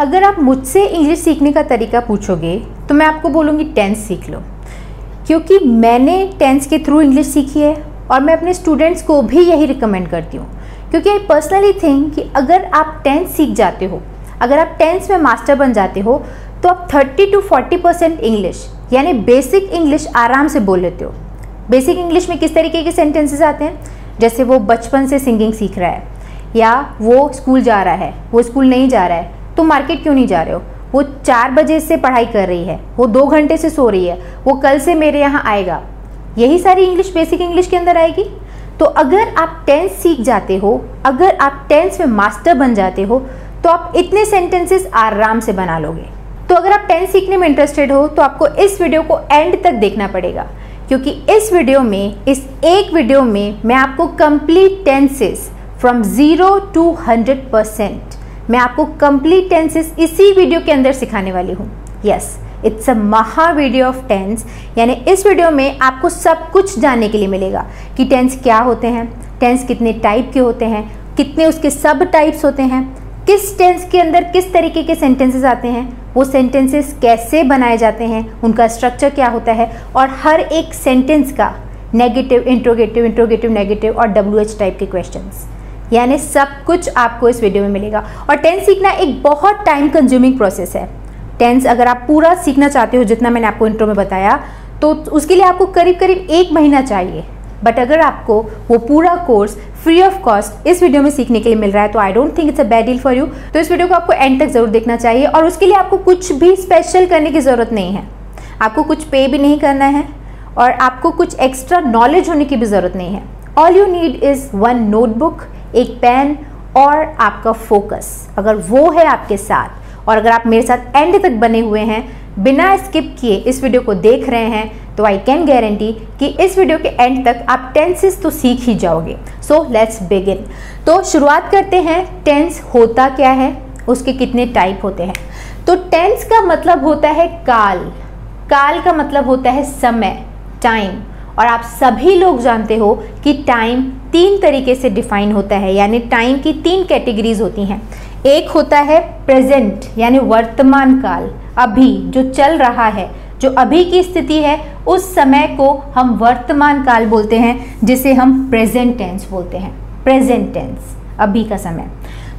अगर आप मुझसे इंग्लिश सीखने का तरीका पूछोगे तो मैं आपको बोलूँगी टेंस सीख लो। क्योंकि मैंने टेंस के थ्रू इंग्लिश सीखी है और मैं अपने स्टूडेंट्स को भी यही रिकमेंड करती हूँ। क्योंकि आई पर्सनली थिंक कि अगर आप टेंस सीख जाते हो, अगर आप टेंस में मास्टर बन जाते हो तो आप 30 टू 40 परसेंट इंग्लिश यानी बेसिक इंग्लिश आराम से बोल लेते हो। बेसिक इंग्लिश में किस तरीके के सेंटेंसेस आते हैं? जैसे वो बचपन से सिंगिंग सीख रहा है, या वो स्कूल जा रहा है, वो स्कूल नहीं जा रहा है तो मार्केट क्यों नहीं जा रहे हो? वो चार बजे से पढ़ाई कर रही है, वो दो घंटे से सो रही है, वो कल से मेरे यहाँ आएगा। यही सारी इंग्लिश बेसिक इंग्लिश के अंदर आएगी? तो अगर आप टेंस सीख जाते हो, अगर आप टेंस में मास्टर बन जाते हो तो आप इतने सेंटेंसेस आराम से बना लोगे। तो अगर आप टेंस सीखने में इंटरेस्टेड हो तो आपको इस वीडियो को एंड तक देखना पड़ेगा। क्योंकि इस वीडियो में, इस एक वीडियो में मैं आपको complete tenses from zero to hundred percent मैं आपको कंप्लीट टेंसेस इसी वीडियो के अंदर सिखाने वाली हूँ। यस इट्स अ महा वीडियो ऑफ़ टेंस यानी इस वीडियो में आपको सब कुछ जानने के लिए मिलेगा कि टेंस क्या होते हैं टेंस कितने टाइप के होते हैं, कितने उसके सब टाइप्स होते हैं, किस टेंस के अंदर किस तरीके के सेंटेंसेस आते हैं, वो सेंटेंसेस कैसे बनाए जाते हैं, उनका स्ट्रक्चर क्या होता है, और हर एक सेंटेंस का नेगेटिव इंट्रोगेटिव इंट्रोगेटिव नेगेटिव और डब्ल्यू एच टाइप के क्वेश्चंस यानी सब कुछ आपको इस वीडियो में मिलेगा। और टेंस सीखना एक बहुत टाइम कंज्यूमिंग प्रोसेस है। टेंस अगर आप पूरा सीखना चाहते हो, जितना मैंने आपको इंट्रो में बताया तो उसके लिए आपको करीब करीब एक महीना चाहिए। बट अगर आपको वो पूरा कोर्स फ्री ऑफ़ कॉस्ट इस वीडियो में सीखने के लिए मिल रहा है तो I don't think it's a bad deal for you तो इस वीडियो को आपको एंड तक ज़रूर देखना चाहिए और उसके लिए आपको कुछ भी स्पेशल करने की ज़रूरत नहीं है। आपको कुछ पे भी नहीं करना है और आपको कुछ एक्स्ट्रा नॉलेज होने की भी ज़रूरत नहीं है। All you need is one notebook एक पेन और आपका फोकस। अगर वो है आपके साथ, और अगर आप मेरे साथ एंड तक बने हुए हैं, बिना स्किप किए इस वीडियो को देख रहे हैं तो आई कैन गारंटी कि इस वीडियो के एंड तक आप टेंसेस तो सीख ही जाओगे। सो लेट्स बिगिन तो शुरुआत करते हैं टेंस होता क्या है? उसके कितने टाइप होते हैं? तो टेंस का मतलब होता है काल। काल का मतलब होता है समय टाइम और आप सभी लोग जानते हो कि टाइम तीन तरीके से डिफाइन होता है, यानी टाइम की तीन कैटेगरीज होती हैं। एक होता है प्रेजेंट, यानी वर्तमान काल, अभी, जो चल रहा है, जो अभी की स्थिति है, उस समय को हम वर्तमान काल बोलते हैं, जिसे हम प्रेजेंट टेंस बोलते हैं। प्रेजेंट टेंस अभी का समय।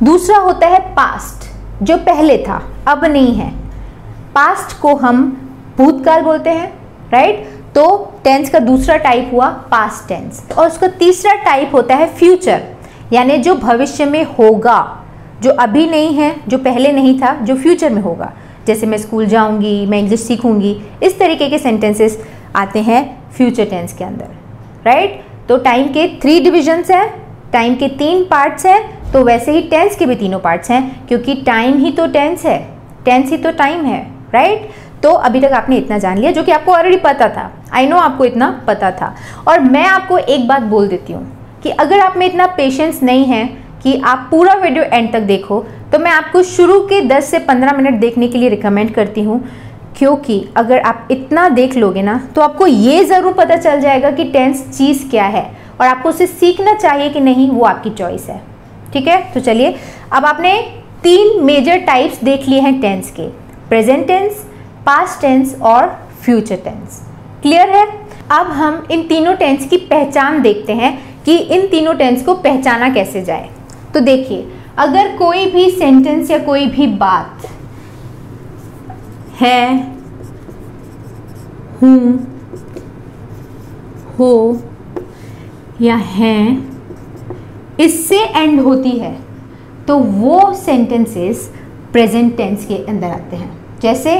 दूसरा होता है पास्ट जो पहले था, अब नहीं है। पास्ट को हम भूतकाल बोलते हैं राइट तो टेंस का दूसरा टाइप हुआ पास्ट टेंस और उसका तीसरा टाइप होता है फ्यूचर यानी जो भविष्य में होगा, जो अभी नहीं है, जो पहले नहीं था, जो फ्यूचर में होगा। जैसे मैं स्कूल जाऊँगी, मैं इंग्लिश सीखूँगी, इस तरीके के सेंटेंसेस आते हैं फ्यूचर टेंस के अंदर राइट तो टाइम के थ्री डिविजन्स हैं टाइम के तीन पार्ट्स हैं तो वैसे ही टेंस के भी तीनों पार्ट्स हैं, क्योंकि टाइम ही तो टेंस है टेंस ही तो टाइम है राइट तो अभी तक आपने इतना जान लिया, जो कि आपको ऑलरेडी पता था। आई नो आपको इतना पता था। और मैं आपको एक बात बोल देती हूँ कि अगर आप में इतना पेशेंस नहीं है कि आप पूरा वीडियो एंड तक देखो तो मैं आपको शुरू के 10 से 15 मिनट देखने के लिए रिकमेंड करती हूँ। क्योंकि अगर आप इतना देख लोगे ना तो आपको ये ज़रूर पता चल जाएगा कि टेंस चीज़ क्या है। और आपको उसे सीखना चाहिए कि नहीं, वो आपकी चॉइस है। ठीक है? तो चलिए, अब आपने तीन मेजर टाइप्स देख लिए हैं टेंस के। प्रेजेंट टेंस पास्ट टेंस और फ्यूचर टेंस क्लियर है? अब हम इन तीनों टेंस की पहचान देखते हैं कि इन तीनों टेंस को पहचाना कैसे जाए। तो देखिए, अगर कोई भी सेंटेंस या कोई भी बात है, हूँ, हो, या हैं, इससे एंड होती है तो वो सेंटेंसेस प्रेजेंट टेंस के अंदर आते हैं। जैसे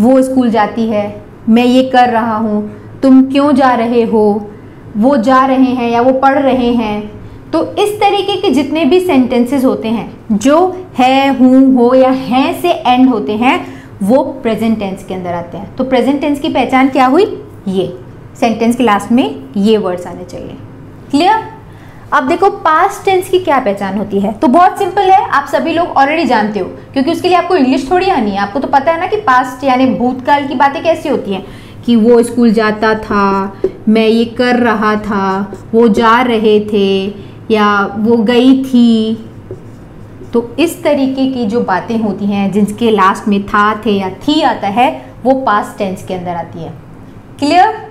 वो स्कूल जाती है, मैं ये कर रहा हूँ, तुम क्यों जा रहे हो? वो जा रहे हैं या वो पढ़ रहे हैं? तो इस तरीके के जितने भी सेंटेंसेस होते हैं, जो है, हूँ, हो या हैं से एंड होते हैं, वो प्रेजेंट टेंस के अंदर आते हैं। तो प्रेजेंट टेंस की पहचान क्या हुई? ये। सेंटेंस के लास्ट में ये वर्ड्स आने चाहिए। क्लियर अब देखो पास्ट टेंस की क्या पहचान होती है? तो बहुत सिंपल है, आप सभी लोग ऑलरेडी जानते हो, क्योंकि उसके लिए आपको इंग्लिश थोड़ी आनी है। आपको तो पता है ना कि पास्ट यानी भूतकाल की बातें कैसी होती हैं, कि वो स्कूल जाता था, मैं ये कर रहा था, वो जा रहे थे, या वो गई थी। तो इस तरीके की जो बातें होती हैं, जिनके लास्ट में था, थे, या थी, आता है, वो पास्ट टेंस के अंदर आती है। Clear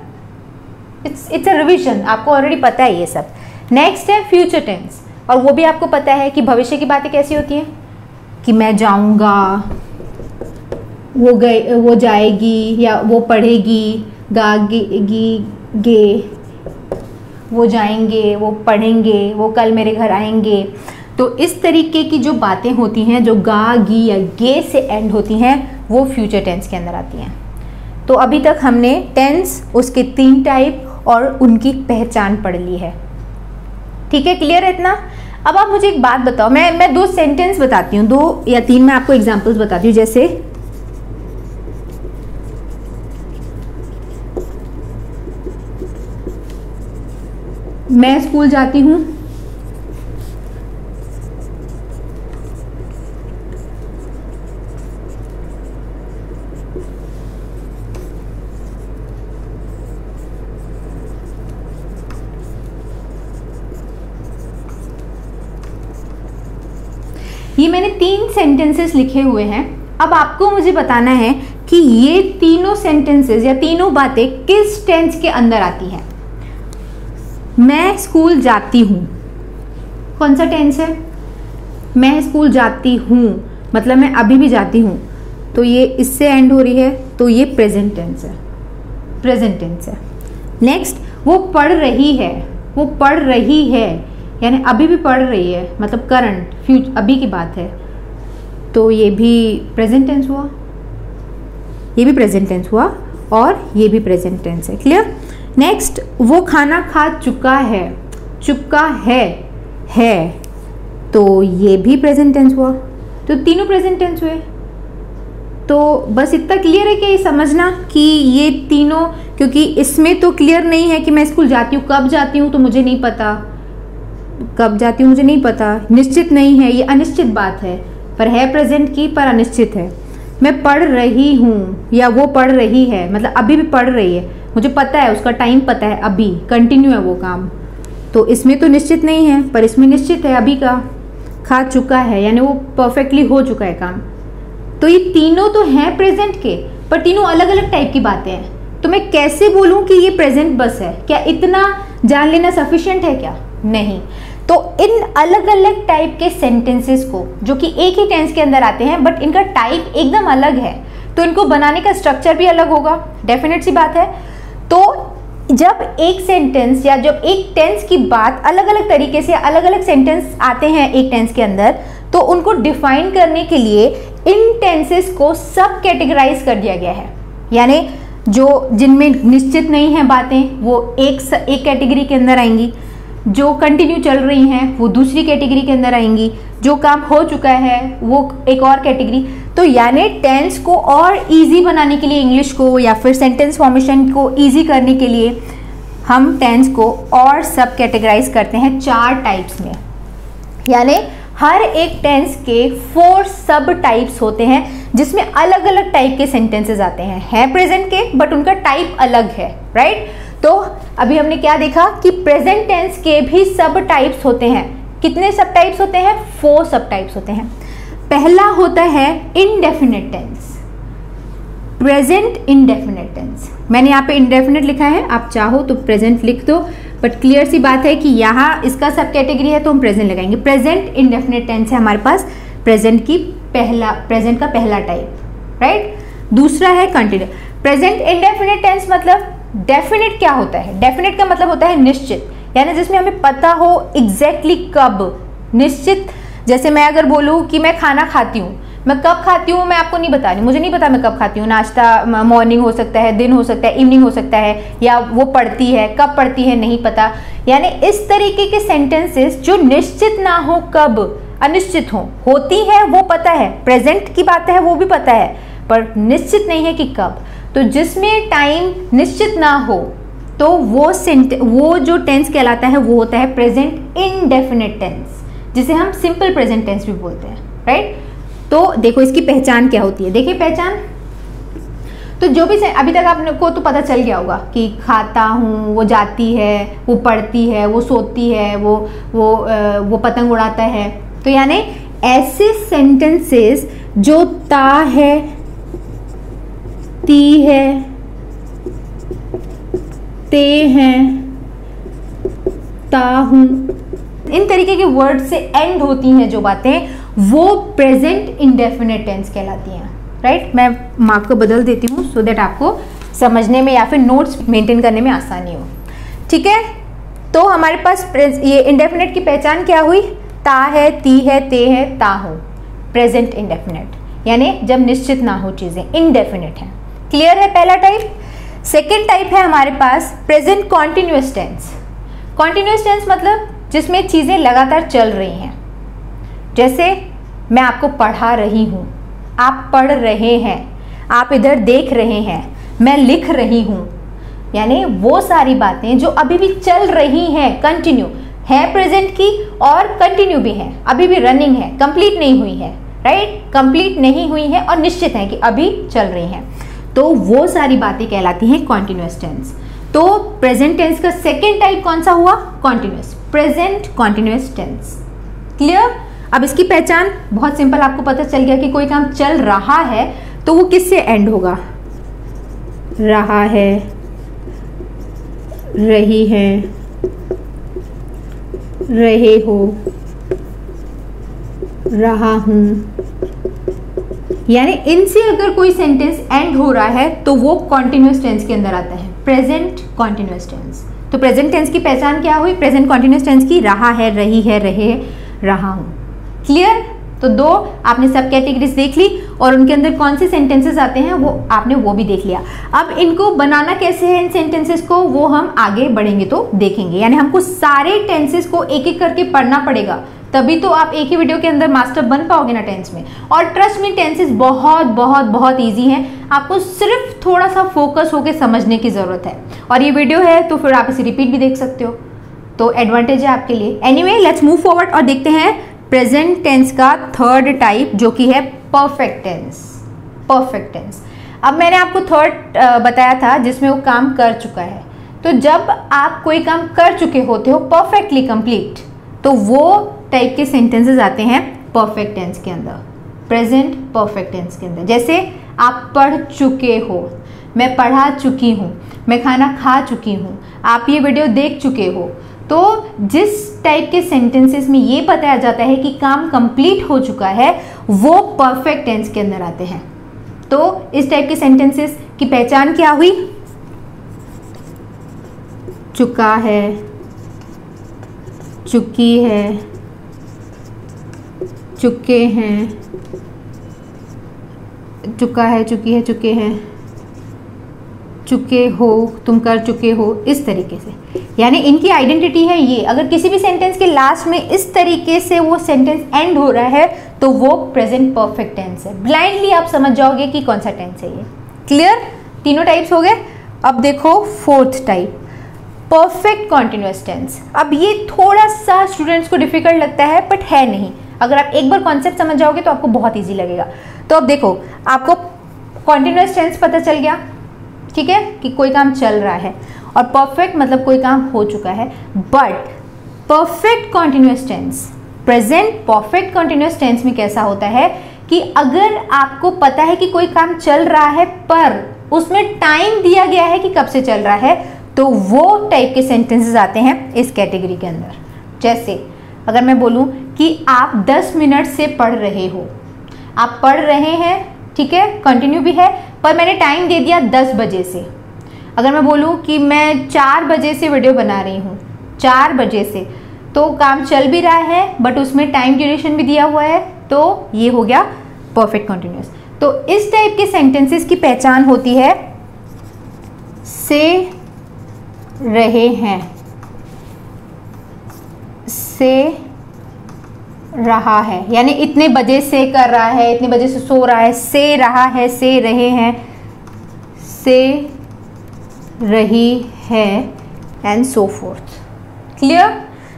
it's it's a revision आपको ऑलरेडी पता है ये सब। नेक्स्ट है फ्यूचर टेंस और वो भी आपको पता है कि भविष्य की बातें कैसी होती हैं? कि मैं जाऊँगा, वो गए, वो जाएगी या वो पढ़ेगी गागी गे, वो जाएँगे, वो पढ़ेंगे, वो कल मेरे घर आएँगे। तो इस तरीके की जो बातें होती हैं, जो गा, गी या गे से एंड होती हैं, वो फ्यूचर टेंस के अंदर आती हैं। तो अभी तक हमने टेंस उसके तीन टाइप और उनकी पहचान पढ़ ली है। ठीक है? क्लियर है इतना? अब आप मुझे एक बात बताओ। मैं मैं दो सेंटेंस बताती हूँ, दो या तीन मैं आपको एग्जाम्पल्स बताती हूँ, जैसे मैं स्कूल जाती हूँ ये मैंने तीन सेंटेंसेस लिखे हुए हैं। अब आपको मुझे बताना है कि ये तीनों सेंटेंसेस या तीनों बातें किस टेंस के अंदर आती हैं। मैं स्कूल जाती हूँ। कौन सा टेंस है? मैं स्कूल जाती हूँ। मतलब मैं अभी भी जाती हूँ। तो ये इससे एंड हो रही है तो ये प्रेजेंट टेंस है। प्रेजेंट टेंस है। नेक्स्ट वो पढ़ रही है। वो पढ़ रही है। यानी अभी भी पढ़ रही है मतलब करंट फ्यूच अभी की बात है। तो ये भी प्रेजेंट टेंस हुआ। ये भी प्रेजेंट टेंस हुआ और ये भी प्रेजेंट टेंस है क्लियर नेक्स्ट वो खाना खा चुका है चुका है है। तो ये भी प्रेजेंट टेंस हुआ। तो तीनों प्रेजेंट टेंस हुए। तो बस इतना क्लियर है कि समझना कि ये तीनों, क्योंकि इसमें तो क्लियर नहीं है कि मैं स्कूल जाती हूँ, कब जाती हूँ तो मुझे नहीं पता। कब जाती हूँ, मुझे नहीं पता। निश्चित नहीं है, ये अनिश्चित बात है, पर है प्रेजेंट की, पर अनिश्चित है। मैं पढ़ रही हूँ, या वो पढ़ रही है मतलब अभी भी पढ़ रही है, मुझे पता है, उसका टाइम पता है, अभी कंटिन्यू है वो काम। तो इसमें तो निश्चित नहीं है, पर इसमें निश्चित है अभी का, खा चुका है, यानी वो परफेक्टली हो चुका है काम। तो ये तीनों तो हैं प्रेजेंट के, पर तीनों अलग अलग टाइप की बातें हैं। तो मैं कैसे बोलूँ कि ये प्रेजेंट बस है? क्या इतना जान लेना सफिशियंट है क्या? नहीं। तो इन अलग अलग टाइप के सेंटेंसेस को, जो कि एक ही टेंस के अंदर आते हैं बट इनका टाइप एकदम अलग है तो इनको बनाने का स्ट्रक्चर भी अलग होगा। डेफिनेट सी बात है। तो जब एक सेंटेंस या जब एक टेंस की बात अलग अलग तरीके से अलग अलग सेंटेंस आते हैं एक टेंस के अंदर तो उनको डिफाइन करने के लिए इन टेंसेस को सब कैटेगराइज कर दिया गया है। यानी जो जिनमें निश्चित नहीं है बातें, वो एक एक कैटेगरी के अंदर आएँगी। जो कंटिन्यू चल रही हैं, वो दूसरी कैटेगरी के अंदर आएँगी। जो काम हो चुका है, वो एक और कैटेगरी तो यानी टेंस को और इजी बनाने के लिए इंग्लिश को या फिर सेंटेंस फॉर्मेशन को इजी करने के लिए हम टेंस को और सब कैटेगराइज करते हैं चार टाइप्स में। यानी हर एक टेंस के फोर सब टाइप्स होते हैं, जिसमें अलग अलग टाइप के सेंटेंसेस आते हैं। है प्रेजेंट के बट उनका टाइप अलग है राइट तो अभी हमने क्या देखा कि प्रेजेंट टेंस के भी सब टाइप्स होते हैं। कितने सब टाइप्स होते हैं? फोर सब टाइप्स होते हैं। पहला होता है indefinite tense present indefinite tense मैंने यहाँ पे इनडेफिनेट लिखा है। आप चाहो तो प्रेजेंट लिख दो बट क्लियर सी बात है कि यहाँ इसका सब कैटेगरी है तो हम प्रेजेंट लगाएँगे। प्रेजेंट इनडेफिनेट टेंस है हमारे पास। प्रेजेंट की पहला प्रेजेंट का पहला टाइप राइट right? दूसरा है कंटिन्यू प्रेजेंट इनडेफिनेट टेंस मतलब डेफिनेट क्या होता है? डेफिनेट का मतलब होता है निश्चित। यानी जिसमें हमें पता हो एग्जैक्टली exactly कब। निश्चित, जैसे मैं अगर बोलूँ कि मैं खाना खाती हूँ, मैं कब खाती हूँ मैं आपको नहीं बता रही। मुझे नहीं पता मैं कब खाती हूँ। नाश्ता मॉर्निंग हो सकता है, दिन हो सकता है इवनिंग हो सकता है, या वो पढ़ती है, कब पढ़ती है, नहीं पता। यानी इस तरीके के सेंटेंसेस जो निश्चित ना हो कब, अनिश्चित हो, होती है, वो पता है। प्रेजेंट की बात है, वो भी पता है। पर निश्चित नहीं है कि कब। तो जिसमें टाइम निश्चित ना हो तो वो सेंट वो जो टेंस कहलाता है, वो होता है प्रेजेंट इनडेफिनेट टेंस जिसे हम सिंपल प्रेजेंट टेंस भी बोलते हैं राइट तो देखो इसकी पहचान क्या होती है। देखिए पहचान। तो जो भी अभी तक आपको तो पता चल गया होगा कि खाता हूँ, वो जाती है, वो पढ़ती है, वो सोती है, वो वो वो पतंग उड़ाता है। तो यानी ऐसे सेंटेंसेस जो ता है ती है, ते हैं, ता हूँ। इन तरीके के वर्ड से एंड होती हैं जो बातें, वो प्रेजेंट इंडेफिनेट टेंस कहलाती हैं राइट right? मैं मार्क को बदल देती हूँ सो देट आपको समझने में या फिर नोट्स मेंटेन करने में आसानी हो। ठीक है? तो हमारे पास ये इंडेफिनेट की पहचान क्या हुई? ता है, ती है, ते है, ता हो। प्रेजेंट इंडेफिनेट यानी जब निश्चित ना हो चीज़ें इनडेफिनेट है। क्लियर है पहला टाइप सेकेंड टाइप है हमारे पास present continuous tense continuous tense मतलब जिसमें चीज़ें लगातार चल रही हैं। जैसे मैं आपको पढ़ा रही हूँ, आप पढ़ रहे हैं, आप इधर देख रहे हैं, मैं लिख रही हूँ। यानी वो सारी बातें जो अभी भी चल रही हैं कंटिन्यू है प्रेजेंट की और कंटिन्यू भी है। अभी भी रनिंग है कंप्लीट नहीं हुई है राइट कंप्लीट नहीं हुई है और निश्चित है कि अभी चल रही हैं। तो वो सारी बातें कहलाती हैं कॉन्टिन्यूस टेंस तो प्रेजेंट टेंस का सेकेंड टाइप कौन सा हुआ? Continuous present continuous tense clear अब इसकी पहचान बहुत सिंपल आपको पता चल गया कि कोई काम चल रहा है तो वो किससे एंड होगा? रहा है, रही है, रहे हो, रहा हूँ यानी इनसे अगर कोई सेंटेंस एंड हो रहा है तो वो कॉन्टिन्यूस टेंस के अंदर आता है। प्रेजेंट कॉन्टिन्यूस टेंस तो प्रेजेंट टेंस की पहचान क्या हुई? प्रेजेंट कॉन्टिन्यूस टेंस की रहा है, रही है, रहे, रहा हूँ। क्लियर तो दो, आपने सब कैटेगरीज देख ली, और उनके अंदर कौन से सेंटेंसेस आते हैं, वो आपने वो भी देख लिया। अब इनको बनाना कैसे है इन सेंटेंसेस को, वो हम आगे बढ़ेंगे तो देखेंगे। यानी हमको सारे टेंसेस को एक एक करके पढ़ना पड़ेगा। तभी तो आप एक ही वीडियो के अंदर मास्टर बन पाओगे ना टेंस में। और ट्रस्ट में टेंसेस बहुत बहुत बहुत ईजी हैं। आपको सिर्फ़ थोड़ा सा फोकस होकर समझने की ज़रूरत है। और ये वीडियो है तो फिर आप इसे रिपीट भी देख सकते हो। तो एडवांटेज है आपके लिए। एनीवे लेट्स मूव फॉरवर्ड और देखते हैं प्रेजेंट टेंस का थर्ड टाइप जो कि है परफेक्ट टेंस परफेक्ट टेंस अब मैंने आपको थर्ड बताया था, जिसमें वो काम कर चुका है। तो जब आप कोई काम कर चुके होते हो परफेक्टली कंप्लीट तो वो टाइप के सेंटेंसेस आते हैं परफेक्ट टेंस के अंदर प्रेजेंट परफेक्ट टेंस के अंदर। जैसे, आप पढ़ चुके हो, मैं पढ़ा चुकी हूँ, मैं खाना खा चुकी हूँ, आप ये वीडियो देख चुके हो तो जिस टाइप के सेंटेंसेस में ये बताया जाता है कि काम कंप्लीट हो चुका है, वो परफेक्ट टेंस के अंदर आते हैं। तो इस टाइप के सेंटेंसेस की पहचान क्या हुई? चुका है, चुकी है चुके हैं। चुका है, चुकी है, चुके हैं। चुके हो, तुम कर चुके हो, इस तरीके से। यानी इनकी आइडेंटिटी है ये, अगर किसी भी सेंटेंस के लास्ट में इस तरीके से वो सेंटेंस एंड हो रहा है तो वो प्रेजेंट परफेक्ट टेंस है। ब्लाइंडली आप समझ जाओगे कि कौन सा टेंस है ये। क्लियर तीनों टाइप्स हो गए? अब देखो fourth type perfect continuous tense अब ये थोड़ा सा स्टूडेंट्स को डिफ़िकल्ट लगता है बट है नहीं। अगर आप एक बार कॉन्सेप्ट समझ जाओगे तो आपको बहुत ईजी लगेगा। तो अब देखो, आपको कॉन्टिन्यूस टेंस पता चल गया, ठीक है, कि कोई काम चल रहा है और परफेक्ट मतलब कोई काम हो चुका है but perfect continuous tense present perfect continuous tense में कैसा होता है कि अगर आपको पता है कि कोई काम चल रहा है, पर उसमें टाइम दिया गया है कि कब से चल रहा है तो वो टाइप के सेंटेंसेस आते हैं इस कैटेगरी के अंदर। जैसे अगर मैं बोलूँ कि आप 10 मिनट से पढ़ रहे हो। आप पढ़ रहे हैं, ठीक है कंटिन्यू भी है, पर मैंने टाइम दे दिया दस बजे से। अगर मैं बोलूँ कि मैं चार बजे से वीडियो बना रही हूँ, चार बजे से तो काम चल भी रहा है बट उसमें टाइम ड्यूरेशन भी दिया हुआ है तो ये हो गया परफेक्ट कंटिन्यूस तो इस टाइप के सेंटेंसेस की पहचान होती है, से रहे हैं। से रहा है। यानी इतने बजे से कर रहा है, इतने बजे से सो रहा है, से रहा है, से रहे हैं, से रही है एंड सो फोर्थ क्लियर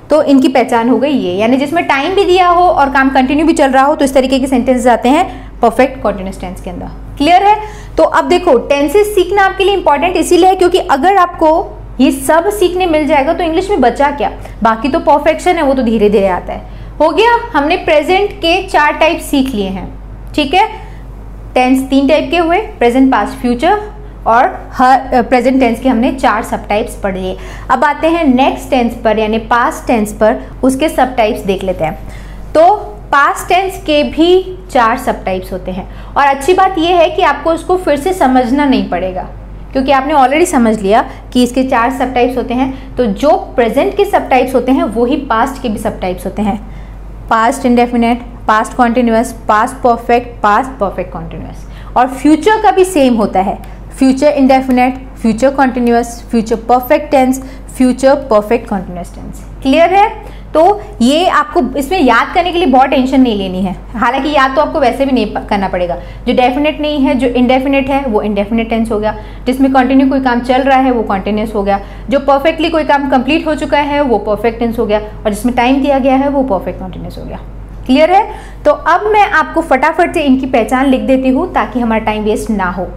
तो इनकी पहचान हो गई ये। यानी जिसमें टाइम भी दिया हो और काम कंटिन्यू भी चल रहा हो तो इस तरीके के सेंटेंसेस आते हैं परफेक्ट कॉन्टिन्यूस टेंस के अंदर। क्लियर है? तो अब देखो टेंसेस सीखना आपके लिए इंपॉर्टेंट इसीलिए है क्योंकि अगर आपको ये सब सीखने मिल जाएगा तो इंग्लिश में बचा क्या? बाकी तो परफेक्शन है, वो तो धीरे धीरे आता है। हो गया, हमने प्रेजेंट के चार टाइप सीख लिए हैं। ठीक है? टेंस तीन टाइप के हुए प्रेजेंट पास्ट फ्यूचर और हर प्रेजेंट टेंस के हमने चार सब टाइप्स पढ़ लिए। अब आते हैं नेक्स्ट टेंस पर, यानी पास्ट टेंस पर, उसके सब टाइप्स देख लेते हैं। तो पास्ट टेंस के भी चार सब टाइप्स होते हैं। और अच्छी बात यह है कि आपको उसको फिर से समझना नहीं पड़ेगा। क्योंकि आपने ऑलरेडी समझ लिया कि इसके चार सब टाइप्स होते हैं तो जो प्रेजेंट के सब टाइप्स होते हैं वही पास्ट के भी सब टाइप्स होते हैं। Past indefinite past continuous past perfect past perfect continuous और फ्यूचर का भी सेम होता है। Future indefinite future continuous future perfect tense future perfect continuous tense clear है? तो ये आपको इसमें याद करने के लिए बहुत टेंशन नहीं लेनी है। हालाँकि याद तो आपको वैसे भी नहीं करना पड़ेगा। जो डेफिनेट नहीं है, जो इनडेफिनेट है, वो इनडेफिनेट टेंस हो गया। जिसमें कंटिन्यू कोई काम चल रहा है, वो कॉन्टिन्यूस हो गया। जो परफेक्टली कोई काम कंप्लीट हो चुका है, वो परफेक्ट टेंस हो गया। और जिसमें टाइम दिया गया है, वो परफेक्ट कॉन्टिन्यूस हो गया। क्लियर है? तो अब मैं आपको फटाफट से इनकी पहचान लिख देती हूँ, ताकि हमारा टाइम वेस्ट ना हो।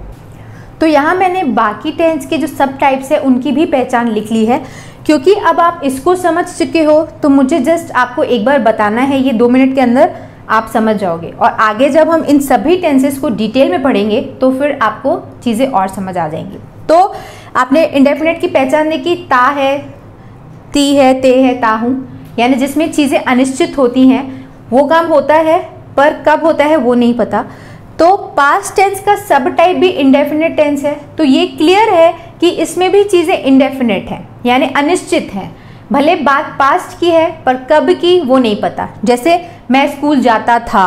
तो यहाँ मैंने बाकी टेंस के जो सब टाइप्स है, उनकी भी पहचान लिख ली है। क्योंकि अब आप इसको समझ चुके हो तो मुझे जस्ट आपको एक बार बताना है, ये दो मिनट के अंदर आप समझ जाओगे। और आगे जब हम इन सभी टेंसेस को डिटेल में पढ़ेंगे तो फिर आपको चीज़ें और समझ आ जाएँगी। तो आपने इंडेफिनेट की पहचान देखी ता है, ती है, ते है, ता हूँ। यानी जिसमें चीज़ें अनिश्चित होती हैं, वो काम होता है, पर कब होता है, वो नहीं पता। तो पास्ट टेंस का सब टाइप भी इंडेफिनेट टेंस है। तो ये क्लियर है कि इसमें भी चीज़ें इंडेफिनेट हैं, यानी अनिश्चित हैं। भले बात पास्ट की है, पर कब की वो नहीं पता। जैसे मैं स्कूल जाता था,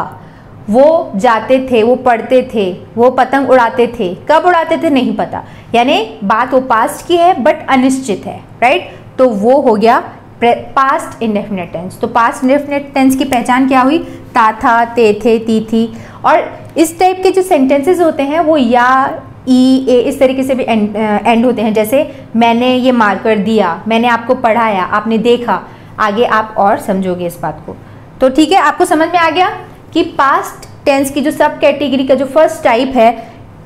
वो जाते थे, वो पढ़ते थे, वो पतंग उड़ाते थे, कब उड़ाते थे नहीं पता। यानी बात वो पास्ट की है बट अनिश्चित है राइट तो वो हो गया पास्ट इंडेफिनेट टेंस तो पास्ट इंडेफिनेट टेंस की पहचान क्या हुई? ता, था, ते, थे, ती, थी। और इस टाइप के जो सेंटेंसेस होते हैं, वो या ई ए इस तरीके से भी एंड एंड होते हैं। जैसे, मैंने ये मार्कर दिया, मैंने आपको पढ़ाया, आपने देखा, आगे आप और समझोगे इस बात को। तो ठीक है, आपको समझ में आ गया कि पास्ट टेंस की जो सब कैटेगरी का जो फ़र्स्ट टाइप है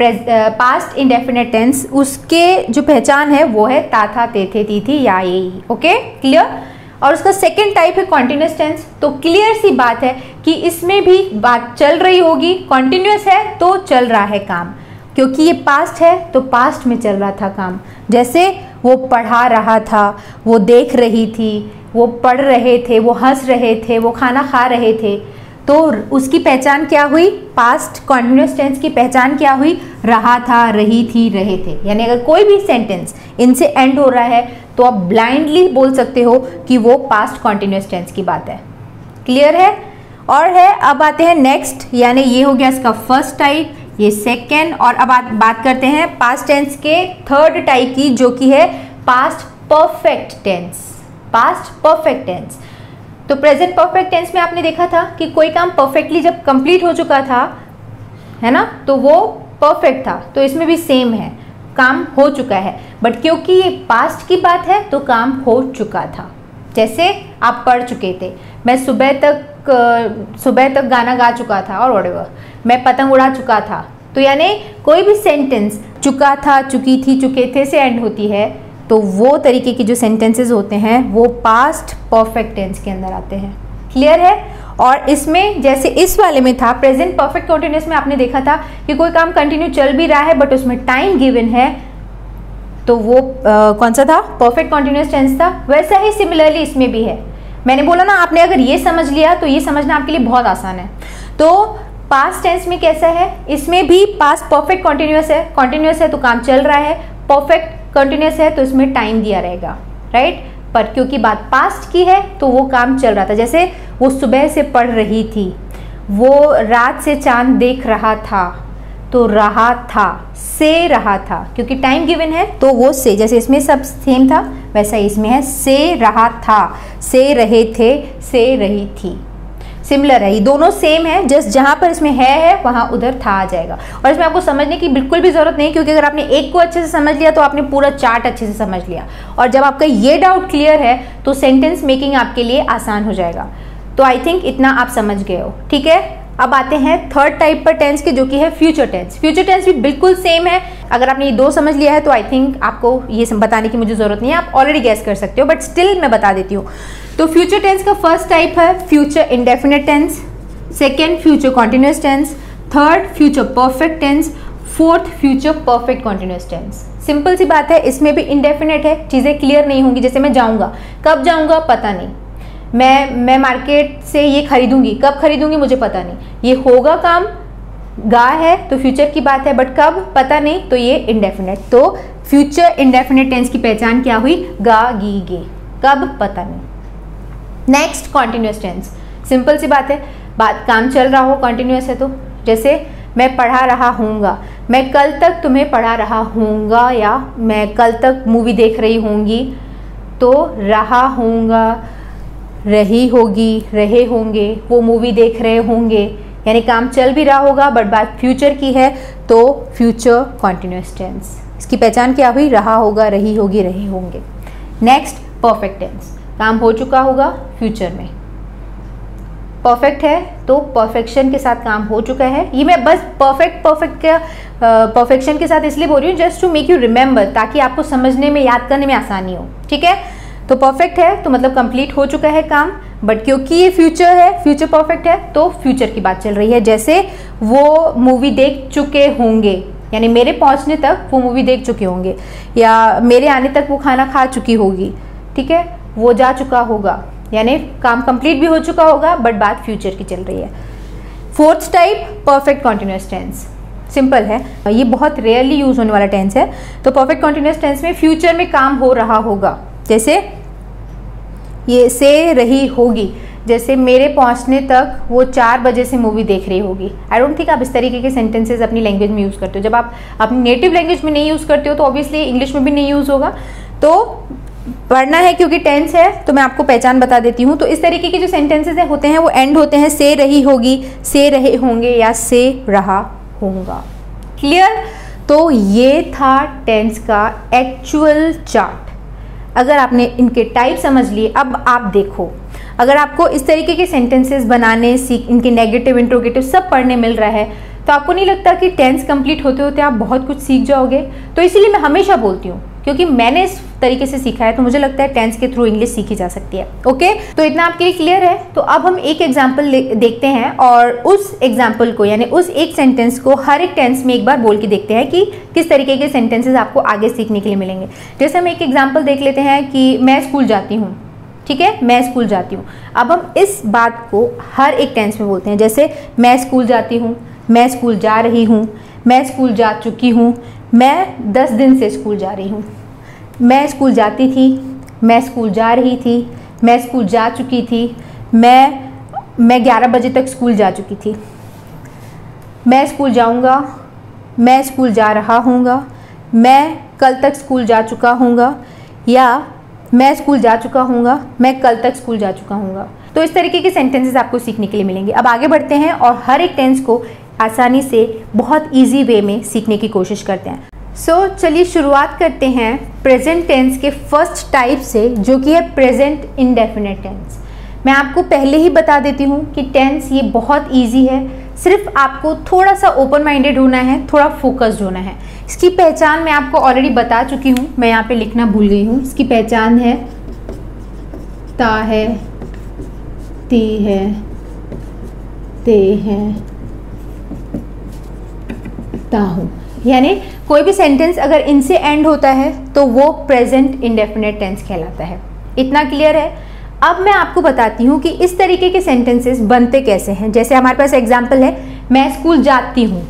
पास्ट इंडेफिनेट टेंस उसके जो पहचान है, वो है ता था ते, थे, ती, थी, या, ये ओके? क्लियर और उसका सेकेंड टाइप है कॉन्टिन्यूस टेंस तो क्लियर सी बात है कि इसमें भी बात चल रही होगी कॉन्टिन्यूस है तो चल रहा है काम। क्योंकि ये पास्ट है तो पास्ट में चल रहा था काम। जैसे वो पढ़ा रहा था, वो देख रही थी, वो पढ़ रहे थे, वो हंस रहे थे, वो खाना खा रहे थे तो उसकी पहचान क्या हुई? पास्ट कॉन्टिन्यूस टेंस की पहचान क्या हुई? रहा था, रही थी, रहे थे। यानी अगर कोई भी सेंटेंस इनसे एंड हो रहा है तो आप ब्लाइंडली बोल सकते हो कि वो पास्ट कॉन्टिन्यूस टेंस की बात है। क्लियर है? और है, अब आते हैं नेक्स्ट यानी ये हो गया इसका फ़र्स्ट टाइप ये सेकेंड और अब बात बात करते हैं पास्ट टेंस के थर्ड टाइप की, जो कि है past perfect tense past perfect tense तो प्रेजेंट परफेक्ट टेंस में आपने देखा था कि कोई काम परफेक्टली जब कंप्लीट हो चुका था, है ना तो वो परफेक्ट था। तो इसमें भी सेम है, काम हो चुका है। बट क्योंकि ये पास्ट की बात है तो काम हो चुका था। जैसे आप पढ़ चुके थे। मैं सुबह तक सुबह तक गाना गा चुका था और वडेवर मैं पतंग उड़ा चुका था। तो यानी कोई भी सेंटेंस चुका था चुकी थी चुके थे से एंड होती है तो वो तरीके की जो सेंटेंसेस होते हैं वो पास्ट परफेक्ट टेंस के अंदर आते हैं। क्लियर है? और इसमें जैसे इस वाले में था प्रेजेंट परफेक्ट कंटिन्यूस में आपने देखा था कि कोई काम कंटिन्यू चल भी रहा है बट उसमें टाइम गिवन है तो वो आ, कौन सा था? परफेक्ट कंटिन्यूस टेंस था। वैसा ही सिमिलरली इसमें भी है। मैंने बोला ना, आपने अगर ये समझ लिया तो ये समझना आपके लिए बहुत आसान है। तो पास्ट टेंस में कैसा है? इसमें भी पास्ट परफेक्ट कॉन्टिन्यूस है। कॉन्टिन्यूस है तो काम चल रहा है। परफेक्ट कॉन्टिन्यूस है तो इसमें टाइम दिया रहेगा। राइट पर क्योंकि बात पास्ट की है तो वो काम चल रहा था। जैसे वो सुबह से पढ़ रही थी। वो रात से चाँद देख रहा था। तो रहा था, से रहा था। क्योंकि टाइम गिवन है तो वो से, जैसे इसमें सब सेम था, वैसा इसमें है, से रहा था। से रहे थे, से रही थी। सिमिलर है, ये दोनों सेम है जस्ट जहाँ पर इसमें है है, वहाँ उधर था आ जाएगा। और इसमें आपको समझने की बिल्कुल भी ज़रूरत नहीं, क्योंकि अगर आपने एक को अच्छे से समझ लिया तो आपने पूरा चार्ट अच्छे से समझ लिया। और जब आपका ये डाउट क्लियर है तो सेंटेंस मेकिंग आपके लिए आसान हो जाएगा। तो आई थिंक इतना आप समझ गए हो, ठीक है? अब आते हैं थर्ड टाइप पर टेंस के, जो कि है फ्यूचर टेंस फ्यूचर टेंस भी बिल्कुल सेम है। अगर आपने ये दो समझ लिया है तो आई थिंक आपको ये बताने की मुझे ज़रूरत नहीं है। आप ऑलरेडी गैस कर सकते हो बट स्टिल मैं बता देती हूँ। तो फ्यूचर टेंस का फ़र्स्ट टाइप है future indefinite tense second future continuous tense third future perfect tense fourth future perfect continuous tense simple सी बात है, इसमें भी इंडेफिनेट है, चीज़ें क्लियर नहीं होंगी, जैसे मैं जाऊँगा। कब जाऊँगा, पता नहीं। मैं मैं मार्केट से ये खरीदूँगी। कब खरीदूँगी मुझे पता नहीं। ये होगा काम, गा है तो फ्यूचर की बात है बट कब पता नहीं तो ये इंडेफिनेट तो फ्यूचर इंडेफिनेट टेंस की पहचान क्या हुई? गा, गी, गे। कब पता नहीं। नेक्स्ट कॉन्टिन्यूस टेंस सिंपल सी बात है। बात, काम चल रहा हो कॉन्टिन्यूस है तो। जैसे, मैं पढ़ा रहा हूँगा मैं कल तक तुम्हें पढ़ा रहा हूँगा या मैं कल तक मूवी देख रही होंगी तो रहा होऊँगा। रही होगी, रहे होंगे, वो मूवी देख रहे होंगे। यानी काम चल भी रहा होगा बट बात फ्यूचर की है तो फ्यूचर कॉन्टिन्यूस टेंस इसकी पहचान क्या हुई? रहा होगा, रही होगी, रहे होंगे। नेक्स्ट परफेक्ट टेंस काम हो चुका होगा फ्यूचर में। परफेक्ट है तो परफेक्शन के साथ काम हो चुका है। ये मैं बस परफेक्ट परफेक्ट का परफेक्शन के साथ इसलिए बोल रही हूँ just to make you remember ताकि आपको समझने में, याद करने में आसानी हो। ठीक है? तो परफेक्ट है तो मतलब कंप्लीट हो चुका है काम। बट क्योंकि ये फ्यूचर है फ्यूचर परफेक्ट है तो फ्यूचर की बात चल रही है। जैसे वो मूवी देख चुके होंगे, यानी मेरे पहुँचने तक वो मूवी देख चुके होंगे, या मेरे आने तक वो खाना खा चुकी होगी, ठीक है? वो जा चुका होगा, यानी काम कंप्लीट भी हो चुका होगा बट बात फ्यूचर की चल रही है। Fourth type perfect continuous tense simple है। ये बहुत रेयरली यूज़ होने वाला टेंस है। तो परफेक्ट कॉन्टिन्यूस टेंस में फ्यूचर में काम हो रहा होगा। जैसे ये से रही होगी, जैसे मेरे पहुँचने तक वो चार बजे से मूवी देख रही होगी। आई डोंट थिंक आप इस तरीके के सेंटेंसेज अपनी लैंग्वेज में यूज़ करते हो। जब आप अपनी नेटिव लैंग्वेज में नहीं यूज़ करते हो तो ऑब्वियसली इंग्लिश में भी नहीं यूज़ होगा। तो पढ़ना है क्योंकि टेंस है तो मैं आपको पहचान बता देती हूँ। तो इस तरीके के जो सेंटेंसेज है, होते हैं, वो एंड होते हैं, से रही होगी, से रहे होंगे या से रहा होगा क्लियर तो ये था टेंस का एक्चुअल चार्ट अगर आपने इनके टाइप समझ लिए, अब आप देखो। अगर आपको इस तरीके के सेंटेंसेस बनाने, सीख, इनके नेगेटिव इंट्रोगेटिव सब पढ़ने मिल रहा है तो आपको नहीं लगता कि टेंस कंप्लीट होते होते आप बहुत कुछ सीख जाओगे? तो इसीलिए मैं हमेशा बोलती हूँ क्योंकि मैंने इस तरीके से सीखा है तो मुझे लगता है टेंस के थ्रू इंग्लिश सीखी जा सकती है। ओके तो इतना आपके लिए क्लियर है? तो अब हम एक एग्ज़ाम्पल देखते हैं और उस एग्ज़ाम्पल को, यानी उस एक सेंटेंस को हर एक टेंस में एक बार बोल के देखते हैं कि किस तरीके के सेंटेंसेज आपको आगे सीखने के लिए मिलेंगे। जैसे हम एक एग्ज़ाम्पल देख लेते हैं कि मैं स्कूल जाती हूँ। ठीक है? मैं स्कूल जाती हूँ। अब हम इस बात को हर एक टेंस में बोलते हैं। जैसे मैं स्कूल जाती हूँ, मैं स्कूल जा रही हूँ, मैं स्कूल जा चुकी हूँ मैं दस दिन से स्कूल जा रही हूँ। मैं स्कूल जाती थी, मैं स्कूल जा रही थी, मैं स्कूल जा चुकी थी, मैं मैं ग्यारह बजे तक स्कूल जा चुकी थी। मैं स्कूल जाऊँगा, मैं स्कूल जा रहा हूँगा मैं कल तक स्कूल जा चुका हूँगा या मैं स्कूल जा चुका हूँगा मैं कल तक स्कूल जा चुका हूँगा तो इस तरीके के सेंटेंसेस आपको सीखने के लिए मिलेंगे। अब आगे बढ़ते हैं और हर एक टेंस को आसानी से बहुत इजी वे में सीखने की कोशिश करते हैं। सो so, चलिए शुरुआत करते हैं प्रेजेंट टेंस के फ़र्स्ट टाइप से जो कि है प्रेजेंट इनडेफिनेट टेंस मैं आपको पहले ही बता देती हूँ कि टेंस ये बहुत इजी है। सिर्फ़ आपको थोड़ा सा ओपन माइंडेड होना है थोड़ा फोकस्ड होना है। इसकी पहचान मैं आपको ऑलरेडी बता चुकी हूँ। मैं यहाँ पे लिखना भूल गई हूँ। इसकी पहचान है ता है ती है ते है। हूँ। यानी कोई भी सेंटेंस अगर इनसे एंड होता है तो वो प्रेजेंट इंडेफिनेट टेंस कहलाता है। इतना क्लियर है? अब मैं आपको बताती हूँ कि इस तरीके के सेंटेंसेस बनते कैसे हैं। जैसे हमारे पास एग्ज़ाम्पल है, मैं स्कूल जाती हूँ,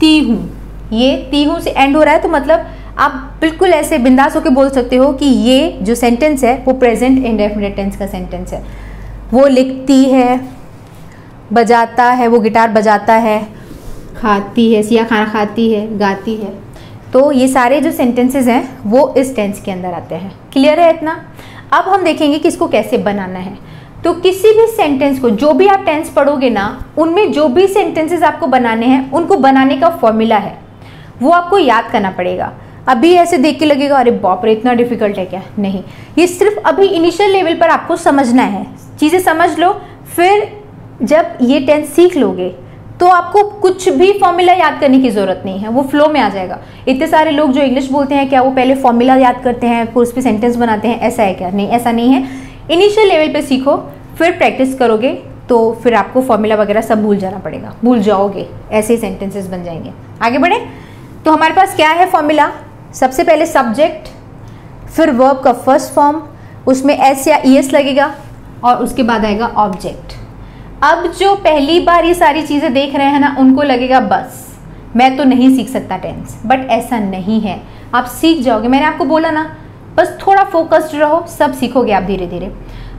ती हूँ। ये ती हूँ से एंड हो रहा है तो मतलब आप बिल्कुल ऐसे बिंदास होकर बोल सकते हो कि ये जो सेंटेंस है, वो प्रेजेंट इंडेफिनेट टेंस का सेंटेंस है। वो लिखती है, बजाता है, वो गिटार बजाता है खाती है, सिया खाना खाती है, गाती है। तो ये सारे जो सेंटेंसेस हैं, वो इस टेंस के अंदर आते हैं। क्लियर है इतना? अब हम देखेंगे कि इसको कैसे बनाना है। तो किसी भी सेंटेंस को, जो भी आप टेंस पढ़ोगे ना, उनमें जो भी सेंटेंसेस आपको बनाने हैं, उनको बनाने का फॉर्मूला है। वो आपको याद करना पड़ेगा। अभी ऐसे देख के लगेगा, अरे बाप रे, इतना डिफ़िकल्ट है क्या? नहीं। ये सिर्फ़ अभी इनिशियल लेवल पर आपको समझना है। चीज़ें समझ लो, फिर जब ये टेंस सीख लोगे तो आपको कुछ भी फॉर्मूला याद करने की ज़रूरत नहीं है, वो फ्लो में आ जाएगा। इतने सारे लोग जो इंग्लिश बोलते हैं, क्या वो पहले फॉर्मूला याद करते हैं, फिर उस पर सेंटेंस बनाते हैं, ऐसा है क्या? नहीं, ऐसा नहीं है। इनिशियल लेवल पर सीखो, फिर प्रैक्टिस करोगे तो फिर आपको फॉर्मूला वगैरह सब भूल जाना पड़ेगा। भूल जाओगे, ऐसे सेंटेंसेस बन जाएँगे। आगे बढ़े। तो हमारे पास क्या है फॉर्मूला सबसे पहले सब्जेक्ट फिर वर्ब का फ़र्स्ट फॉर्म उसमें एस या ई एस लगेगा, और उसके बाद आएगा ऑब्जेक्ट अब जो पहली बार ये सारी चीज़ें देख रहे हैं ना, उनको लगेगा, बस, मैं तो नहीं सीख सकता टेंस बट ऐसा नहीं है। आप सीख जाओगे। मैंने आपको बोला ना, बस थोड़ा फोकस्ड रहो, सब सीखोगे आप धीरे धीरे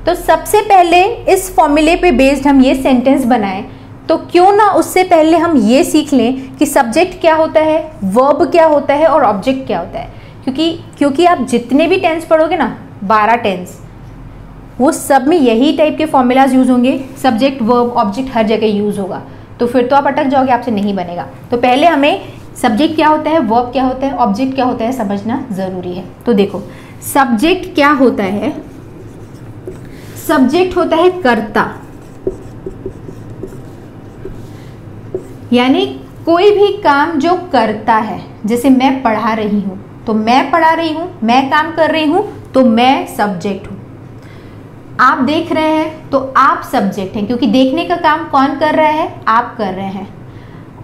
तो सबसे पहले इस फॉर्मूले पे बेस्ड हम ये सेंटेंस बनाएँ। तो क्यों ना उससे पहले हम ये सीख लें कि सब्जेक्ट क्या होता है वर्ब क्या होता है और ऑब्जेक्ट क्या होता है। क्योंकि क्योंकि आप जितने भी टेंस पढ़ोगे ना, बारह टेंस वो सब में यही टाइप के फॉर्मूलाज यूज़ होंगे सब्जेक्ट वर्ब ऑब्जेक्ट हर जगह यूज़ होगा। तो फिर तो आप अटक जाओगे, आपसे नहीं बनेगा। तो पहले हमें सब्जेक्ट क्या होता है वर्ब क्या होता है ऑब्जेक्ट क्या होता है, समझना ज़रूरी है। तो देखो सब्जेक्ट क्या होता है? सब्जेक्ट होता है कर्ता। यानी कोई भी काम जो करता है, जैसे मैं पढ़ा रही हूँ तो मैं पढ़ा रही हूँ, मैं काम कर रही हूँ तो मैं सब्जेक्ट हूँ। आप देख रहे हैं तो आप सब्जेक्ट हैं, क्योंकि देखने का काम कौन कर रहा है? आप कर रहे हैं।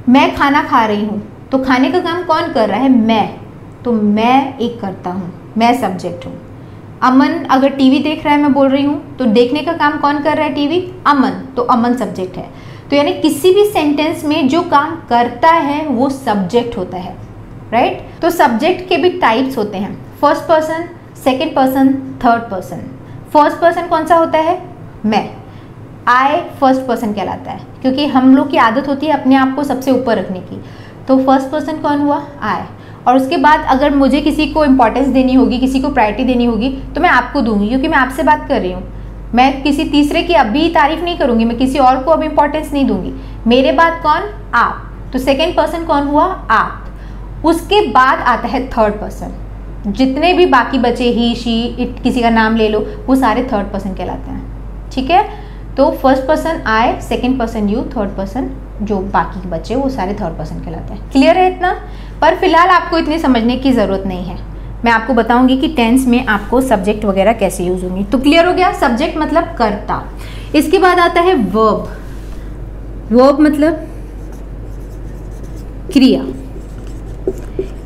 मैं खाना खा रही हूँ तो खाने का काम कौन कर रहा है? मैं। तो मैं एक करता हूँ, मैं सब्जेक्ट हूँ। अमन अगर टीवी देख रहा है, मैं बोल रही हूँ तो देखने का काम कौन कर रहा है टीवी अमन। तो अमन सब्जेक्ट है। तो यानी किसी भी सेंटेंस में जो काम करता है, वो सब्जेक्ट होता है राइट तो सब्जेक्ट के भी टाइप्स होते हैं। First person second person third person first person कौन सा होता है? मैं। आई फ़र्स्ट पर्सन कहलाता है, क्योंकि हम लोग की आदत होती है अपने आप को सबसे ऊपर रखने की। तो फ़र्स्ट पर्सन कौन हुआ? आई और उसके बाद अगर मुझे किसी को इंपॉर्टेंस देनी होगी, किसी को प्रायोरिटी देनी होगी तो मैं आपको दूँगी, क्योंकि मैं आपसे बात कर रही हूँ। मैं किसी तीसरे की अभी तारीफ़ नहीं करूँगी, मैं किसी और को अब इंपॉर्टेंस नहीं दूँगी। मेरे बाद कौन? आप। तो सेकेंड पर्सन कौन हुआ? आप। उसके बाद आता है थर्ड पर्सन जितने भी बाकी बचे ही शी इट किसी का नाम ले लो, वो सारे थर्ड पर्सन कहलाते हैं। ठीक है? तो first person I second person you third person जो बाकी बचे, वो सारे थर्ड पर्सन कहलाते हैं। क्लियर है इतना? पर फ़िलहाल आपको इतनी समझने की ज़रूरत नहीं है। मैं आपको बताऊँगी कि टेंस में आपको सब्जेक्ट वगैरह कैसे यूज़ होंगी। तो क्लियर हो गया? सब्जेक्ट मतलब करता। इसके बाद आता है वर्ब वर्ब मतलब क्रिया।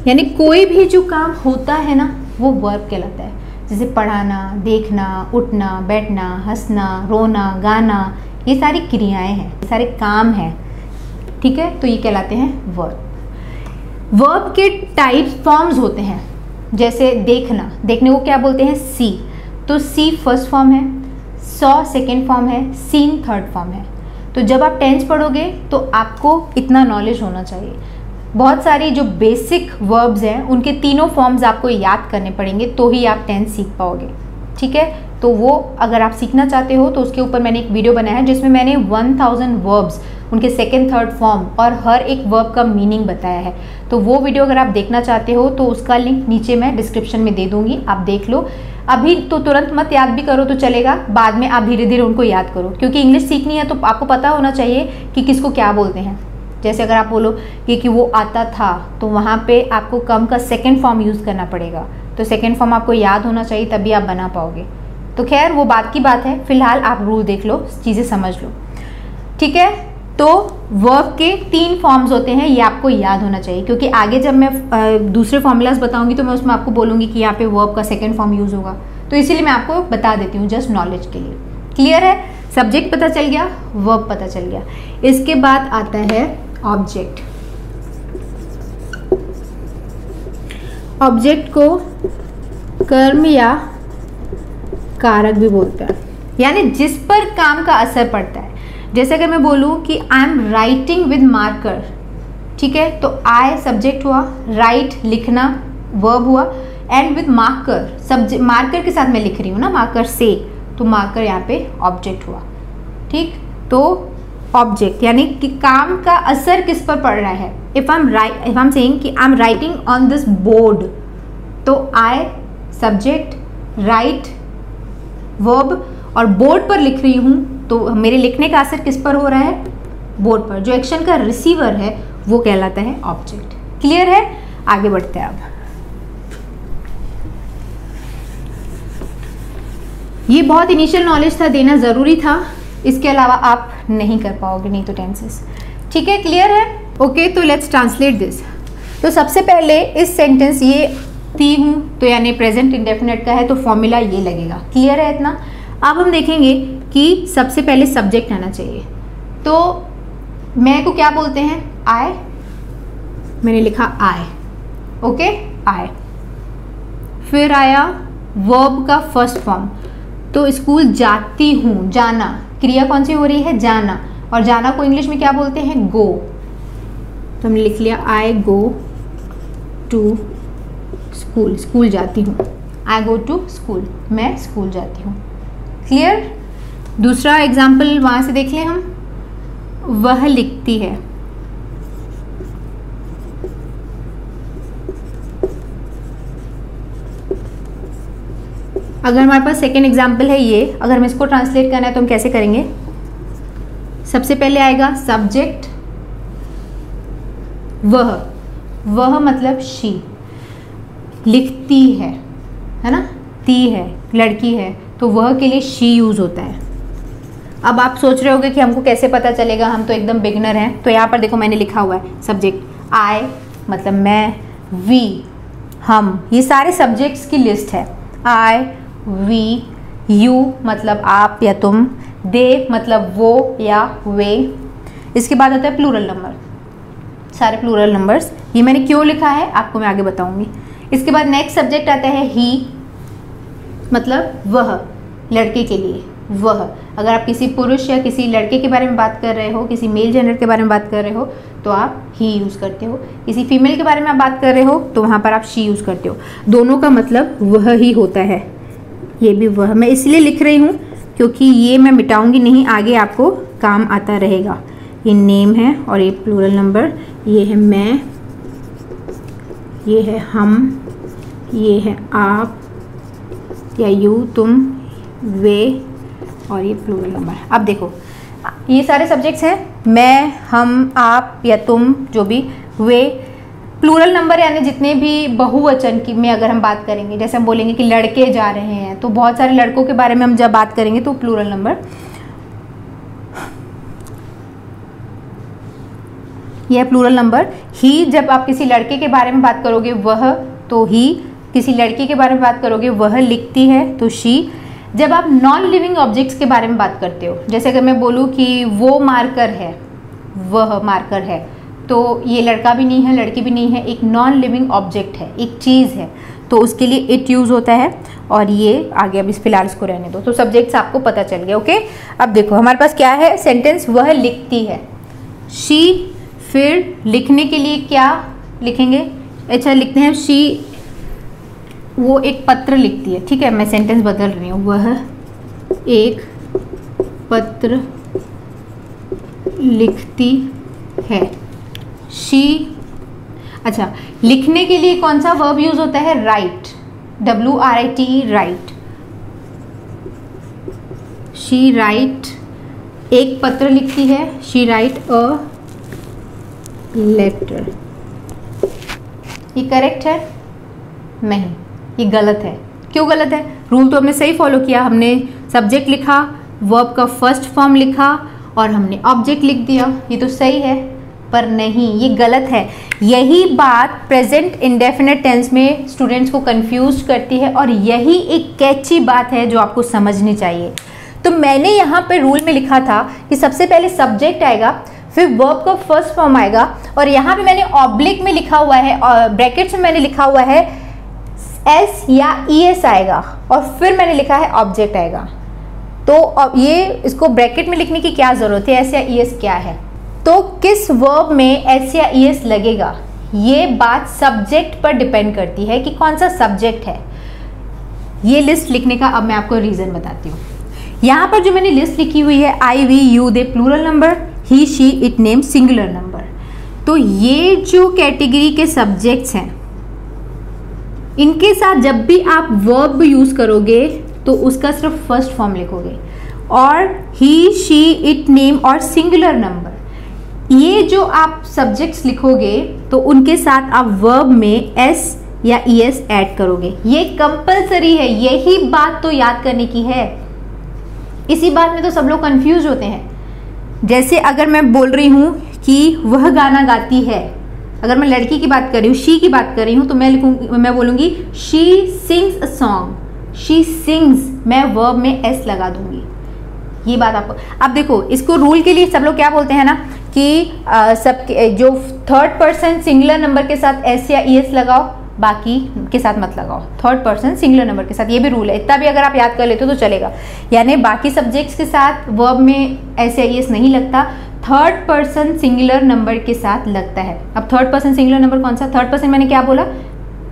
यानी कोई भी जो काम होता है ना, वो वर्ब कहलाता है। जैसे पढ़ाना, देखना, उठना, बैठना, हंसना, रोना, गाना, ये सारी क्रियाएँ हैं, ये सारे काम हैं। ठीक है? तो ये कहलाते हैं वर्ब वर्ब के टाइप फॉर्म्स होते हैं, जैसे देखना। देखने को क्या बोलते हैं? सी तो सी फ़र्स्ट फॉर्म है सौ सेकेंड फॉर्म है सीन थर्ड फॉर्म है। तो जब आप टेंस पढ़ोगे तो आपको इतना नॉलेज होना चाहिए। बहुत सारी जो बेसिक वर्ब्स हैं, उनके तीनों फॉर्म्स आपको याद करने पड़ेंगे तो ही आप टेंथ सीख पाओगे। ठीक है? तो वो अगर आप सीखना चाहते हो तो उसके ऊपर मैंने एक वीडियो बनाया है, जिसमें मैंने 1000 वर्ब्स उनके सेकेंड थर्ड फॉर्म और हर एक वर्ब का मीनिंग बताया है। तो वो वीडियो अगर आप देखना चाहते हो तो उसका लिंक नीचे मैं डिस्क्रिप्शन में दे दूँगी, आप देख लो। अभी तो तुरंत मत याद भी करो तो चलेगा, बाद में आप धीरे धीरे उनको याद करो, क्योंकि इंग्लिश सीखनी है तो आपको पता होना चाहिए कि किसको क्या बोलते हैं। जैसे अगर आप बोलो कि, कि वो आता था तो वहाँ पे आपको कम का सेकेंड फॉर्म यूज़ करना पड़ेगा। तो सेकेंड फॉर्म आपको याद होना चाहिए तभी आप बना पाओगे। तो खैर वो बात की बात है। फ़िलहाल आप रूल देख लो चीज़ें समझ लो। ठीक है? तो वर्ब के तीन फॉर्म्स होते हैं ये आपको याद होना चाहिए। क्योंकि आगे जब मैं दूसरे फॉर्मूलाज बताऊँगी तो मैं उसमें आपको बोलूँगी कि यहाँ पे वर्ब का सेकेंड फॉर्म यूज़ होगा। तो इसीलिए मैं आपको बता देती हूँ जस्ट नॉलेज के लिए। क्लियर है? सब्जेक्ट पता चल गया वर्ब पता चल गया। इसके बाद आता है ऑब्जेक्ट ऑब्जेक्ट को कर्म या कारक भी बोलते हैं। यानी जिस पर काम का असर पड़ता है। जैसे अगर मैं बोलूँ कि I am writing with marker ठीक है? तो आई सब्जेक्ट हुआ राइट लिखना वर्ब हुआ and with marker subject marker के साथ मैं लिख रही हूँ ना मार्कर से तो मार्कर यहाँ पे ऑब्जेक्ट हुआ, ठीक? तो ऑब्जेक्ट यानी कि काम का असर किस पर पड़ रहा है? If I am right if I am saying कि I am writing on this board तो आई सब्जेक्ट राइट वर्ब और बोर्ड पर लिख रही हूँ तो मेरे लिखने का असर किस पर हो रहा है? बोर्ड पर। जो एक्शन का रिसीवर है, वो कहलाता है ऑब्जेक्ट क्लियर है? आगे बढ़ते हैं अब। ये बहुत इनिशियल नॉलेज था, देना ज़रूरी था। इसके अलावा आप नहीं कर पाओगे, नहीं तो टेंसेस ठीक है क्लियर है? ओके तो लेट्स ट्रांसलेट दिस तो सबसे पहले इस सेंटेंस ये थी हूँ तो यानी प्रेजेंट इंडेफिनेट का है तो फॉर्मूला ये लगेगा. क्लियर है इतना? अब हम देखेंगे कि सबसे पहले सब्जेक्ट आना चाहिए. तो मैं को क्या बोलते हैं? आए मैंने लिखा आए ओके आए फिर आया वर्ब का फ़र्स्ट फॉर्म तो स्कूल जाती हूँ, जाना. क्रिया कौन सी हो रही है? जाना। और जाना को इंग्लिश में क्या बोलते हैं? गो। तो हमने लिख लिया I go to school school जाती हूँ। आई गो टू स्कूल मैं स्कूल जाती हूँ। क्लियर दूसरा एग्ज़ाम्पल वहाँ से देख लें हम। वह लिखती है। अगर हमारे पास सेकेंड एग्ज़ाम्पल है ये, अगर हमें इसको ट्रांसलेट करना है तो हम कैसे करेंगे? सबसे पहले आएगा सब्जेक्ट वह। वह मतलब शी लिखती है है ना? ती है, लड़की है तो वह के लिए शी यूज़ होता है। अब आप सोच रहे होगे कि हमको कैसे पता चलेगा? हम तो एकदम बिगनर हैं। तो यहाँ पर देखो मैंने लिखा हुआ है सब्जेक्ट आई मतलब मैं वी हम। ये सारे सब्जेक्ट्स की लिस्ट है। आई वी, यू मतलब आप या तुम, दे मतलब वो या वे। इसके बाद आता है प्लूरल नंबर सारे प्लूरल नंबर्स ये मैंने क्यों लिखा है? आपको मैं आगे बताऊँगी। इसके बाद नेक्स्ट सब्जेक्ट आता है ही मतलब वह, लड़के के लिए, वह। अगर आप किसी पुरुष या किसी लड़के के बारे में बात कर रहे हो, किसी मेल जेंडर के बारे में बात कर रहे हो तो आप ही यूज़ करते हो। किसी फीमेल के बारे में आप बात कर रहे हो तो वहाँ पर आप शी यूज़ करते हो। दोनों का मतलब वह ही होता है। ये भी वह, मैं इसलिए लिख रही हूँ क्योंकि ये मैं मिटाऊँगी नहीं, आगे आपको काम आता रहेगा। ये नेम है और ये प्लूरल नंबर ये है मैं, ये है हम, ये है आप, या यू तुम, वे और ये प्लूरल नंबर अब देखो, ये सारे सब्जेक्ट्स हैं, मैं, हम, आप, या तुम, जो भी, वे प्लूरल नंबर यानी जितने भी बहुवचन की में अगर हम बात करेंगे, जैसे हम बोलेंगे कि लड़के जा रहे हैं तो बहुत सारे लड़कों के बारे में हम जब बात करेंगे तो प्लूरल नंबर। यह प्लूरल नंबर ही जब आप किसी लड़के के बारे में बात करोगे, वह तो ही किसी लड़की के बारे में बात करोगे, वह लिखती है तो शी जब आप नॉन लिविंग ऑब्जेक्ट्स के बारे में बात करते हो, जैसे अगर मैं बोलूँ कि वो मार्कर है, वह मार्कर है तो ये लड़का भी नहीं है, लड़की भी नहीं है, एक नॉन लिविंग ऑब्जेक्ट है, एक चीज़ है। तो उसके लिए इट यूज़ होता है और ये आगे अब इस फ़िलहाल इसको रहने दो। तो सब्जेक्ट्स आपको पता चल गया ओके अब देखो, हमारे पास क्या है? सेंटेंस वह लिखती है। शी फिर लिखने के लिए क्या लिखेंगे? अच्छा लिखते हैं शी वो एक पत्र लिखती है, ठीक है? मैं सेंटेंस बदल रही हूँ। वह एक पत्र लिखती है। शी अच्छा लिखने के लिए कौन सा वर्ब यूज़ होता है? Write W R I T write she write एक पत्र लिखती है शी राइट अ लेटर ये करेक्ट है? नहीं, ये गलत है. क्यों गलत है? रूल तो हमने सही फॉलो किया. हमने सब्जेक्ट लिखा वर्ब का फ़र्स्ट फॉर्म लिखा और हमने ऑब्जेक्ट लिख दिया. ये तो सही है. पर नहीं, ये गलत है। यही बात प्रेजेंट इंडेफिनेट टेंस में स्टूडेंट्स को कंफ्यूज करती है और यही एक कैची बात है जो आपको समझनी चाहिए। तो मैंने यहाँ पे रूल में लिखा था कि सबसे पहले सब्जेक्ट आएगा, फिर वर्ब का फ़र्स्ट फॉर्म आएगा और यहाँ पे मैंने ऑब्लिक में लिखा हुआ है, और ब्रैकेट्स में मैंने लिखा हुआ है एस या ई एस आएगा और फिर मैंने लिखा है ऑब्जेक्ट आएगा। तो ये इसको ब्रैकेट में लिखने की क्या ज़रूरत है? एस या ई एस क्या है? तो किस वर्ब में एस या ई e एस लगेगा? ये बात सब्जेक्ट पर डिपेंड करती है कि कौन सा सब्जेक्ट है। ये लिस्ट लिखने का अब मैं आपको रीज़न बताती हूँ। यहाँ पर जो मैंने लिस्ट लिखी हुई है I we you they plural number he she it name singular number तो ये जो कैटेगरी के सब्जेक्ट्स हैं, इनके साथ जब भी आप वर्ब यूज़ करोगे तो उसका सिर्फ़ फ़र्स्ट फॉर्म लिखोगे। और ही शी इट नेम और सिंगुलर नंबर ये जो आप सब्जेक्ट्स लिखोगे तो उनके साथ आप वर्ब में एस या ई एस ऐड करोगे। ये कंपलसरी है, यही बात तो याद करने की है। इसी बात में तो सब लोग कंफ्यूज होते हैं। जैसे अगर मैं बोल रही हूँ कि वह गाना गाती है, अगर मैं लड़की की बात कर रही हूँ शी की बात कर रही हूँ तो मैं लिखूँ, मैं बोलूँगी she sings a song she sings मैं वर्ब में एस लगा दूँगी। ये बात आपको अब देखो, इसको रूल के लिए सब लोग क्या बोलते हैं ना, कि सब जो थर्ड पर्सन सिंगुलर नंबर के साथ एस या ई एस लगाओ, बाकी के साथ मत लगाओ। थर्ड पर्सन सिंगुलर नंबर के साथ, ये भी रूल है। इतना भी अगर आप याद कर लेते हो तो चलेगा। यानी बाकी सब्जेक्ट्स के साथ वर्ब में एस या ई एस नहीं लगता थर्ड पर्सन सिंगुलर नंबर के साथ लगता है। अब थर्ड पर्सन सिंगुलर नंबर कौन सा? थर्ड पर्सन मैंने क्या बोला?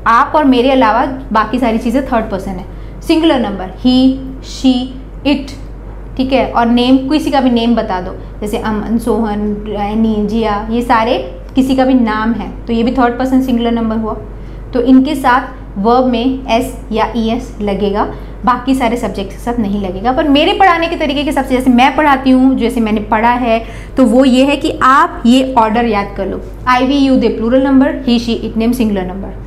आप और मेरे अलावा बाकी सारी चीज़ें थर्ड पर्सन है। Singular number he she it ठीक है? और नेम किसी का भी नेम बता दो। जैसे अमन, सोहन, रैनी, जिया, ये सारे किसी का भी नाम है। तो ये भी थर्ड पर्सन सिंगुलर नंबर हुआ। तो इनके साथ वर्ब में एस या ई एस लगेगा। बाकी सारे सब्जेक्ट के साथ नहीं लगेगा। पर मेरे पढ़ाने के तरीके के हिसाब से, जैसे मैं पढ़ाती हूँ, जैसे मैंने पढ़ा है तो वो ये है कि आप ये ऑर्डर याद कर लो। I we you they plural number he she it name singular number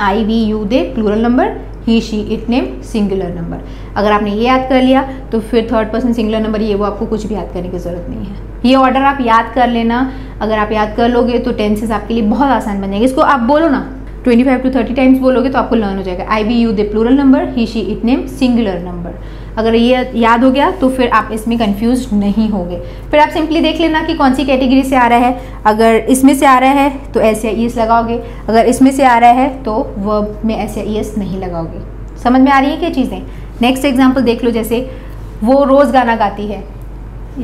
I we you they plural number he she it name singular number अगर आपने ये याद कर लिया तो फिर थर्ड पर्सन सिंगुलर नंबर ये वो आपको कुछ भी याद करने की ज़रूरत नहीं है। ये ऑर्डर आप याद कर लेना। अगर आप याद कर लोगे तो टेंसेज आपके लिए बहुत आसान बन जाएँगे। इसको आप बोलो ना 25 टू 30 टाइम्स बोलोगे तो आपको लर्न हो जाएगा। I we you they plural number he she it name singular number अगर ये याद हो गया तो फिर आप इसमें कंफ्यूज नहीं होंगे। फिर आप सिंपली देख लेना कि कौन सी कैटेगरी से आ रहा है। अगर इसमें से आ रहा है तो ई एस लगाओगे। अगर इसमें से आ रहा है तो वर्ब में एस या ई एस नहीं लगाओगे। समझ में आ रही है क्या चीज़ें? नेक्स्ट एग्ज़ाम्पल देख लो, जैसे वो रोज़ गाना गाती है।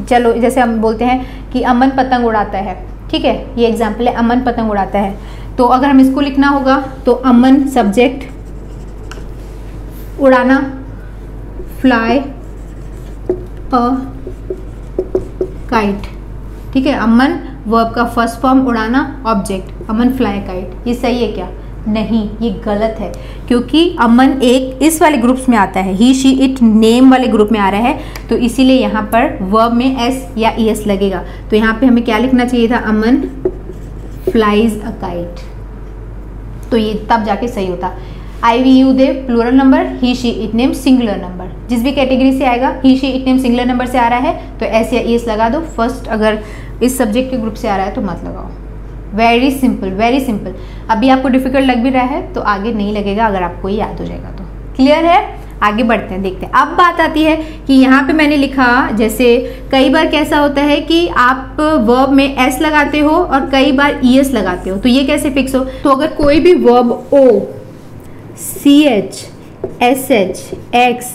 चलो, जैसे हम बोलते हैं कि अमन पतंग उड़ाता है। ठीक है? ये एग्ज़ाम्पल है, अमन पतंग उड़ाता है। तो अगर हम इसको लिखना होगा तो अमन सब्जेक्ट उड़ाना फ्लाई अ काइट ठीक है? अमन वर्ब का फ़र्स्ट फॉर्म उड़ाना ऑब्जेक्ट अमन फ्लाई काइट ये सही है क्या? नहीं, ये गलत है। क्योंकि अमन एक इस वाले ग्रुप्स में आता है। ही शी इट नेम वाले ग्रुप में आ रहा है। तो इसीलिए यहाँ पर वर्ब में एस या ई एस लगेगा। तो यहाँ पे हमें क्या लिखना चाहिए था? अमन फ्लाइज अ काइट तो ये तब जाके सही होता। I we you they plural number he she it name singular number जिस भी कैटेगरी से आएगा ही she it name singular number से आ रहा है तो एस या एस लगा दो। फ़र्स्ट अगर इस सब्जेक्ट के ग्रुप से आ रहा है तो मत लगाओ। वेरी सिंपल वेरी सिंपल अभी आपको डिफ़िकल्ट लग भी रहा है तो आगे नहीं लगेगा, अगर आपको ये याद हो जाएगा तो। क्लियर है? आगे बढ़ते हैं, देखते हैं। अब बात आती है कि यहाँ पे मैंने लिखा, जैसे कई बार कैसा होता है कि आप वर्ब में एस लगाते हो और कई बार ई एस लगाते हो तो ये कैसे फिक्स हो? तो अगर कोई भी verb O C H S H X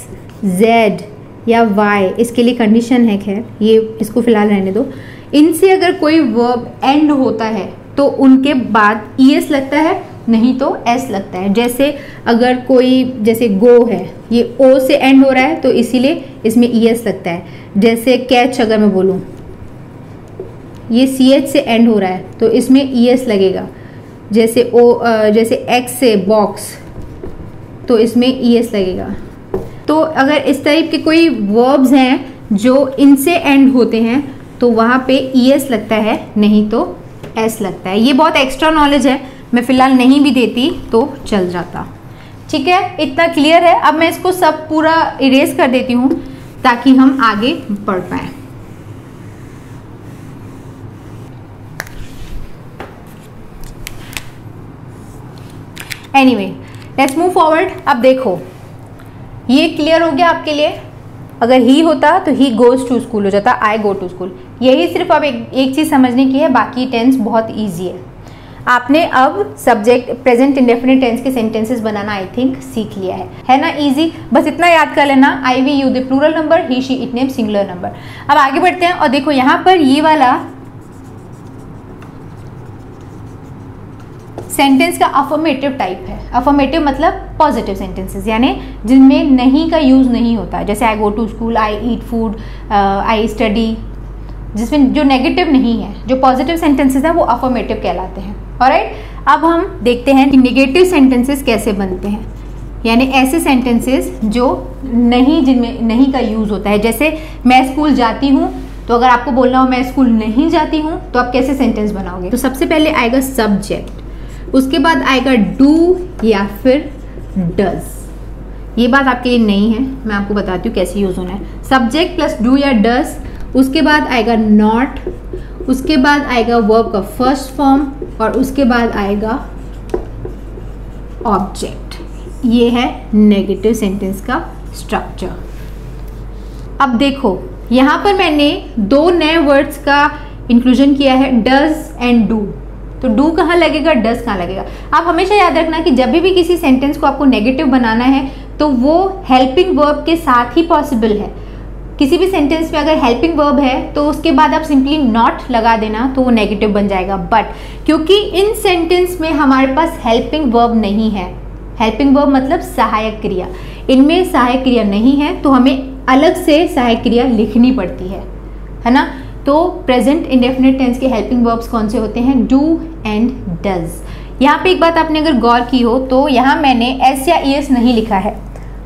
Z या वाई इसके लिए कंडीशन है, खैर, ये इसको फ़िलहाल रहने दो। इनसे अगर कोई वर्ब एंड होता है तो उनके बाद ई एस लगता है, नहीं तो एस लगता है। जैसे अगर कोई, जैसे गो है, ये ओ से एंड हो रहा है तो इसीलिए इसमें ई एस लगता है। जैसे कैच अगर मैं बोलूँ, ये सी एच से एंड हो रहा है तो इसमें ई एस लगेगा। जैसे ओ जैसे एक्स से बॉक्स तो इसमें ई एस लगेगा। तो अगर इस टाइप के कोई वर्ब्स हैं जो इनसे एंड होते हैं तो वहाँ पे ई एस लगता है, नहीं तो एस लगता है। ये बहुत एक्स्ट्रा नॉलेज है। मैं फ़िलहाल नहीं भी देती तो चल जाता। ठीक है? इतना क्लियर है। अब मैं इसको सब पूरा इरेज कर देती हूँ, ताकि हम आगे बढ़ पाए। एनीवे लेट्स मूव फॉरवर्ड अब देखो। ये क्लियर हो गया आपके लिए? अगर ही होता तो ही गोज टू स्कूल हो जाता आई गो टू स्कूल यही सिर्फ़ अब एक, एक चीज़ समझने की है बाकी टेंस बहुत ईजी है। आपने अब सब्जेक्ट प्रेजेंट इंडेफिनिट टेंस के सेंटेंसेस बनाना आई थिंक सीख लिया है। है ना इजी बस इतना याद कर लेना I we you they plural number he she it name singular number अब आगे बढ़ते हैं और देखो यहाँ पर ये वाला सेंटेंस का अफर्मेटिव टाइप है. अफर्मेटिव मतलब पॉजिटिव सेंटेंसेस यानी जिनमें नहीं का यूज़ नहीं होता. जैसे I go to school I eat food I study जिसमें जो नेगेटिव नहीं है, जो पॉजिटिव सेंटेंसेस हैं, वो अफर्मेटिव कहलाते हैं. और अब हम देखते हैं कि निगेटिव सेंटेंसेस कैसे बनते हैं. यानी ऐसे सेंटेंसेस जो नहीं, जिनमें नहीं का यूज़ होता है. जैसे मैं स्कूल जाती हूँ तो अगर आपको बोलना हो मैं स्कूल नहीं जाती हूँ तो आप कैसे सेंटेंस बनाओगे? तो सबसे पहले आएगा सब्जेक्ट उसके बाद आएगा डू या फिर डज ये बात आपके लिए नहीं है, मैं आपको बताती हूँ कैसे यूज़ होना है। सब्जेक्ट प्लस डू या डस उसके बाद आएगा नॉट उसके बाद आएगा वर्ब का फ़र्स्ट फॉर्म और उसके बाद आएगा ऑब्जेक्ट ये है नेगेटिव सेंटेंस का स्ट्रक्चर अब देखो, यहाँ पर मैंने दो नए वर्ड्स का इंक्लूजन किया है डज एंड डू तो डू कहाँ लगेगा, डस कहाँ लगेगा? आप हमेशा याद रखना कि जब भी किसी सेंटेंस को आपको नेगेटिव बनाना है तो वो हेल्पिंग वर्ब के साथ ही पॉसिबल है। किसी भी सेंटेंस में अगर हेल्पिंग वर्ब है तो उसके बाद आप सिंपली नॉट लगा देना तो वो नेगेटिव बन जाएगा। बट क्योंकि इन सेंटेंस में हमारे पास हेल्पिंग वर्ब नहीं है हेल्पिंग वर्ब मतलब सहायक क्रिया। इनमें सहायक क्रिया नहीं है तो हमें अलग से सहायक क्रिया लिखनी पड़ती है है ना? तो प्रेजेंट इंडेफिनेट टेंस के हेल्पिंग वर्ब्स कौन से होते हैं? डू एंड डज यहाँ पे एक बात आपने अगर गौर की हो तो यहाँ मैंने एस या ई एस नहीं लिखा है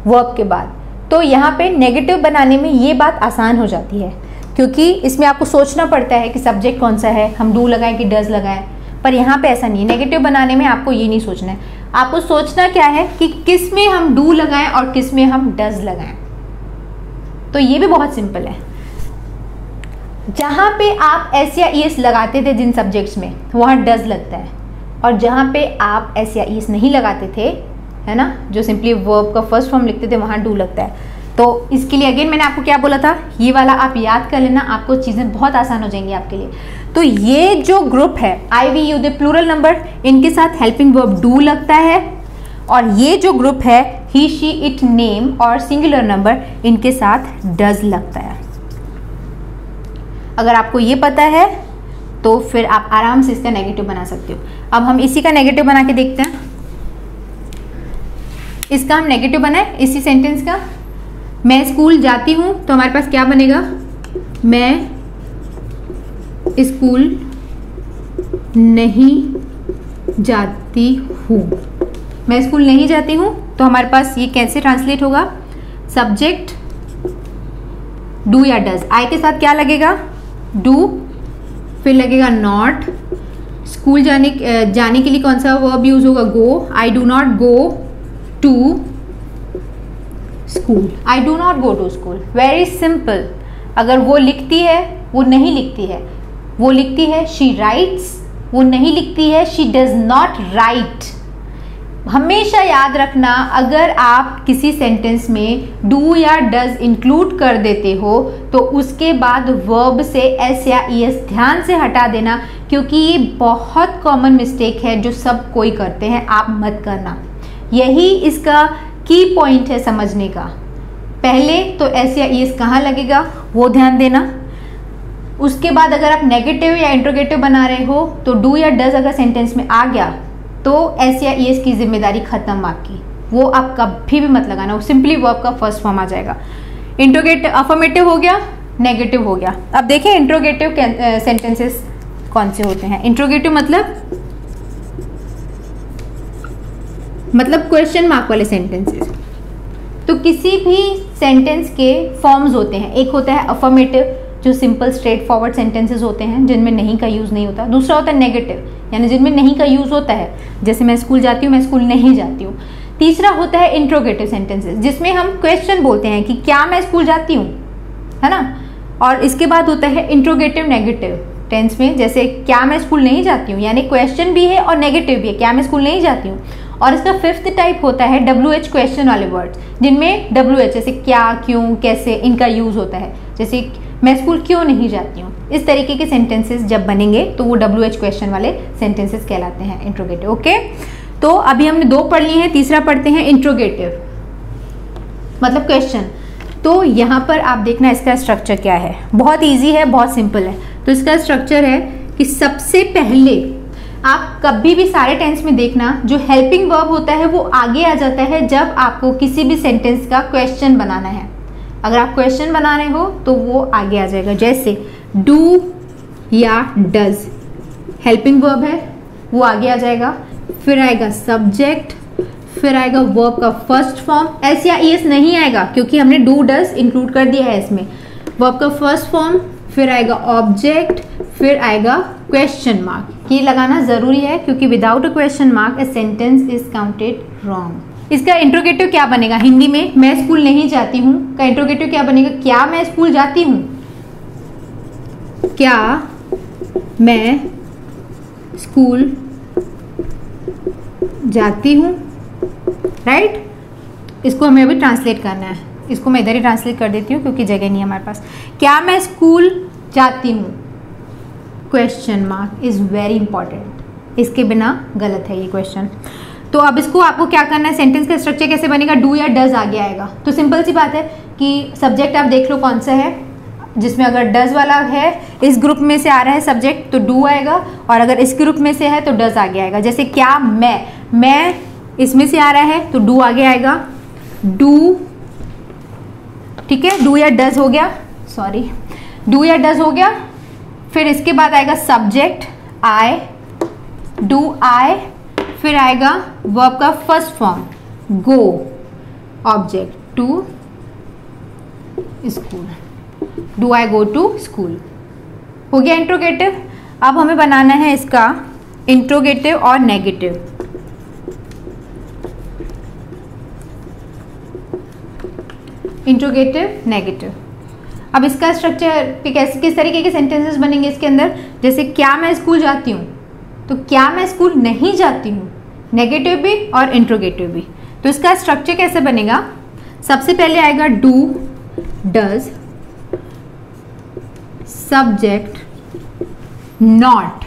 वर्ब के बाद। तो यहाँ पे नेगेटिव बनाने में ये बात आसान हो जाती है, क्योंकि इसमें आपको सोचना पड़ता है कि सब्जेक्ट कौन सा है। हम डू लगाएँ कि डज लगाएँ, पर यहाँ पे ऐसा नहीं है। नेगेटिव बनाने में आपको ये नहीं सोचना है। आपको सोचना क्या है कि किसमें हम डू लगाएँ और किसमें हम डज लगाएँ। तो ये भी बहुत सिंपल है। जहाँ पे आप एस या ई एस लगाते थे जिन सब्जेक्ट्स में, वहाँ डज लगता है। और जहाँ पे आप एस या ई एस नहीं लगाते थे, है ना, जो सिंपली वर्ब का फ़र्स्ट फॉर्म लिखते थे, वहाँ डू लगता है। तो इसके लिए अगेन मैंने आपको क्या बोला था? ये वाला आप याद कर लेना, आपको चीज़ें बहुत आसान हो जाएँगी आपके लिए। तो ये जो ग्रुप है I we you they plural number इनके साथ हेल्पिंग वर्ब डू लगता है। और ये जो ग्रुप है ही शी इट नेम और सिंगुलर नंबर इनके साथ डज लगता है। अगर आपको ये पता है तो फिर आप आराम से इसका नेगेटिव बना सकते हो। अब हम इसी का नेगेटिव बना के देखते हैं। इसका हम नेगेटिव बनाए, इसी सेंटेंस का। मैं स्कूल जाती हूँ तो हमारे पास क्या बनेगा? मैं स्कूल नहीं जाती हूँ। मैं स्कूल नहीं जाती हूँ तो हमारे पास ये कैसे ट्रांसलेट होगा? सब्जेक्ट डू या डज आई के साथ क्या लगेगा? डू फिर लगेगा नॉट स्कूल जाने जाने के लिए कौन सा वर्ब यूज़ होगा? Go I do not go to school I do not go to school very simple अगर वो लिखती है, वो नहीं लिखती है। वो लिखती है शी राइट्स वो नहीं लिखती है शी डज नॉट राइट हमेशा याद रखना, अगर आप किसी सेंटेंस में डू या डज इंक्लूड कर देते हो तो उसके बाद वर्ब से एस या ई एस ध्यान से हटा देना, क्योंकि ये बहुत कॉमन मिस्टेक है जो सब कोई करते हैं, आप मत करना। यही इसका की पॉइंट है समझने का। पहले तो एस या ई एस कहाँ लगेगा, वो ध्यान देना। उसके बाद अगर आप नेगेटिव या इंट्रोगेटिव बना रहे हो तो डू या डज अगर सेंटेंस में आ गया तो एस या ई एस की ज़िम्मेदारी खत्म आपकी। वो आप कभी भी मत लगाना। वो सिंपली वर्ब का फ़र्स्ट फॉर्म आ जाएगा। इंट्रोगेटिव अफर्मेटिव हो गया नेगेटिव हो गया। अब देखें इंट्रोगेटिव सेंटेंसेस कौन से होते हैं। इंट्रोगेटिव मतलब? मतलब क्वेश्चन मार्क वाले सेंटेंसेस तो किसी भी सेंटेंस के फॉर्म्स होते हैं। एक होता है अफर्मेटिव जो सिंपल स्ट्रेट फॉरवर्ड सेंटेंसेज होते हैं, जिनमें नहीं का यूज़ नहीं होता। दूसरा होता है नेगेटिव यानी जिनमें नहीं का यूज़ होता है। जैसे मैं स्कूल जाती हूँ, मैं स्कूल नहीं जाती हूँ। तीसरा होता है इंट्रोगेटिव सेंटेंसेज जिसमें हम क्वेश्चन बोलते हैं कि क्या मैं स्कूल जाती हूँ? है ना? और इसके बाद होता है इंट्रोगेटिव नेगेटिव टेंस में, जैसे क्या मैं स्कूल नहीं जाती हूँ? यानी क्वेश्चन भी है और नेगेटिव भी है, क्या मैं स्कूल नहीं जाती हूँ? और इसका फिफ्थ टाइप होता है डब्ल्यू एच क्वेश्चन वाले वर्ड्स जिनमें डब्ल्यू एच जैसे क्या, क्यों, कैसे, इनका यूज़ होता है। जैसे मैं स्कूल क्यों नहीं जाती हूँ? इस तरीके के सेंटेंसेस जब बनेंगे तो वो डब्ल्यू एच क्वेश्चन वाले सेंटेंसेस कहलाते हैं इंट्रोगेटिव ओके तो अभी हमने दो पढ़ लिए हैं, तीसरा पढ़ते हैं इंट्रोगेटिव मतलब क्वेश्चन तो यहाँ पर आप देखना इसका स्ट्रक्चर क्या है। बहुत ईजी है, बहुत सिंपल है। तो इसका स्ट्रक्चर है कि सबसे पहले आप कभी भी सारे टेंस में देखना, जो हेल्पिंग वर्ब होता है, वो आगे आ जाता है जब आपको किसी भी सेंटेंस का क्वेश्चन बनाना है। अगर आप क्वेश्चन बना रहे हो तो वो आगे आ जाएगा। जैसे डू या डज हेल्पिंग वर्ब है, वो आगे आ जाएगा। फिर आएगा सब्जेक्ट फिर आएगा वर्ब का फ़र्स्ट फॉर्म एस या ई एस नहीं आएगा, क्योंकि हमने डू डज इंक्लूड कर दिया है इसमें। वर्ब का फ़र्स्ट फॉर्म फिर आएगा ऑब्जेक्ट फिर आएगा क्वेश्चन मार्क ये लगाना ज़रूरी है, क्योंकि without a question mark a sentence is counted wrong इसका इंट्रोगेटिव क्या बनेगा? हिंदी में मैं स्कूल नहीं जाती हूँ। का इंट्रोगेटिव क्या बनेगा? क्या मैं स्कूल जाती हूँ? क्या मैं स्कूल जाती हूँ? राइट इसको हमें अभी ट्रांसलेट करना है। इसको मैं इधर ही ट्रांसलेट कर देती हूँ क्योंकि जगह नहीं है हमारे पास। क्या मैं स्कूल जाती हूँ? Question mark is very important इसके बिना गलत है ये क्वेश्चन तो अब इसको आपको क्या करना है? सेंटेंस का स्ट्रक्चर कैसे बनेगा? डू या डज आगे आएगा। तो सिंपल सी बात है कि सब्जेक्ट आप देख लो कौन सा है, जिसमें अगर डज वाला है, इस ग्रुप में से आ रहा है सब्जेक्ट तो डू आएगा और अगर इस ग्रुप में से है तो डज आगे आएगा। जैसे क्या, मैं। मैं इसमें से आ रहा है तो डू आगे आएगा। डू ठीक है? डू या डज हो गया। सॉरी डू या डज हो गया। फिर इसके बाद आएगा सब्जेक्ट आई डू आई फिर आएगा वर्ब का first form go object to school do I go to school हो गया इंट्रोगेटिव अब हमें बनाना है इसका इंट्रोगेटिव और नेगेटिव इंट्रोगेटिव नेगेटिव अब इसका स्ट्रक्चर कैसे तरीके के सेंटेंसेस बनेंगे इसके अंदर? जैसे क्या मैं स्कूल जाती हूँ तो क्या मैं स्कूल नहीं जाती हूँ? नेगेटिव भी और इंट्रोगेटिव भी। तो इसका स्ट्रक्चर कैसे बनेगा? सबसे पहले आएगा do does subject not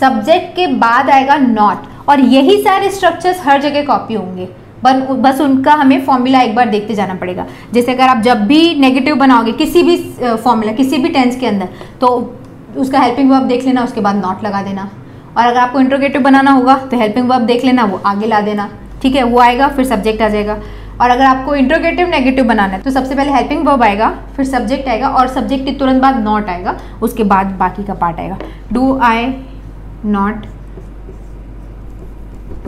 subject के बाद आएगा नॉट और यही सारे स्ट्रक्चर्स हर जगह कॉपी होंगे। बन, बस उनका हमें फॉर्मूला एक बार देखते जाना पड़ेगा। जैसे अगर आप जब भी नेगेटिव बनाओगे, किसी भी फॉर्मूला किसी भी टेंस के अंदर तो उसका हेल्पिंग वर्ब देख लेना, उसके बाद नॉट लगा देना। और अगर आपको इंट्रोगेटिव बनाना होगा तो हेल्पिंग वर्ब देख लेना, वो आगे ला देना। ठीक है, वो आएगा, फिर सब्जेक्ट आ जाएगा। और अगर आपको इंट्रोगेटिव नेगेटिव बनाना है तो सबसे पहले हेल्पिंग वर्ब आएगा, फिर सब्जेक्ट आएगा, और सब्जेक्ट के तुरंत बाद नॉट आएगा, उसके बाद बाकी का पार्ट आएगा। डू आई नॉट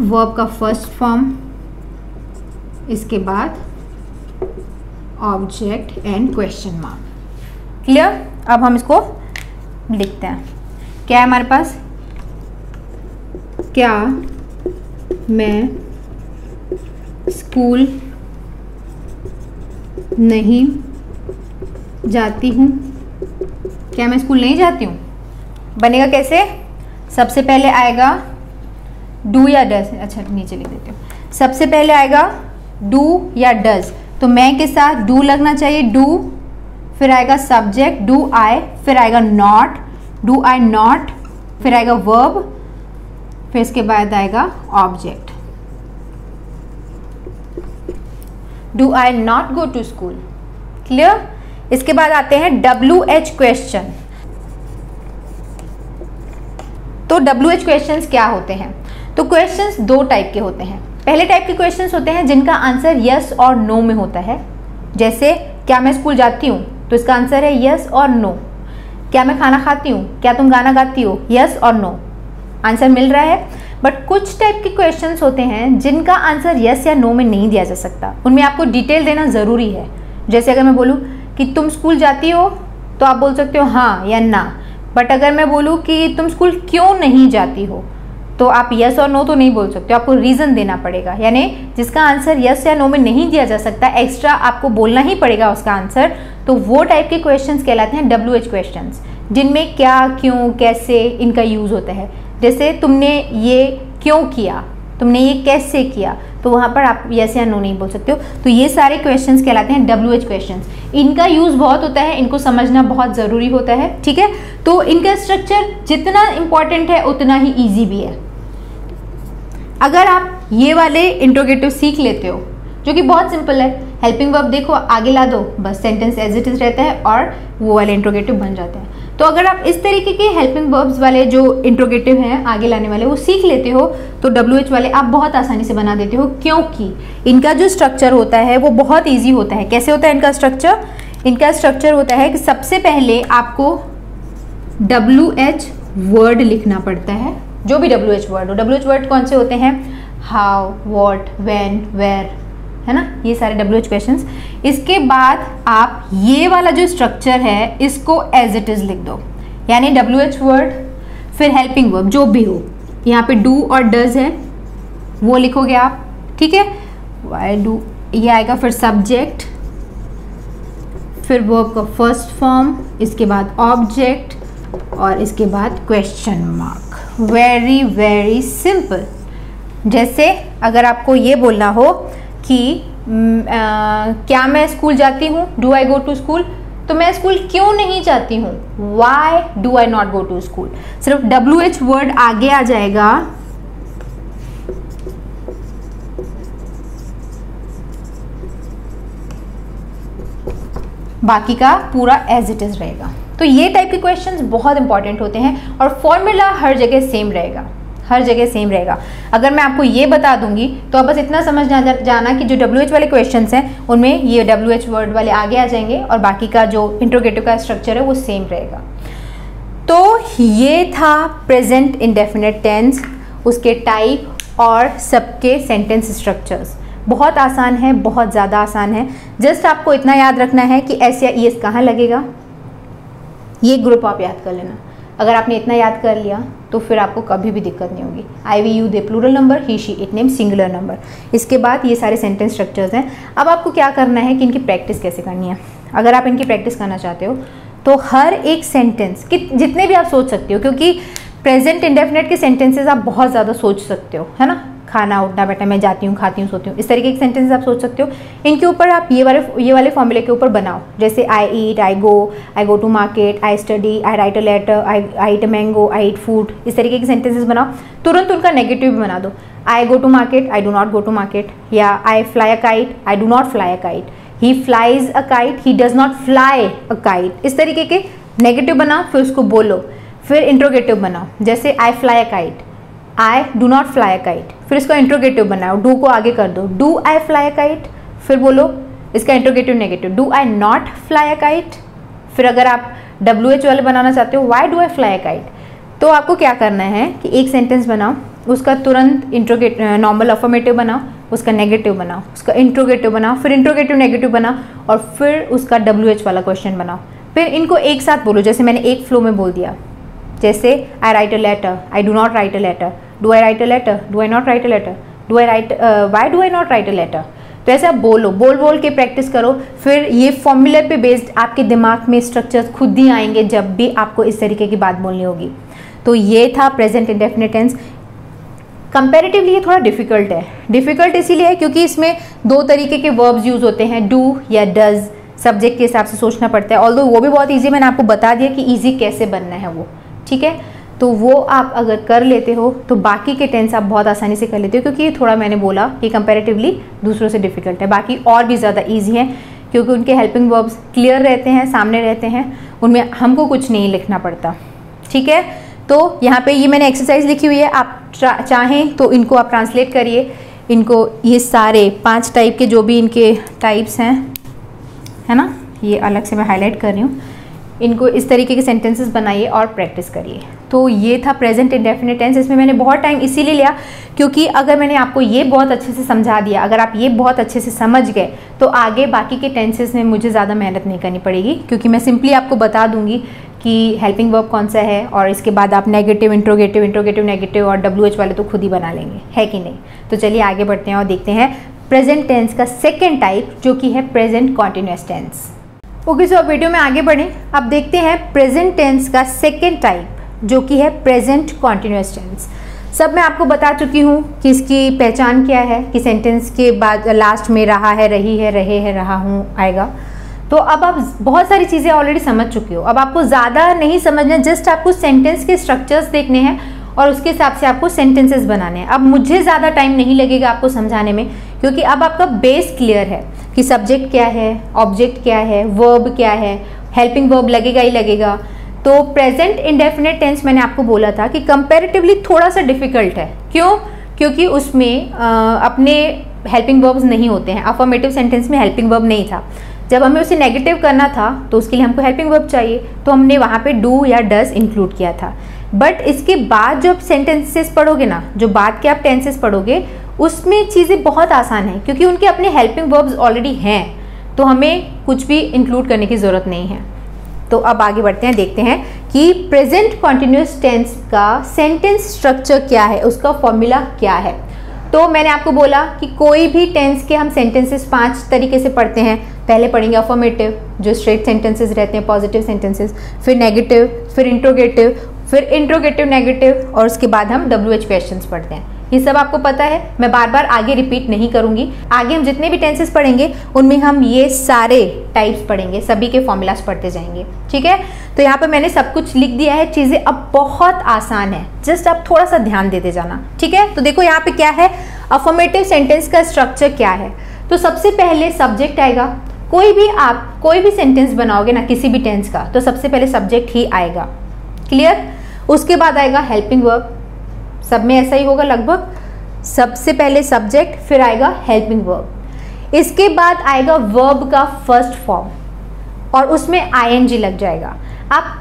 वर्ब का फ़र्स्ट फॉर्म इसके बाद object and question mark clear अब हम इसको लिखते हैं। क्या है हमारे पास? क्या मैं स्कूल नहीं जाती हूँ? क्या मैं स्कूल नहीं जाती हूँ? बनेगा कैसे? सबसे पहले आएगा डू या डज अच्छा नीचे लिख देती हूँ। सबसे पहले आएगा डू या डज तो मैं के साथ डू लगना चाहिए डू फिर आएगा सब्जेक्ट डू आई फिर आएगा नॉट डू आई नॉट फिर आएगा वर्ब फिर इसके बाद आएगा object do I not go to school clear इसके बाद आते हैं डब्ल्यू एच क्वेश्चन तो डब्ल्यू एच क्वेश्चन क्या होते हैं? तो क्वेश्चन दो टाइप के होते हैं. पहले टाइप के क्वेश्चन होते हैं जिनका आंसर यस और नो में होता है. जैसे, क्या मैं स्कूल जाती हूँ? तो इसका आंसर है यस और नो क्या मैं खाना खाती हूँ? क्या तुम गाना गाती हो? यस और नो आंसर मिल रहा है बट कुछ टाइप के क्वेश्चंस होते हैं जिनका आंसर यस या नो में नहीं दिया जा सकता। उनमें आपको डिटेल देना ज़रूरी है। जैसे अगर मैं बोलूँ कि तुम स्कूल जाती हो तो आप बोल सकते हो हाँ या ना। बट अगर मैं बोलूँ कि तुम स्कूल क्यों नहीं जाती हो? तो आप यस और नो तो नहीं बोल सकते आपको रीज़न देना पड़ेगा। यानी जिसका आंसर यस या नो में नहीं दिया जा सकता एक्स्ट्रा आपको बोलना ही पड़ेगा उसका आंसर तो वो टाइप के क्वेश्चंस कहलाते हैं डब्ल्यू एच क्वेश्चन जिनमें क्या, क्यों, कैसे इनका यूज़ होता है। जैसे तुमने ये क्यों किया, तुमने ये कैसे किया तो वहाँ पर आप यस या नो नहीं बोल सकते हो। तो ये सारे क्वेश्चंस कहलाते हैं डब्ल्यू एच क्वेश्चन इनका यूज़ बहुत होता है, इनको समझना बहुत ज़रूरी होता है, ठीक है? तो इनका स्ट्रक्चर जितना इंपॉर्टेंट है, उतना ही ईजी भी है। अगर आप ये वाले इंट्रोगेटिव सीख लेते हो, जो कि बहुत सिंपल है हेल्पिंग वर्ब देखो, आगे ला दो, बस सेंटेंस एज इट इज़ रहता है और वो वाले इंट्रोगेटिव बन जाते हैं। तो अगर आप इस तरीके के हेल्पिंग वर्ब्स वाले जो इंट्रोगेटिव हैं, आगे लाने वाले, वो सीख लेते हो तो डब्ल्यू एच वाले आप बहुत आसानी से बना देते हो। क्योंकि इनका जो स्ट्रक्चर होता है, वो बहुत ईजी होता है। कैसे होता है इनका स्ट्रक्चर इनका स्ट्रक्चर होता है कि सबसे पहले आपको डब्ल्यू एच वर्ड लिखना पड़ता है। जो भी डब्ल्यू एच वर्ड हो। डब्ल्यू एच वर्ड कौन से होते हैं? हाउ वॉट वैन वेर है ना? ये सारे डब्ल्यू एच क्वेश्चन इसके बाद आप ये वाला जो स्ट्रक्चर है, इसको एज इट इज़ लिख दो। यानी डब्ल्यू एच वर्ड फिर हेल्पिंग वर्ब जो भी हो। यहाँ पे डू और डज है। वो लिखोगे आप। ठीक है? वाई डू ये आएगा फिर सब्जेक्ट फिर वर्ब का फ़र्स्ट फॉर्म इसके बाद ऑब्जेक्ट और इसके बाद question mark very very simple जैसे अगर आपको ये बोलना हो कि आ, क्या मैं स्कूल जाती हूँ? Do I go to school तो मैं स्कूल क्यों नहीं जाती हूँ? Why do I not go to school सिर्फ़ डब्ल्यू एच वर्ड आगे आ जाएगा। बाकी का पूरा एज इट इज़ रहेगा। तो ये टाइप के क्वेश्चंस बहुत इंपॉर्टेंट होते हैं और फॉर्मूला हर जगह सेम रहेगा। हर जगह सेम रहेगा। अगर मैं आपको ये बता दूँगी तो आप बस इतना समझ जाना कि जो डब्ल्यू एच वाले क्वेश्चंस हैं, उनमें ये डब्ल्यू वर्ड वाले आगे आ जाएँगे और बाकी का जो इंट्रोगेटिव का स्ट्रक्चर है, वो सेम रहेगा। तो ये था प्रेजेंट इंडेफिनेट टेंस उसके टाइप और सबके सेंटेंस स्ट्रक्चर्स बहुत आसान है, बहुत ज़्यादा आसान है। जस्ट आपको इतना याद रखना है कि एस या ई एस कहाँ लगेगा। ये ग्रुप आप याद कर लेना। अगर आपने इतना याद कर लिया तो फिर आपको कभी भी दिक्कत नहीं होगी। I we you they plural number he she it name singular number इसके बाद ये सारे सेंटेंस स्ट्रक्चर्स हैं। अब आपको क्या करना है कि इनकी प्रैक्टिस कैसे करनी है? अगर आप इनकी प्रैक्टिस करना चाहते हो तो हर एक सेंटेंस जितने भी आप सोच सकते हो, क्योंकि प्रेजेंट इंडेफिनेट के सेंटेंसेस आप बहुत ज़्यादा सोच सकते हो, है ना? खाना उठना बैठा मैं जाती हूँ, खाती हूँ, सोती हूँ। इस तरीके के सेंटेंस आप सोच सकते हो। इनके ऊपर आप ये वाले ये वाले फॉर्मूले के ऊपर बनाओ। जैसे I eat I go I go to market I study I write a letter I I eat mango I eat food इस तरीके के सेंटेंसेस बनाओ। तुरंत उनका नेगेटिव भी बना दो। I go to market I do not go to market या I fly a kite I do not fly a kite he flies a kite he does not fly a kite इस तरीके के negative बनाओ, फिर उसको बोलो। फिर interrogative बनाओ। जैसे I fly a kite I do not fly a kite फिर इसका इंट्रोगेटिव बनाओ। डू को आगे कर दो। Do I fly a kite फिर बोलो, इसका interrogative negative do I not fly a kite फिर अगर आप डब्ल्यू एच वाले बनाना चाहते हो why do I fly a kite तो आपको क्या करना है कि एक सेंटेंस बनाओ, उसका तुरंत इंट्रोगेट नॉर्मल अफॉर्मेटिव बनाओ, उसका नेगेटिव बनाओ, उसका इंट्रोगेटिव बनाओ, फिर इंट्रोगेटिव नेगेटिव बनाओ, और फिर उसका डब्ल्यू एच वाला क्वेश्चन बनाओ। फिर इनको एक साथ बोलो, जैसे मैंने एक फ्लो में बोल दिया। जैसे I write a letter I do not write a letter do I write a letter do I not write a letter do I write why do I not write a letter तो ऐसे आप बोलो, बोल बोल के practice करो, फिर ये फॉर्मूले पे बेस्ड आपके दिमाग में स्ट्रक्चर्स खुद ही आएँगे जब भी आपको इस तरीके की बात बोलनी होगी। तो ये था प्रेजेंट इंडेफिनेट टेंस कंपेरेटिवली ये थोड़ा डिफ़िकल्ट है। डिफ़िकल्ट इसीलिए है क्योंकि इसमें दो तरीके के वर्ब्स यूज़ होते हैं डू या डज सब्जेक्ट के हिसाब से सोचना पड़ता है। ऑल वो भी बहुत ईजी मैंने आपको बता दिया कि ईजी कैसे बनना है वो। ठीक है? तो वो आप अगर कर लेते हो तो बाकी के टेंस आप बहुत आसानी से कर लेते हो, क्योंकि ये थोड़ा मैंने बोला कि कंपेरेटिवली दूसरों से डिफ़िकल्ट है। बाकी और भी ज़्यादा ईजी है, क्योंकि उनके हेल्पिंग वर्ब्स क्लियर रहते हैं, सामने रहते हैं, उनमें हमको कुछ नहीं लिखना पड़ता। ठीक है? तो यहाँ पे ये मैंने एक्सरसाइज लिखी हुई है, आप चाहें तो इनको आप ट्रांसलेट करिए। इनको ये सारे पाँच टाइप के जो भी इनके टाइप्स हैं, है ना? ये अलग से मैं हाईलाइट कर रही हूँ। इनको इस तरीके के सेंटेंसेस बनाइए और प्रैक्टिस करिए। तो ये था प्रेजेंट इंडेफिनेट टेंस इसमें मैंने बहुत टाइम इसीलिए लिया क्योंकि अगर मैंने आपको ये बहुत अच्छे से समझा दिया, अगर आप ये बहुत अच्छे से समझ गए तो आगे बाकी के टेंसेस में मुझे ज़्यादा मेहनत नहीं करनी पड़ेगी। क्योंकि मैं सिंपली आपको बता दूँगी कि हेल्पिंग वर्ब कौन सा है और इसके बाद आप नेगेटिव इंट्रोगेटिव इंट्रोगेटिव नेगेटिव और डब्ल्यू एच वाले तो खुद ही बना लेंगे। है कि नहीं? तो चलिए आगे बढ़ते हैं और देखते हैं प्रेजेंट टेंस का सेकेंड टाइप जो कि है present continuous tense okay so अब वीडियो में आगे बढ़ें। अब देखते हैं प्रेजेंट टेंस का सेकेंड टाइप जो कि है प्रेजेंट कॉन्टिन्यूस टेंस सब मैं आपको बता चुकी हूँ कि इसकी पहचान क्या है, कि सेंटेंस के बाद लास्ट में रहा है, रही है, रहे है, रहा हूँ, आएगा। तो अब आप बहुत सारी चीज़ें ऑलरेडी समझ चुके हो। अब आपको ज़्यादा नहीं समझना जस्ट आपको सेंटेंस के स्ट्रक्चर्स देखने हैं और उसके हिसाब से आपको सेंटेंसेस बनाने हैं। अब मुझे ज़्यादा टाइम नहीं लगेगा आपको समझाने में, क्योंकि अब आपका बेस क्लियर है कि सब्जेक्ट क्या है ऑब्जेक्ट क्या है वर्ब क्या है हेल्पिंग वर्ब लगेगा ही लगेगा। तो प्रेजेंट इंडेफिनेट टेंस मैंने आपको बोला था कि कंपेरेटिवली थोड़ा सा डिफ़िकल्ट है। क्यों? क्योंकि उसमें आ, अपने हेल्पिंग वर्ब्स नहीं होते हैं। अफॉर्मेटिव सेंटेंस में हेल्पिंग वर्ब नहीं था। जब हमें उसे नेगेटिव करना था तो उसके लिए हमको हेल्पिंग वर्ब चाहिए। तो हमने वहाँ पे डू या डस इंक्लूड किया था। बट इसके बाद जो आप सेंटेंसेस पढ़ोगे ना जो बाद के आप टेंसेस पढ़ोगे उसमें चीज़ें बहुत आसान है। क्योंकि उनके अपने हेल्पिंग वर्ब्स ऑलरेडी हैं। तो हमें कुछ भी इंक्लूड करने की ज़रूरत नहीं है। तो अब आगे बढ़ते हैं, देखते हैं कि प्रेजेंट कॉन्टिन्यूस टेंस का सेंटेंस स्ट्रक्चर क्या है, उसका फॉर्मूला क्या है। तो मैंने आपको बोला कि कोई भी टेंस के हम सेंटेंसेस पाँच तरीके से पढ़ते हैं। पहले पढ़ेंगे अफॉर्मेटिव जो स्ट्रेट सेंटेंसेस रहते हैं पॉजिटिव सेंटेंसेस फिर नेगेटिव फिर इंट्रोगेटिव फिर इंट्रोगेटिव नेगेटिव और उसके बाद हम डब्ल्यू एच क्वेश्चन पढ़ते हैं। ये सब आपको पता है। मैं बार बार आगे रिपीट नहीं करूँगी। आगे हम जितने भी टेंसेस पढ़ेंगे, उनमें हम ये सारे टाइप्स पढ़ेंगे। सभी के फॉर्मूलाज पढ़ते जाएँगे। ठीक है? तो यहाँ पर मैंने सब कुछ लिख दिया है। चीज़ें अब बहुत आसान है। जस्ट आप थोड़ा सा ध्यान देते जाना। ठीक है? तो देखो यहाँ पे क्या है? अफॉर्मेटिव सेंटेंस का स्ट्रक्चर क्या है? तो सबसे पहले सब्जेक्ट आएगा। कोई भी आप, कोई भी सेंटेंस बनाओगे ना, किसी भी टेंस का तो सबसे पहले सब्जेक्ट ही आएगा। क्लियर उसके बाद आएगा हेल्पिंग वर्ब सब में ऐसा ही होगा लगभग। सबसे पहले सब्जेक्ट फिर आएगा हेल्पिंग वर्ब इसके बाद आएगा वर्ब का फ़र्स्ट फॉर्म और उसमें आईएनजी लग जाएगा। आप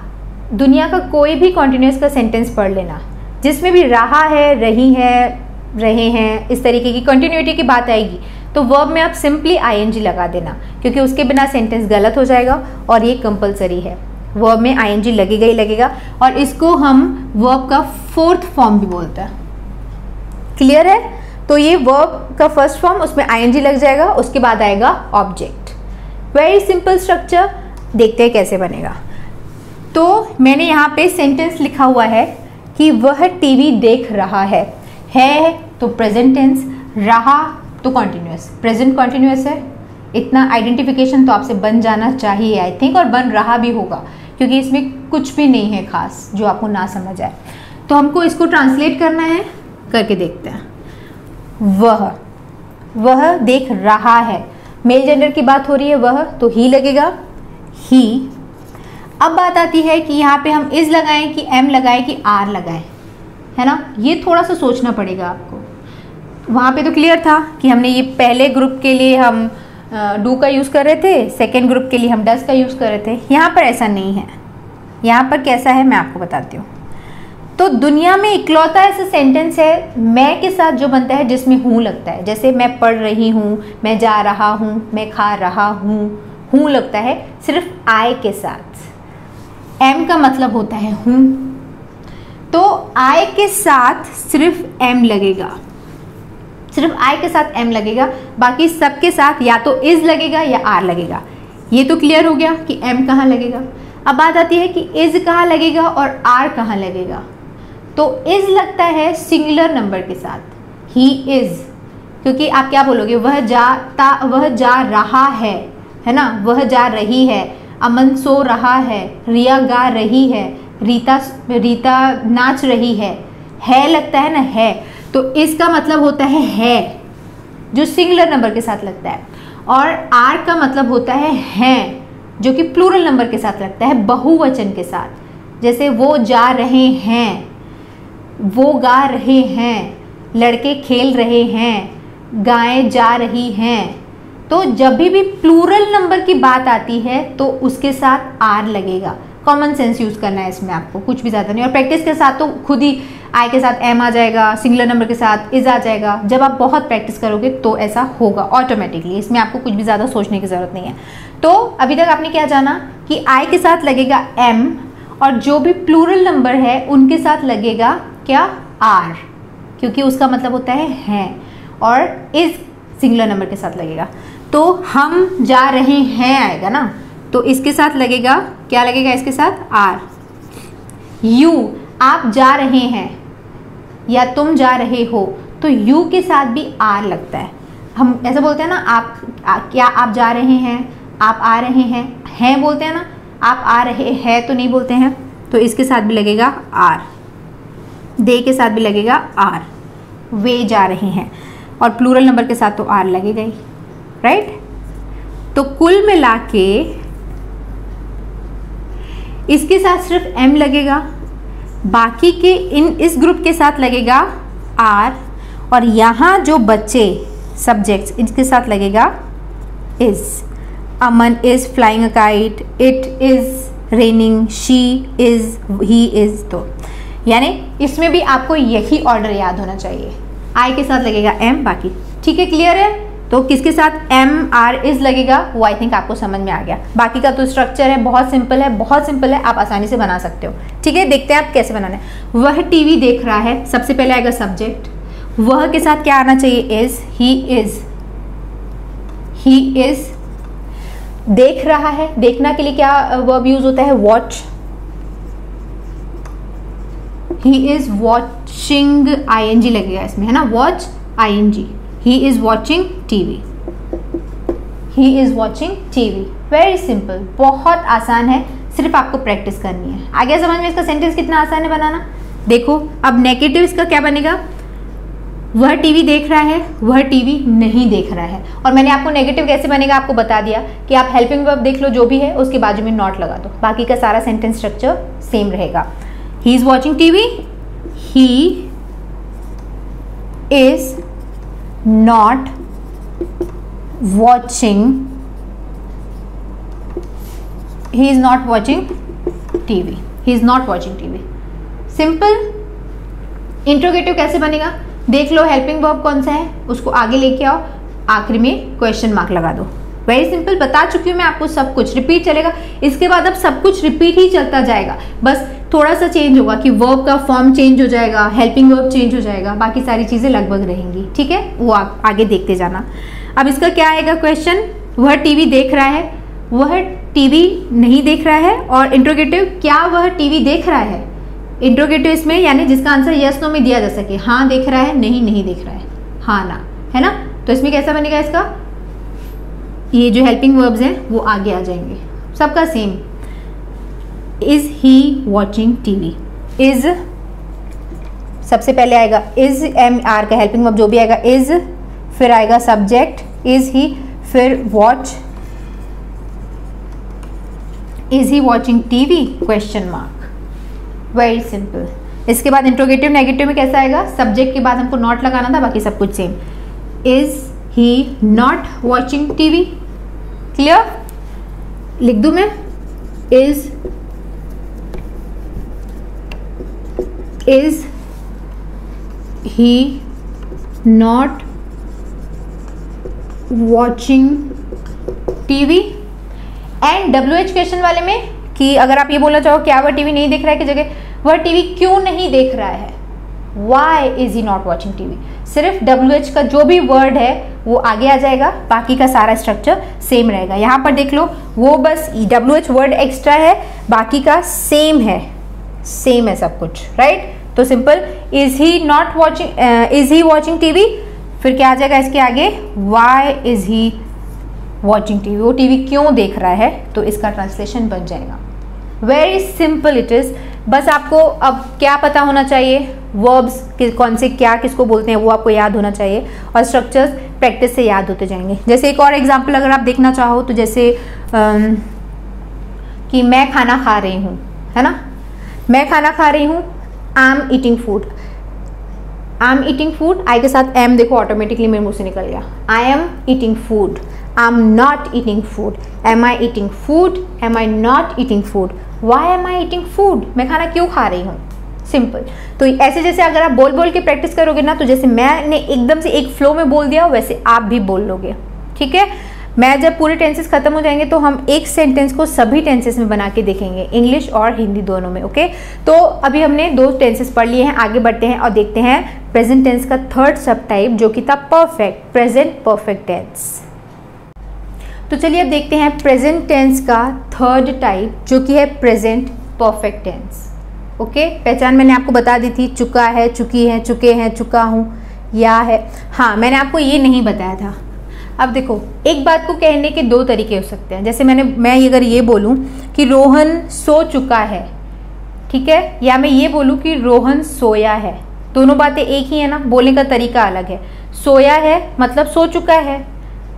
दुनिया का कोई भी कॉन्टिन्यूस का सेंटेंस पढ़ लेना। जिसमें भी रहा है, रही है, रहे हैं, इस तरीके की कंटिन्यूटी की बात आएगी तो वर्ब में आप सिंपली आईएनजी लगा देना, क्योंकि उसके बिना सेंटेंस गलत हो जाएगा और ये कंपलसरी है। वर्ब में आईएनजी लगेगा ही लगेगा और इसको हम वर्ब का फोर्थ फॉर्म भी बोलते हैं। क्लियर है? तो ये वर्ब का फ़र्स्ट फॉर्म उसमें आईएनजी लग जाएगा, उसके बाद आएगा ऑब्जेक्ट वेरी सिंपल स्ट्रक्चर देखते हैं कैसे बनेगा। तो मैंने यहाँ पे सेंटेंस लिखा हुआ है कि वह टीवी देख रहा है। है तो प्रेजेंट टेंस रहा तो कॉन्टिन्यूस प्रेजेंट कॉन्टिन्यूस है। इतना आइडेंटिफिकेशन तो आपसे बन जाना चाहिए आई थिंक और बन रहा भी होगा। क्योंकि इसमें कुछ भी नहीं है खास जो आपको ना समझ आए। तो हमको इसको ट्रांसलेट करना है, करके देखते हैं। वह वह देख रहा है। मेल जेंडर की बात हो रही है वह तो ही लगेगा। ही अब बात आती है कि यहाँ पे हम इज़ लगाएँ कि एम लगाएँ कि आर लगाएँ। है ना? ये थोड़ा सा सोचना पड़ेगा आपको। वहाँ पे तो क्लियर था कि हमने ये पहले ग्रुप के लिए हम डू का यूज़ कर रहे थे सेकेंड ग्रुप के लिए हम डस का यूज़ कर रहे थे। यहाँ पर ऐसा नहीं है। यहाँ पर कैसा है, मैं आपको बताती हूँ। तो दुनिया में इकलौता ऐसा सेंटेंस है, मैं के साथ जो बनता है, जिसमें हूँ लगता है। जैसे मैं पढ़ रही हूँ, मैं जा रहा हूँ, मैं खा रहा हूँ हूँ लगता है, सिर्फ़ आय के साथ। एम का मतलब होता है हूँ। तो आय के साथ सिर्फ़ एम लगेगा। सिर्फ़ आई के साथ एम लगेगा, बाकी सबके साथ या तो इज़ लगेगा या आर लगेगा। ये तो क्लियर हो गया कि एम कहाँ लगेगा। अब बात आती है कि इज़ कहाँ लगेगा और आर कहाँ लगेगा। तो इज़ लगता है सिंगुलर नंबर के साथ। ही इज़ क्योंकि आप क्या बोलोगे? वह जाता, वह जा रहा है। है ना? वह जा रही है। अमन सो रहा है। रिया गा रही है। रीता रीता नाच रही है। है लगता है ना? है। तो इसका मतलब होता है है, जो सिंगुलर नंबर के साथ लगता है। और आर का मतलब होता है हैं, जो कि प्लूरल नंबर के साथ लगता है, बहुवचन के साथ। जैसे वो जा रहे हैं, वो गा रहे हैं, लड़के खेल रहे हैं गायें जा रही हैं। तो जब भी प्लूरल नंबर की बात आती है तो उसके साथ आर लगेगा। कॉमन सेंस यूज़ करना है इसमें आपको, कुछ भी ज़्यादा नहीं। और प्रैक्टिस के साथ तो खुद ही आई के साथ एम आ जाएगा सिंगुलर नंबर के साथ इज़ आ जाएगा। जब आप बहुत प्रैक्टिस करोगे तो ऐसा होगा ऑटोमेटिकली इसमें आपको कुछ भी ज़्यादा सोचने की ज़रूरत नहीं है। तो अभी तक आपने क्या जाना कि आई के साथ लगेगा एम और जो भी प्लूरल नंबर है, उनके साथ लगेगा क्या? आर क्योंकि उसका मतलब होता है हैं और इस सिंगुलर नंबर के साथ लगेगा। तो हम जा रहे हैं आएगा ना? तो इसके साथ लगेगा क्या लगेगा इसके साथ? आर यू आप जा रहे हैं या तुम जा रहे हो तो यू के साथ भी आर लगता है। हम ऐसा बोलते हैं ना आप आ, क्या आप जा रहे हैं आप आ रहे हैं हैं बोलते हैं ना आप आ रहे हैं तो नहीं बोलते हैं तो इसके साथ भी लगेगा आर दे के साथ भी लगेगा आर वे जा रहे हैं और प्लूरल नंबर के साथ तो आर लगेगा ही राइट तो कुल मिला के इसके साथ सिर्फ़ एम लगेगा। बाकी के इन इस ग्रुप के साथ लगेगा आर और यहाँ जो बच्चे सब्जेक्ट्स इनके साथ लगेगा is Aman is flying kite it is raining she is he is तो। यानी इसमें भी आपको यही ऑर्डर याद होना चाहिए। आई के साथ लगेगा एम बाकी। ठीक है क्लियर है? तो किसके साथ एम आर इज़ लगेगा? वो आई थिंक आपको समझ में आ गया। बाकी का तो स्ट्रक्चर है, बहुत सिंपल है, बहुत सिंपल है, आप आसानी से बना सकते हो। ठीक है, देखते हैं आप कैसे बनाना है। वह टीवी देख रहा है, सबसे पहले आएगा सब्जेक्ट वह के साथ क्या आना चाहिए? Is he is he is देख रहा है, देखना के लिए क्या वर्ब यूज़ होता है? Watch he is watching I N G लगेगा इसमें, है ना? Watch I N G he is watching TV he is watching TV very simple बहुत आसान है. सिर्फ़ आपको प्रैक्टिस करनी है. आगे समझ में इसका सेंटेंस कितना आसान है बनाना? देखो, अब नेगेटिव इसका क्या बनेगा? वह टीवी देख रहा है, वह टीवी नहीं देख रहा है. और मैंने आपको नेगेटिव कैसे बनेगा आपको बता दिया कि आप हेल्पिंग वर्ब देख लो, जो भी है, उसके बाजू में नॉट लगा दो. बाकी का सारा सेंटेंस स्ट्रक्चर सेम रहेगा. He is watching TV he is not watching he is not watching TV he is not watching TV simple interrogative कैसे बनेगा? देख लो हेल्पिंग वर्ब कौन सा है? उसको आगे लेके आओ। आखिरी में क्वेश्चन मार्क लगा दो। वेरी सिंपल बता चुकी हूँ मैं आपको सब कुछ। रिपीट चलेगा। इसके बाद अब सब कुछ रिपीट ही चलता जाएगा। बस थोड़ा सा चेंज होगा कि वर्ब का फॉर्म चेंज हो जाएगा हेल्पिंग वर्ब चेंज हो जाएगा, बाकी सारी चीज़ें लगभग रहेंगी। ठीक है? वो आप आगे देखते जाना। अब इसका क्या आएगा क्वेश्चन वह टीवी देख रहा है। वह टीवी नहीं देख रहा है और इंट्रोगेटिव क्या वह टीवी देख रहा है? इंट्रोगेटिव इसमें, यानी जिसका आंसर यस नो में दिया जा सके। हाँ देख रहा है, नहीं नहीं देख रहा है। हाँ ना? है ना? तो इसमें कैसा बनेगा इसका? ये जो हेल्पिंग वर्ब्स हैं, वो आगे आ जाएँगे। सबका same is he watching TV is सबसे पहले आएगा इज़ एम आर का हेल्पिंग वर्ब जो भी आएगा इज़ फिर आएगा सब्जेक्ट इज़ ही फिर watch is he watching TV question mark very simple इसके बाद इंट्रोगेटिव नेगेटिव में कैसा आएगा? सब्जेक्ट के बाद हमको नॉट लगाना था, बाकी सब कुछ same is he not watching TV clear लिख दू मैं? Is is he not watching TV and W H question वाले में कि अगर आप ये बोलना चाहो क्या वह टीवी नहीं देख रहा है कि जगह, वह टीवी क्यों नहीं देख रहा है? Why is he not watching TV सिर्फ़ डब्ल्यू एच का जो भी वर्ड है, वो आगे आ जाएगा, बाकी का सारा स्ट्रक्चर सेम रहेगा। यहाँ पर देख लो, वो बस डब्ल्यू वर्ड एक्स्ट्रा है, बाकी का सेम है। सेम है सब कुछ राइट तो simple is he not watching is he watching TV फिर क्या आ जाएगा इसके आगे? Why is he watching TV वो टीवी क्यों देख रहा है? तो इसका ट्रांसलेशन बन जाएगा। वेरी सिंपल इट इज़ बस आपको अब क्या पता होना चाहिए? वर्ब्स कि कौन से क्या किसको बोलते हैं वो आपको याद होना चाहिए और स्ट्रक्चर्स प्रैक्टिस से याद होते जाएँगे। जैसे एक और एग्जांपल अगर आप देखना चाहो तो जैसे आम, कि मैं खाना खा रही हूँ है ना? मैं खाना खा रही हूँ I am eating food I am eating food I के साथ एम देखो ऑटोमेटिकली मेरे मुँह से निकल गया। I am eating food I am not eating food am I eating food am I not eating food why am I eating food मैं खाना क्यों खा रही हूँ? सिंपल। तो ऐसे जैसे अगर आप बोल बोल के प्रैक्टिस करोगे ना तो जैसे मैंने एकदम से एक फ्लो में बोल दिया, वैसे आप भी बोल लोगे। ठीक है? मैं जब पूरे टेंसेस खत्म हो जाएँगे तो हम एक सेंटेंस को सभी टेंसेस में बना के देखेंगे इंग्लिश और हिंदी दोनों में ओके तो अभी हमने दो टेंसेस पढ़ लिए हैं, आगे बढ़ते हैं और देखते हैं प्रेजेंट टेंस का थर्ड सब टाइप जो कि था परफेक्ट प्रेजेंट परफेक्ट टेंस तो चलिए अब देखते हैं प्रेजेंट टेंस का थर्ड टाइप जो कि है प्रेजेंट परफेक्ट टेंस ओके? पहचान मैंने आपको बता दी थी, चुका है, चुकी है, चुके हैं, चुका हूँ, या है। हाँ मैंने आपको ये नहीं बताया था। अब देखो, एक बात को कहने के दो तरीके हो सकते हैं। जैसे मैंने, मैं अगर ये बोलूँ कि रोहन सो चुका है, ठीक है? या मैं ये बोलूँ कि रोहन सोया है। दोनों बातें एक ही है ना? बोलने का तरीका अलग है। सोया है मतलब सो चुका है,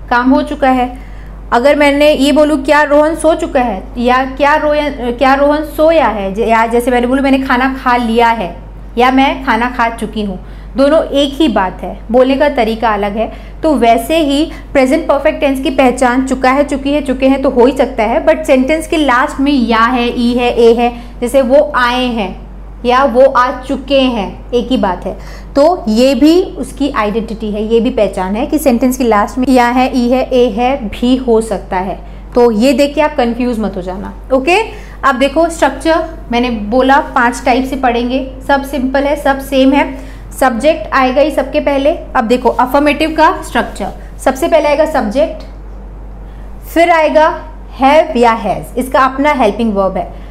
काम हो चुका है। अगर मैंने ये बोलूँ, क्या रोहन सो चुका है? या क्या रोहन क्या रोहन सोया है? या जैसे मैंने बोलूँ, मैंने खाना खा लिया है, या मैं खाना खा चुकी हूँ। दोनों एक ही बात है। बोलने का तरीका अलग है। तो वैसे ही प्रेजेंट परफेक्ट टेंस की पहचान चुका है, चुकी है, चुके हैं तो हो ही सकता है बट सेंटेंस के लास्ट में या है, ई है, ए है, जैसे वो आए हैं। या वो आ चुके हैं, एक ही बात है। तो ये भी उसकी आइडेंटिटी है, ये भी पहचान है कि सेंटेंस की लास्ट में या है ई है ए है, भी हो सकता है। तो ये देख के आप कंफ्यूज मत हो जाना ओके अब देखो स्ट्रक्चर मैंने बोला पाँच टाइप से पढ़ेंगे, सब सिंपल है, सब सेम है। सब्जेक्ट आएगा ही सबके पहले। अब देखो अफर्मेटिव का स्ट्रक्चर सबसे पहले आएगा सब्जेक्ट फिर आएगा हैव या हैज़ इसका अपना हेल्पिंग वर्ब है।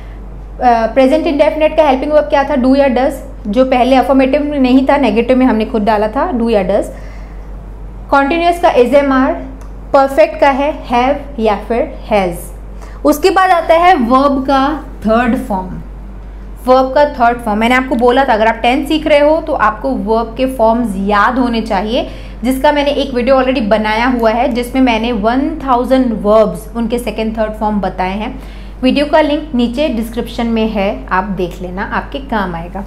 प्रेजेंट इंडेफिनेट का हेल्पिंग वर्ब क्या था? डू या डज जो पहले अफर्मेटिव में नहीं था नेगेटिव में हमने खुद डाला था डू या डज कॉन्टिन्यूस का इज़ एम आर परफेक्ट का है हैव या फिर हैज़ उसके बाद आता है वर्ब का थर्ड फॉर्म वर्ब का थर्ड फॉर्म मैंने आपको बोला था, अगर आप टेंथ सीख रहे हो तो आपको वर्ब के फॉर्म्स याद होने चाहिए, जिसका मैंने एक वीडियो ऑलरेडी बनाया हुआ है, जिसमें मैंने 1000 वर्ब्स उनके सेकेंड थर्ड फॉर्म बताए हैं। वीडियो का लिंक नीचे डिस्क्रिप्शन में है, आप देख लेना, आपके काम आएगा।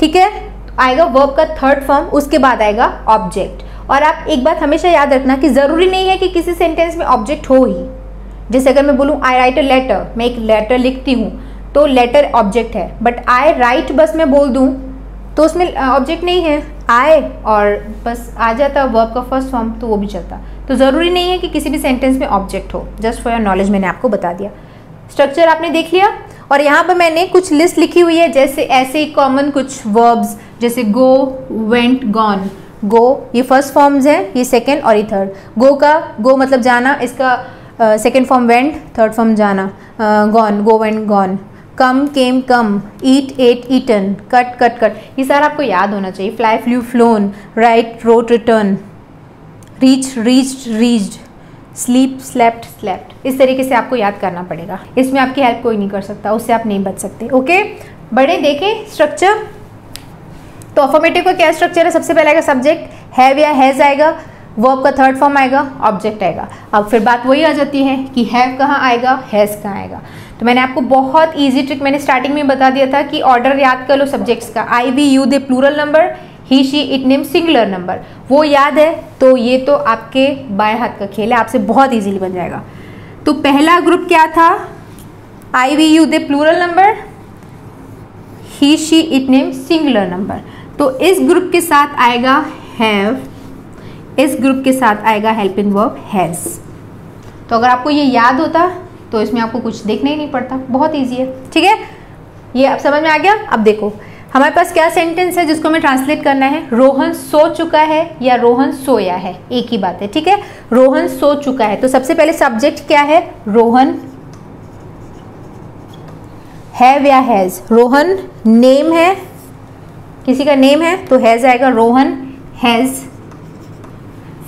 ठीक है? आएगा वर्ब का थर्ड फॉर्म, उसके बाद आएगा ऑब्जेक्ट। और आप एक बात हमेशा याद रखना कि ज़रूरी नहीं है कि किसी सेंटेंस में ऑब्जेक्ट हो ही। जैसे अगर मैं बोलूँ आई राइट अ लेटर मैं एक लेटर लिखती हूँ तो लेटर ऑब्जेक्ट है। बट आई राइट बस मैं बोल दूँ तो उसमें ऑब्जेक्ट नहीं है। आए और बस आ जाता वर्ब का फ़र्स्ट फॉर्म तो वो भी चलता। तो ज़रूरी नहीं है कि किसी भी सेंटेंस में ऑब्जेक्ट हो। जस्ट फॉर योर नॉलेज मैंने आपको बता दिया। स्ट्रक्चर आपने देख लिया? और यहाँ पर मैंने कुछ लिस्ट लिखी हुई है, जैसे ऐसे कॉमन कुछ वर्ब्स जैसे गो वेंट गॉन गो ये फ़र्स्ट फॉर्म्स हैं, ये सेकेंड और ये थर्ड गो का गो मतलब जाना, इसका second form went third form जाना. Gone go went gone come came come eat ate eaten cut cut cut ये सारा आपको याद होना चाहिए. Fly flew flown write wrote written reach reach reached sleep slept slept इस तरीके से आपको याद करना पड़ेगा। इसमें आपकी हेल्प कोई नहीं कर सकता, उससे आप नहीं बच सकते ओके बड़े देखें स्ट्रक्चर तो अफॉर्मेटिव का क्या स्ट्रक्चर है? सबसे पहले आएगा सब्जेक्ट हैव या हैज़ आएगा। वर्ब का थर्ड फॉर्म आएगा ऑब्जेक्ट आएगा। अब फिर बात वही आ जाती है कि हैव कहाँ आएगा हैज़ कहाँ आएगा। तो मैंने आपको बहुत इजी ट्रिक मैंने स्टार्टिंग में बता दिया था कि ऑर्डर याद कर लो सब्जेक्ट्स का। I we you they plural number he she it name singular number वो याद है तो ये तो आपके बाएँ हाथ का खेल है, आपसे बहुत इजीली बन जाएगा। तो पहला ग्रुप क्या था? I we you they plural number he she it name singular number तो इस ग्रुप के साथ आएगा हैव इस ग्रुप के साथ आएगा हेल्पिंग वर्ब हैज़ तो अगर आपको ये याद होता तो इसमें आपको कुछ देखना ही नहीं पड़ता। बहुत ईजी है। ठीक है? ये अब समझ में आ गया? अब देखो। हमारे पास क्या सेंटेंस है जिसको हमें ट्रांसलेट करना है? रोहन सो चुका है या रोहन सोया है? एक ही बात है, ठीक है? रोहन सो चुका है। तो सबसे पहले सब्जेक्ट क्या है? रोहन हैव या हैज़ रोहन नेम है। किसी का नेम है तो हैज़ आएगा, रोहन हैज़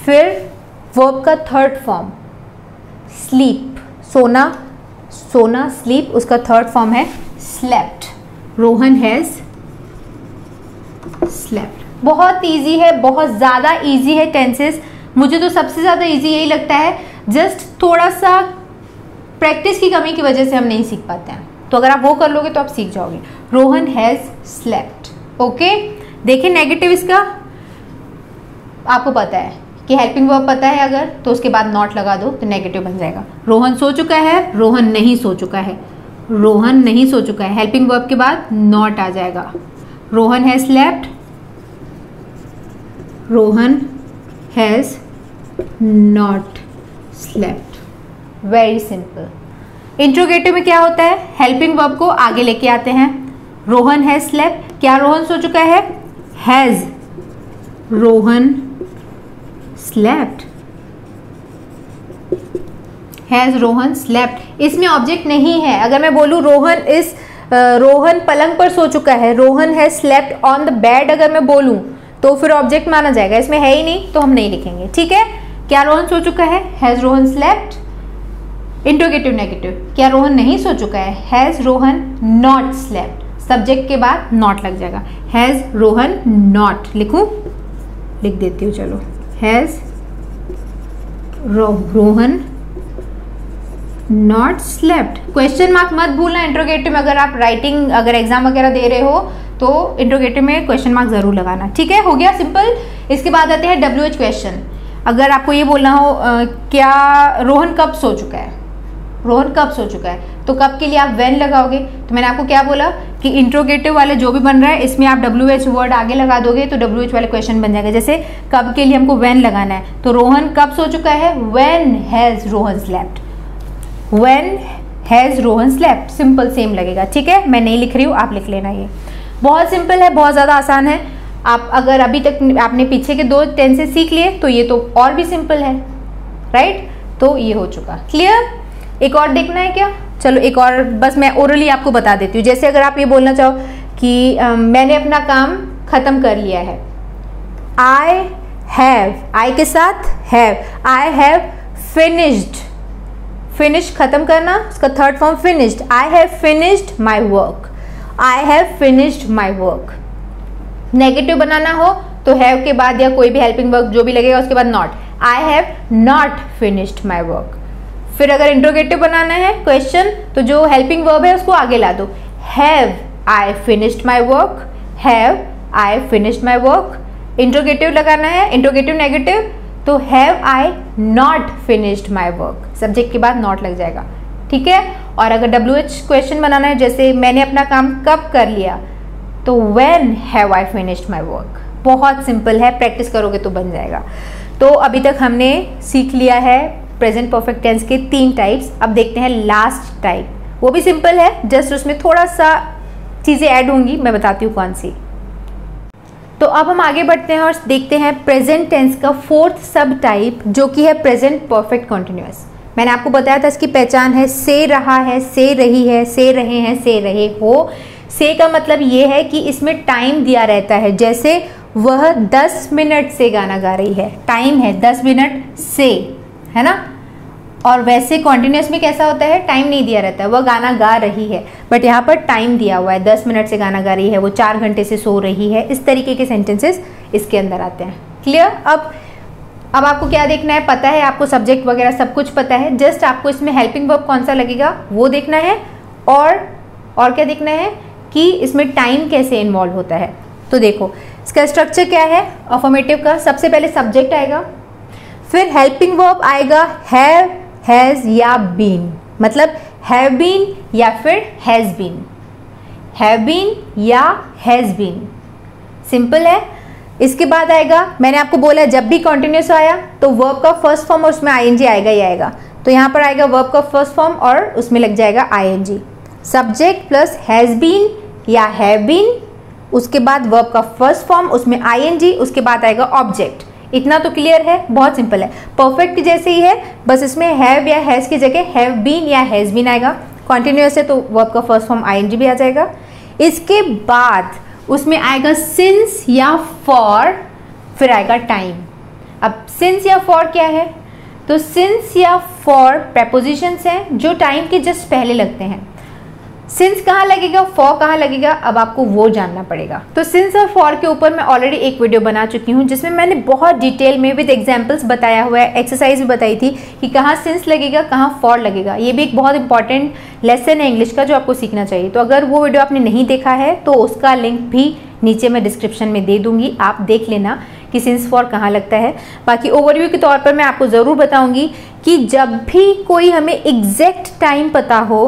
फिर वर्ब का थर्ड फॉर्म स्लीप सोना सोना स्लीप उसका थर्ड फॉर्म है स्लेप्ट रोहन हैज़ स्लेप्ट बहुत इजी है, बहुत ज़्यादा इजी है टेंसेस मुझे तो सबसे ज़्यादा इजी यही लगता है जस्ट थोड़ा सा प्रैक्टिस की कमी की वजह से हम नहीं सीख पाते हैं। तो अगर आप वो कर लोगे तो आप सीख जाओगे। रोहन हैज़ स्लेप्ट ओके देखिए नेगेटिव इसका। आपको पता है कि हेल्पिंग वर्ब पता है अगर तो उसके बाद नॉट लगा दो तो नेगेटिव बन जाएगा। रोहन सो चुका है, रोहन नहीं सो चुका है। रोहन नहीं सो चुका है। हेल्पिंग वर्ब के बाद नॉट आ जाएगा। Rohan has slept Rohan has not slept. Very simple interrogative में क्या होता है? हेल्पिंग वर्ब को आगे लेके आते हैं। Rohan has slept. क्या रोहन सो चुका है? Has Rohan slept. Has Rohan slept. इसमें ऑब्जेक्ट नहीं है। अगर मैं बोलूँ रोहन इस रोहन पलंग पर सो चुका है, Rohan has slept on the bed अगर मैं बोलूँ तो फिर ऑब्जेक्ट माना जाएगा। इसमें है ही नहीं तो हम नहीं लिखेंगे। ठीक है? क्या रोहन सो चुका है? Has Rohan slept interrogative negative क्या रोहन नहीं सो चुका है? Has Rohan not slept subject के बाद नॉट लग जाएगा। हैज़ रोहन नॉट लिखूं? लिख देती हूँ, चलो। Has Rohan not slept question mark मत भूलना इंट्रोगेटिव अगर आप राइटिंग अगर एग्ज़ाम वगैरह दे रहे हो तो इंट्रोगेटिव में क्वेश्चन मार्क ज़रूर लगाना। ठीक है? हो गया सिंपल इसके बाद आते हैं डब्ल्यू एच क्वेश्चन अगर आपको ये बोलना हो आ, क्या रोहन कब सो चुका है? रोहन कब सो चुका है? तो कब के लिए आप वेन लगाओगे? तो मैंने आपको क्या बोला कि इंट्रोगेटिव वाले जो भी बन रहा है इसमें आप डब्ल्यू एच वर्ड आगे लगा दोगे तो डब्ल्यू एच वाले क्वेश्चन बन जाएगा। जैसे कब के लिए हमको वेन लगाना है। तो रोहन कब सो चुका है? When has Rohan slept when has Rohan slept simple same लगेगा। ठीक है? मैं नहीं लिख रही हूँ आप लिख लेना ये। बहुत सिंपल है बहुत ज़्यादा आसान है। आप अगर अभी तक आपने पीछे के दो टेंसेस सीख लिए तो ये तो और भी सिंपल है राइट तो ये हो चुका। क्लियर एक और देखना है क्या? चलो एक और बस मैं ओरली आपको बता देती हूँ। जैसे अगर आप ये बोलना चाहो कि आ, मैंने अपना काम ख़त्म कर लिया है। आई हैव आई के साथ have I have finished finish खत्म करना उसका third form finished I have finished my work I have finished my work negative बनाना हो तो हैव के बाद या कोई भी हेल्पिंग वर्क जो भी लगेगा, उसके बाद not I have not finished my work फिर अगर इंट्रोगेटिव बनाना है क्वेश्चन तो जो हेल्पिंग वर्ब है, उसको आगे ला दो. Have I finished my work have I finished my work interrogative लगाना है इंट्रोगेटिव नेगेटिव तो have I not finished my work subject के बाद नॉट लग जाएगा. ठीक है? और अगर डब्ल्यू एच क्वेश्चन बनाना है, जैसे मैंने अपना काम कब कर लिया तो when have I finished my work बहुत सिंपल है प्रैक्टिस करोगे तो बन जाएगा। तो अभी तक हमने सीख लिया है प्रेजेंट परफेक्ट टेंस के तीन टाइप्स अब देखते हैं लास्ट टाइप वो भी सिंपल है जस्ट उसमें थोड़ा सा चीज़ें ऐड होंगी, मैं बताती हूँ कौन सी। तो अब हम आगे बढ़ते हैं और देखते हैं प्रेजेंट टेंस का फोर्थ सब टाइप जो कि है प्रेजेंट परफेक्ट कॉन्टिन्यूस मैंने आपको बताया था इसकी पहचान है, से रहा है, से रही है, से रहे हैं, से रहे हो। से का मतलब ये है कि इसमें टाइम दिया रहता है। जैसे वह 10 मिनट से गाना गा रही है। टाइम है 10 मिनट से, है ना? और वैसे कॉन्टिन्यूस में कैसा होता है? टाइम नहीं दिया रहता। है वह गाना गा रही है। बट यहाँ पर टाइम दिया हुआ है। दस मिनट से गाना गा रही है। वो चार घंटे से सो रही है। इस तरीके के सेंटेंसेस इसके अंदर आते हैं। क्लियर अब अब आपको क्या देखना है? पता है, आपको सब्जेक्ट वगैरह सब कुछ पता है। जस्ट आपको इसमें हेल्पिंग वर्ब कौन सा लगेगा, वो देखना है। और और क्या देखना है कि इसमें टाइम कैसे इन्वॉल्व होता है। तो देखो, इसका स्ट्रक्चर क्या है? अफॉर्मेटिव का सबसे पहले सब्जेक्ट आएगा, फिर हेल्पिंग वर्ब आएगा हैव हैज़ या बीन मतलब हैव बीन या फिर हैज़ बीन हैव बीन या हैज़ बीन सिंपल है। इसके बाद आएगा, मैंने आपको बोला जब भी कॉन्टिन्यूस आया तो वर्ब का फ़र्स्ट फॉर्म और उसमें आईएनजी आएगा ही आएगा। तो यहाँ पर आएगा वर्ब का फ़र्स्ट फॉर्म और उसमें लग जाएगा I N G subject plus has been या हैव बीन उसके बाद वर्ब का फ़र्स्ट फॉर्म उसमें आईएनजी उसके बाद आएगा ऑब्जेक्ट इतना तो क्लियर है, बहुत सिंपल है। परफेक्ट जैसे ही है, बस इसमें हैव या हैज़ की जगह हैव बीन या हैज़ बीन आएगा। कॉन्टिन्यूस है तो वर्ब का फ़र्स्ट फॉर्म आईएनजी भी आ जाएगा। इसके बाद उसमें आएगा सिंस या फॉर फिर आएगा टाइम अब सिंस या फॉर क्या है? तो सिंस या फॉर प्रपोजिशंस हैं जो टाइम के जस्ट पहले लगते हैं। सिंस कहाँ लगेगा? फॉर कहाँ लगेगा? अब आपको वो जानना पड़ेगा। तो सिंस और फॉर के ऊपर मैं ऑलरेडी एक वीडियो बना चुकी हूँ, जिसमें मैंने बहुत डिटेल में विद एग्जांपल्स बताया हुआ है एक्सरसाइज भी बताई थी कि कहाँ सिंस लगेगा, कहाँ फॉर लगेगा। ये भी एक बहुत इंपॉर्टेंट लेसन है इंग्लिश का जो आपको सीखना चाहिए। तो अगर वो वीडियो आपने नहीं देखा है तो उसका लिंक भी नीचे मैं डिस्क्रिप्शन में दे दूँगी। आप देख लेना कि सिंस फॉर कहाँ लगता है। बाकी ओवरव्यू के तौर पर मैं आपको ज़रूर बताऊँगी कि जब भी कोई हमें एग्जैक्ट टाइम पता हो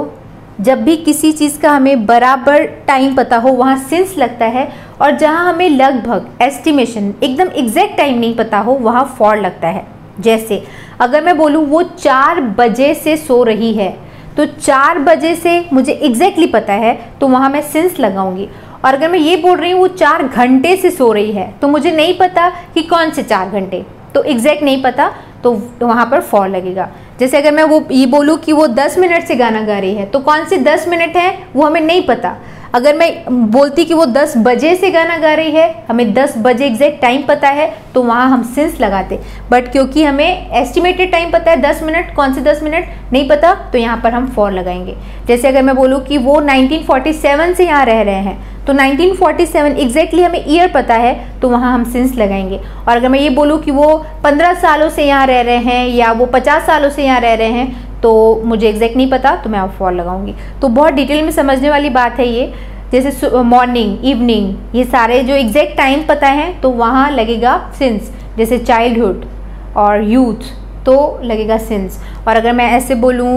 जब भी किसी चीज़ का हमें बराबर टाइम पता हो, वहाँ सिंस लगता है और जहाँ हमें लगभग एस्टिमेशन एकदम एग्जैक्ट टाइम नहीं पता हो, वहाँ फॉर लगता है। जैसे, अगर मैं बोलूँ, वो चार बजे से सो रही है तो चार बजे से मुझे एग्जैक्टली पता है तो वहाँ मैं सिंस लगाऊँगी। और अगर मैं ये बोल रही हूँ, वो चार घंटे से सो रही है तो मुझे नहीं पता कि कौन से चार घंटे तो एग्जैक्ट नहीं पता तो वहाँ पर फॉर लगेगा। जैसे अगर मैं वो ये बोलूँ कि वो 10 मिनट से गाना गा रही है तो कौन से 10 मिनट है, वो हमें नहीं पता। अगर मैं बोलती कि वो 10 बजे से गाना गा रही है, हमें 10 बजे एग्जैक्ट टाइम पता है तो वहाँ हम सिंस लगाते। बट क्योंकि हमें एस्टिमेटेड टाइम पता है 10 मिनट कौन से 10 मिनट नहीं पता तो यहाँ पर हम फॉर लगाएँगे। जैसे अगर मैं बोलूँ कि वो 1947 से यहाँ रह रहे हैं तो 1947 एग्जैक्टली हमें ईयर पता है तो वहाँ हम सिंस लगाएँगे। और अगर मैं ये बोलूँ कि वो 15 सालों से यहाँ रह रहे हैं या वो 50 सालों से यहाँ रह रहे हैं तो मुझे एग्जैक्ट नहीं पता तो मैं आप फॉर लगाऊँगी। तो बहुत डिटेल में समझने वाली बात है ये, जैसे मॉर्निंग इवनिंग ये सारे जो एग्जैक्ट टाइम पता है तो वहाँ लगेगा सिंस जैसे चाइल्डहुड और यूथ तो लगेगा सिंस और अगर मैं ऐसे बोलूँ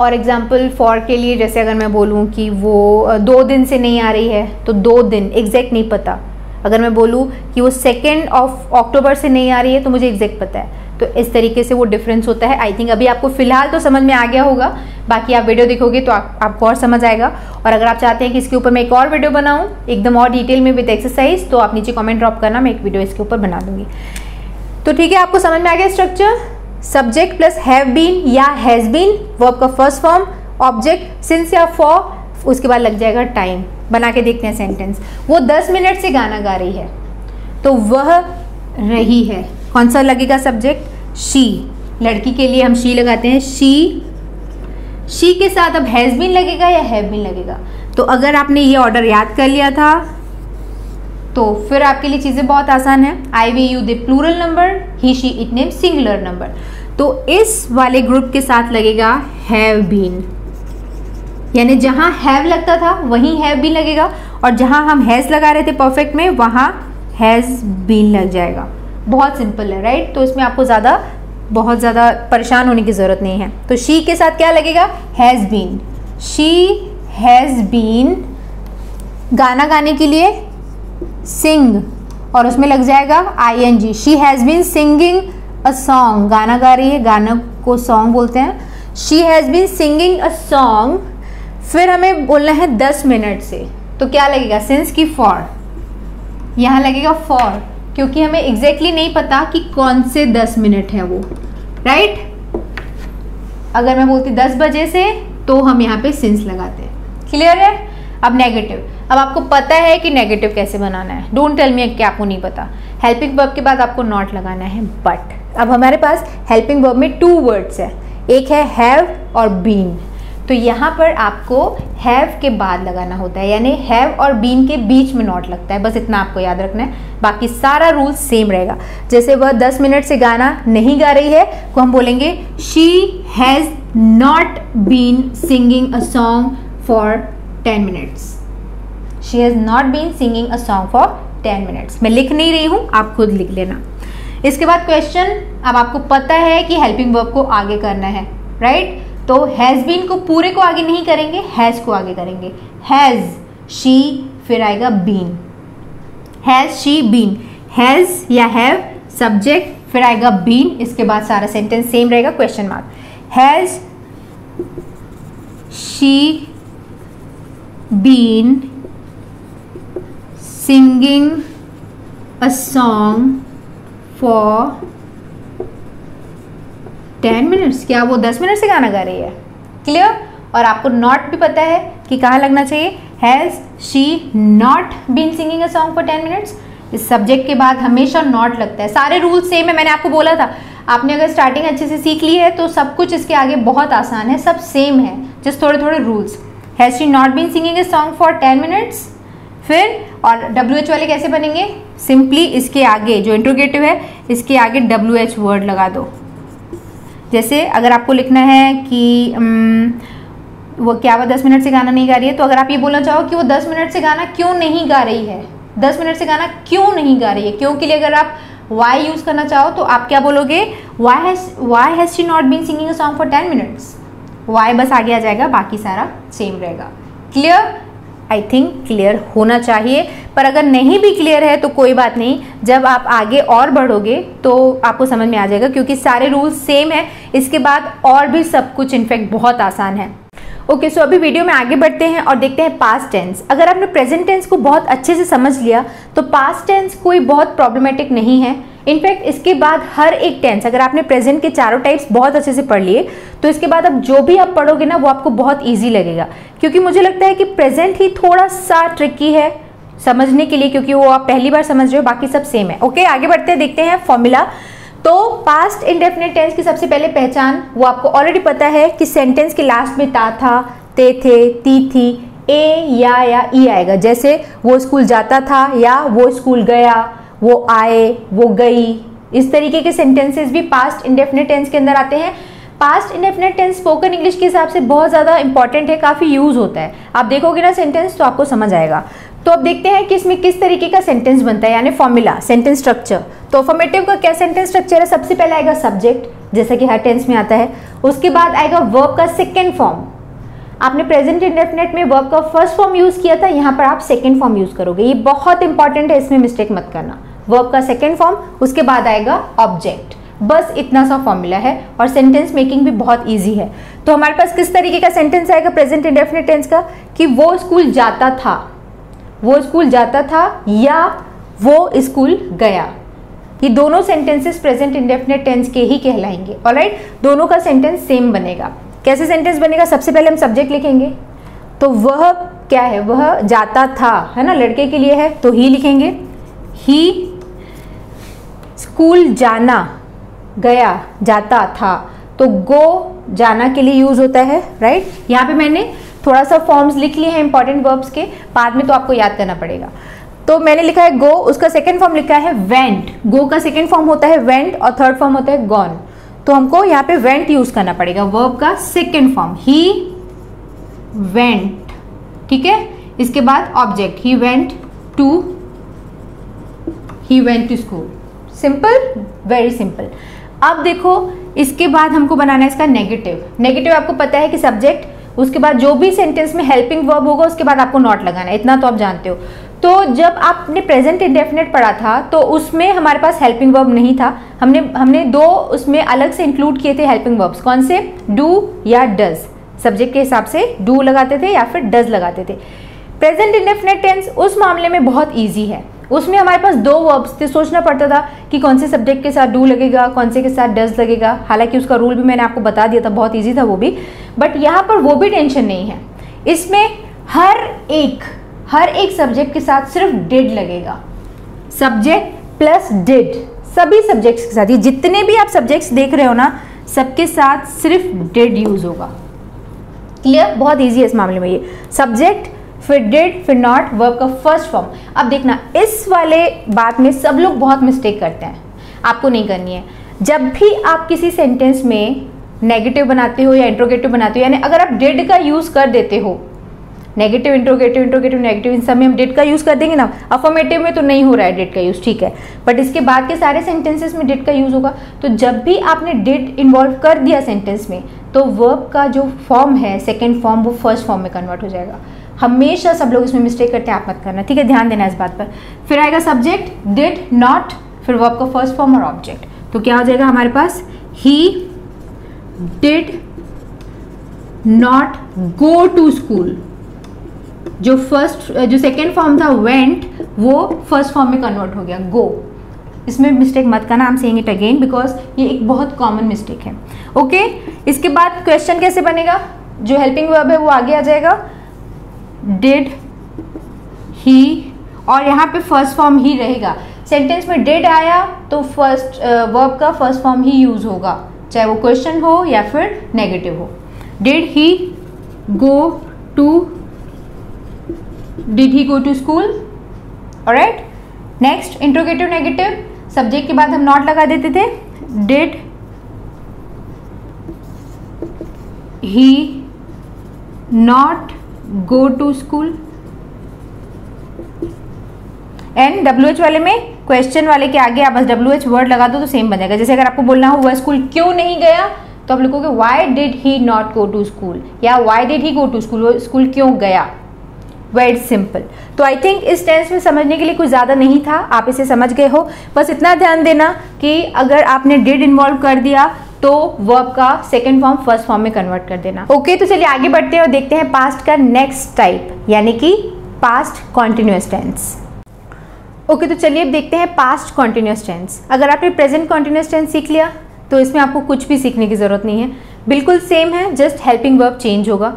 और एग्ज़ाम्पल फॉर के लिए, जैसे अगर मैं बोलूँ कि वो दो दिन से नहीं आ रही है तो दो दिन एग्जैक्ट नहीं पता। अगर मैं बोलूँ कि वो सेकेंड ऑफ़ अक्टूबर से नहीं आ रही है तो मुझे एग्जैक्ट पता है। तो इस तरीके से वो डिफरेंस होता है। आई थिंक अभी आपको फ़िलहाल तो समझ में आ गया होगा। बाकी आप वीडियो देखोगे तो आप, आपको और समझ आएगा। और अगर आप चाहते हैं कि इसके ऊपर मैं एक और वीडियो बनाऊँ एकदम और डिटेल में विद एक्सरसाइज तो आप नीचे कॉमेंट ड्रॉप करना मैं एक वीडियो इसके ऊपर बना दूँगी। तो ठीक है आपको समझ में आ गया structure subject plus have been या हैज़ बीन वर्ब का फ़र्स्ट फॉर्म ऑब्जेक्ट सिंस या फॉर उसके बाद लग जाएगा टाइम बना के देखते हैं सेंटेंस वो 10 मिनट से गाना गा रही है। तो वह रही है। कौन सा लगेगा सब्जेक्ट शी लड़की के लिए हम शी लगाते हैं. शी शी के साथ अब हैज़ बीन लगेगा या हैव बीन लगेगा? तो अगर आपने ये ऑर्डर याद कर लिया था तो फिर आपके लिए चीज़ें बहुत आसान है. I we you the plural number he she it name singular number तो इस वाले ग्रुप के साथ लगेगा हैव बीन यानी जहाँ हैव लगता था, वहीं हैव बीन लगेगा. और जहाँ हम हैज़ लगा रहे थे परफेक्ट में, वहाँ हैज़ बीन लग जाएगा. बहुत सिंपल है राइट तो इसमें आपको ज़्यादा, बहुत ज़्यादा परेशान होने की ज़रूरत नहीं है। तो शी के साथ क्या लगेगा? Has been she has been गाना गाने के लिए सिंग और उसमें लग जाएगा I N G she has been singing a song गाना गा रही है, गाना को सॉन्ग बोलते हैं। She has been singing a song फिर हमें बोलना है दस मिनट से। तो क्या लगेगा? सिंस की फॉर यहाँ लगेगा फॉर क्योंकि हमें एग्जैक्टली exactly नहीं पता कि कौन से दस मिनट है वो राइट अगर मैं बोलती दस बजे से तो हम यहाँ पे सिंस लगाते हैं। क्लियर है? अब नेगेटिव अब आपको पता है कि नेगेटिव कैसे बनाना है। डोंट टेल मी कि आपको नहीं पता। हेल्पिंग वर्ब के बाद आपको नॉट लगाना है बट अब हमारे पास हेल्पिंग वर्ब में टू वर्ड्स है। एक है हैव और बीन तो यहाँ पर आपको हैव के बाद लगाना होता है, यानी हैव और बीन के बीच में नॉट लगता है। बस इतना आपको याद रखना है। बाकी सारा रूल सेम रहेगा। जैसे वह 10 मिनट से गाना नहीं गा रही है तो हम बोलेंगे she has not been singing a song for 10 minutes she has not been singing a song for 10 minutes मैं लिख नहीं रही हूँ, आप खुद लिख लेना। इसके बाद क्वेश्चन अब आपको पता है कि हेल्पिंग वर्ब को आगे करना है राइट right? तो हैज़ बीन को पूरे को आगे नहीं करेंगे हैज़ को आगे करेंगे। हैज़ शी फिर आएगा been has she been has या हैव सब्जेक्ट फिर आएगा बीन इसके बाद सारा सेंटेंस सेम रहेगा question mark has she been singing a song for ten minutes? क्या वो दस मिनट से गाना गा रही है? क्लियर और आपको नॉट भी पता है कि कहाँ लगना चाहिए। Has she not been singing a song for ten minutes इस सब्जेक्ट के बाद हमेशा नॉट लगता है। सारे रूल सेम है, मैंने आपको बोला था। आपने अगर स्टार्टिंग अच्छे से सीख ली है तो सब कुछ इसके आगे बहुत आसान है, सब सेम है। जस्ट थोड़े थोड़े rules has she not been singing a song for ten minutes फिर, और डब्ल्यू एच वाले कैसे बनेंगे? सिंपली इसके आगे, जो इंट्रोगेटिव है, इसके आगे डब्ल्यू एच वर्ड लगा दो। जैसे अगर आपको लिखना है कि वो क्या वह दस मिनट से गाना नहीं गा रही है तो अगर आप ये बोलना चाहो कि वो दस मिनट से गाना क्यों नहीं गा रही है? दस मिनट से गाना क्यों नहीं गा रही है? क्यों? के लिए अगर आप वाई यूज़ करना चाहो तो आप क्या बोलोगे? Why has why has she not been singing a song for ten minutes why बस आगे आ जाएगा, बाकी सारा सेम रहेगा। क्लियर आई थिंक क्लियर होना चाहिए। पर अगर नहीं भी क्लियर है तो कोई बात नहीं। जब आप आगे और बढ़ोगे तो आपको समझ में आ जाएगा, क्योंकि सारे रूल्स सेम है। इसके बाद और भी सब कुछ इनफैक्ट बहुत आसान है। ओके okay, सो so अभी वीडियो में आगे बढ़ते हैं और देखते हैं पास्ट टेंस अगर आपने प्रेजेंट टेंस को बहुत अच्छे से समझ लिया तो पास्ट टेंस कोई बहुत प्रॉब्लमेटिक नहीं है. इनफैक्ट इसके बाद हर एक टेंस अगर आपने प्रेजेंट के चारों टाइप्स बहुत अच्छे से पढ़ लिए तो इसके बाद अब जो भी आप पढ़ोगे ना वो आपको बहुत ईजी लगेगा. क्योंकि मुझे लगता है कि प्रेजेंट ही थोड़ा सा ट्रिकी है समझने के लिए क्योंकि वो आप पहली बार समझ रहे हो बाकी सब सेम है. ओके आगे बढ़ते हैं देखते हैं फॉर्मूला तो पास्ट इंडेफिनेट टेंस की सबसे पहले पहचान, वो आपको ऑलरेडी पता है कि सेंटेंस के लास्ट में ता था, ते थे, ती थी, ए, या या, ई आएगा। जैसे वो स्कूल जाता था या वो स्कूल गया, वो आए, वो गई, इस तरीके के सेंटेंसेस भी पास्ट इंडेफिनेट टेंस के अंदर आते हैं। Past indefinite tense spoken English के हिसाब से बहुत ज़्यादा इंपॉर्टेंट है, काफ़ी यूज़ होता है। आप देखोगे ना सेंटेंस तो आपको समझ आएगा। तो अब देखते हैं कि इसमें किस तरीके का सेंटेंस बनता है, यानी फॉर्मूला सेंटेंस स्ट्रक्चर तो फॉर्मेटिव का क्या सेंटेंस स्ट्रक्चर है? सबसे पहले आएगा सब्जेक्ट जैसा कि हर टेंस में आता है. उसके बाद आएगा वर्ब का सेकेंड फॉर्म आपने प्रेजेंट इंडेफिनेट में वर्ब का फ़र्स्ट फॉर्म यूज़ किया था, यहाँ पर आप सेकेंड फॉर्म यूज़ करोगे. ये बहुत इंपॉर्टेंट है, इसमें मिस्टेक मत करना. वर्ब का सेकेंड फॉर्म उसके बाद आएगा ऑब्जेक्ट बस इतना सा फॉर्मूला है और सेंटेंस मेकिंग भी बहुत इजी है. तो हमारे पास किस तरीके का सेंटेंस आएगा प्रेजेंट इंडेफिनेट टेंस का? कि वो स्कूल जाता था. वो स्कूल जाता था या वो स्कूल गया? ये दोनों सेंटेंसेस प्रेजेंट इंडेफिनेट टेंस के ही कहलाएँगे। ऑलराइट दोनों का सेंटेंस सेम बनेगा। कैसे सेंटेंस बनेगा? सबसे पहले हम सब्जेक्ट लिखेंगे। तो वह क्या है? वह जाता था, है ना? लड़के के लिए है तो ही लिखेंगे। ही स्कूल जाना, गया, जाता था। तो गो जाना के लिए यूज़ होता है राइट यहाँ पे मैंने थोड़ा सा फॉर्म्स लिख लिए हैं इंपॉर्टेंट वर्ब्स के, बाद में तो आपको याद करना पड़ेगा। तो मैंने लिखा है गो उसका सेकेंड फॉर्म लिखा है वेंट गो का सेकेंड फॉर्म होता है वेंट और थर्ड फॉर्म होता है गॉन तो हमको यहाँ पे वेंट यूज़ करना पड़ेगा। वर्ब का सेकेंड फॉर्म ही वेंट ठीक है? इसके बाद object he went to he went to school simple very simple अब देखो, इसके बाद हमको बनाना है इसका नेगेटिव नेगेटिव आपको पता है कि सब्जेक्ट उसके बाद जो भी सेंटेंस में हेल्पिंग वर्ब होगा, उसके बाद आपको नॉट लगाना है। इतना तो आप जानते हो। तो जब आपने प्रेजेंट इंडेफिनेट पढ़ा था तो उसमें हमारे पास हेल्पिंग वर्ब नहीं था। हमने हमने दो उसमें अलग से इंक्लूड किए थे हेल्पिंग वर्ब्स कौन से? डू या डज सब्जेक्ट के हिसाब से डू लगाते थे या फिर डज लगाते थे। प्रेजेंट इंडेफिनेट टेंस उस मामले में बहुत ईजी है। उसमें हमारे पास दो वर्ब्स थे, सोचना पड़ता था कि कौन से सब्जेक्ट के साथ डू लगेगा, कौन से के साथ डज लगेगा। हालाँकि उसका रूल भी मैंने आपको बता दिया था, बहुत ईजी था वो भी। बट यहाँ पर वो भी टेंशन नहीं है। इसमें हर एक हर एक सब्जेक्ट के साथ सिर्फ़ डिड लगेगा। सब्जेक्ट प्लस डिड सभी सब्जेक्ट्स के साथ। ये जितने भी आप सब्जेक्ट्स देख रहे हो ना, सबके साथ सिर्फ़ डिड यूज़ होगा। क्लियर बहुत इजी है इस मामले में ये। सब्जेक्ट फिर डिड फिर नॉट वर्ब का फ़र्स्ट फॉर्म अब देखना, इस वाले बात में सब लोग बहुत मिस्टेक करते हैं। आपको नहीं करनी है। जब भी आप किसी सेंटेंस में नेगेटिव बनाते हो या इंट्रोगेटिव बनाते हो, यानी अगर आप डिड का यूज़ कर देते हो नेगेटिव इंट्रोगेटिव इंट्रोगेटिव नेगेटिव इन सब में हम डेट का यूज़ कर देंगे ना अफॉर्मेटिव में तो नहीं हो रहा है डेट का यूज़ ठीक है। बट इसके बाद के सारे सेंटेंसेस में डेट का यूज़ होगा। तो जब भी आपने डेट इन्वॉल्व कर दिया सेंटेंस में तो वर्ब का जो फॉर्म है सेकेंड फॉर्म वो फ़र्स्ट फॉर्म में कन्वर्ट हो जाएगा। हमेशा सब लोग इसमें मिस्टेक करते हैं, आप मत करना, ठीक है? ध्यान देना इस बात पर। फिर आएगा सब्जेक्ट डिड नॉट फिर वो का फ़र्स्ट फॉर्म और ऑब्जेक्ट तो क्या हो जाएगा हमारे पास? He did not go to school जो फ़र्स्ट जो सेकेंड फॉर्म था वेंट वो फ़र्स्ट फॉर्म में कन्वर्ट हो गया। गो इसमें मिस्टेक मत करना I am saying it again because ये एक बहुत कॉमन मिस्टेक है। Okay okay? इसके बाद क्वेश्चन कैसे बनेगा? जो हेल्पिंग वर्ब है, वो आगे आ जाएगा। डिड ही और यहाँ पे फ़र्स्ट फॉर्म ही रहेगा। सेंटेंस में डिड आया तो फ़र्स्ट वर्ब का फ़र्स्ट फॉर्म ही यूज़ होगा। चाहे वो क्वेश्चन हो या फिर नेगेटिव हो। Did he go to did he go to school? Right next interrogative negative subject के बाद हम नॉट लगा देते थे। Did he not go to school and W H वाले में क्वेश्चन वाले के आगे आप बस डब्ल्यू एच वर्ड लगा दो तो सेम बनेगा जैसे अगर आपको बोलना हो, वह स्कूल क्यों नहीं गया? तो आप लिखोगे why did he not go to school या why did he go to school school क्यों गया? वेरी सिंपल तो आई थिंक इस टेंस में समझने के लिए कुछ ज़्यादा नहीं था। आप इसे समझ गए हो। बस इतना ध्यान देना कि अगर आपने डिड इन्वॉल्व कर दिया तो वर्ब का सेकेंड फॉर्म फ़र्स्ट फॉर्म में कन्वर्ट कर देना। ओके okay, तो चलिए आगे बढ़ते हैं और देखते हैं पास्ट का नेक्स्ट टाइप यानी कि पास्ट कॉन्टिन्यूस टेंस ओके तो चलिए अब देखते हैं पास्ट कॉन्टिन्यूस टेंस अगर आपने प्रेजेंट कॉन्टिन्यूस टेंस सीख लिया तो इसमें आपको कुछ भी सीखने की ज़रूरत नहीं है। बिल्कुल सेम है जस्ट हेल्पिंग वर्ब चेंज होगा।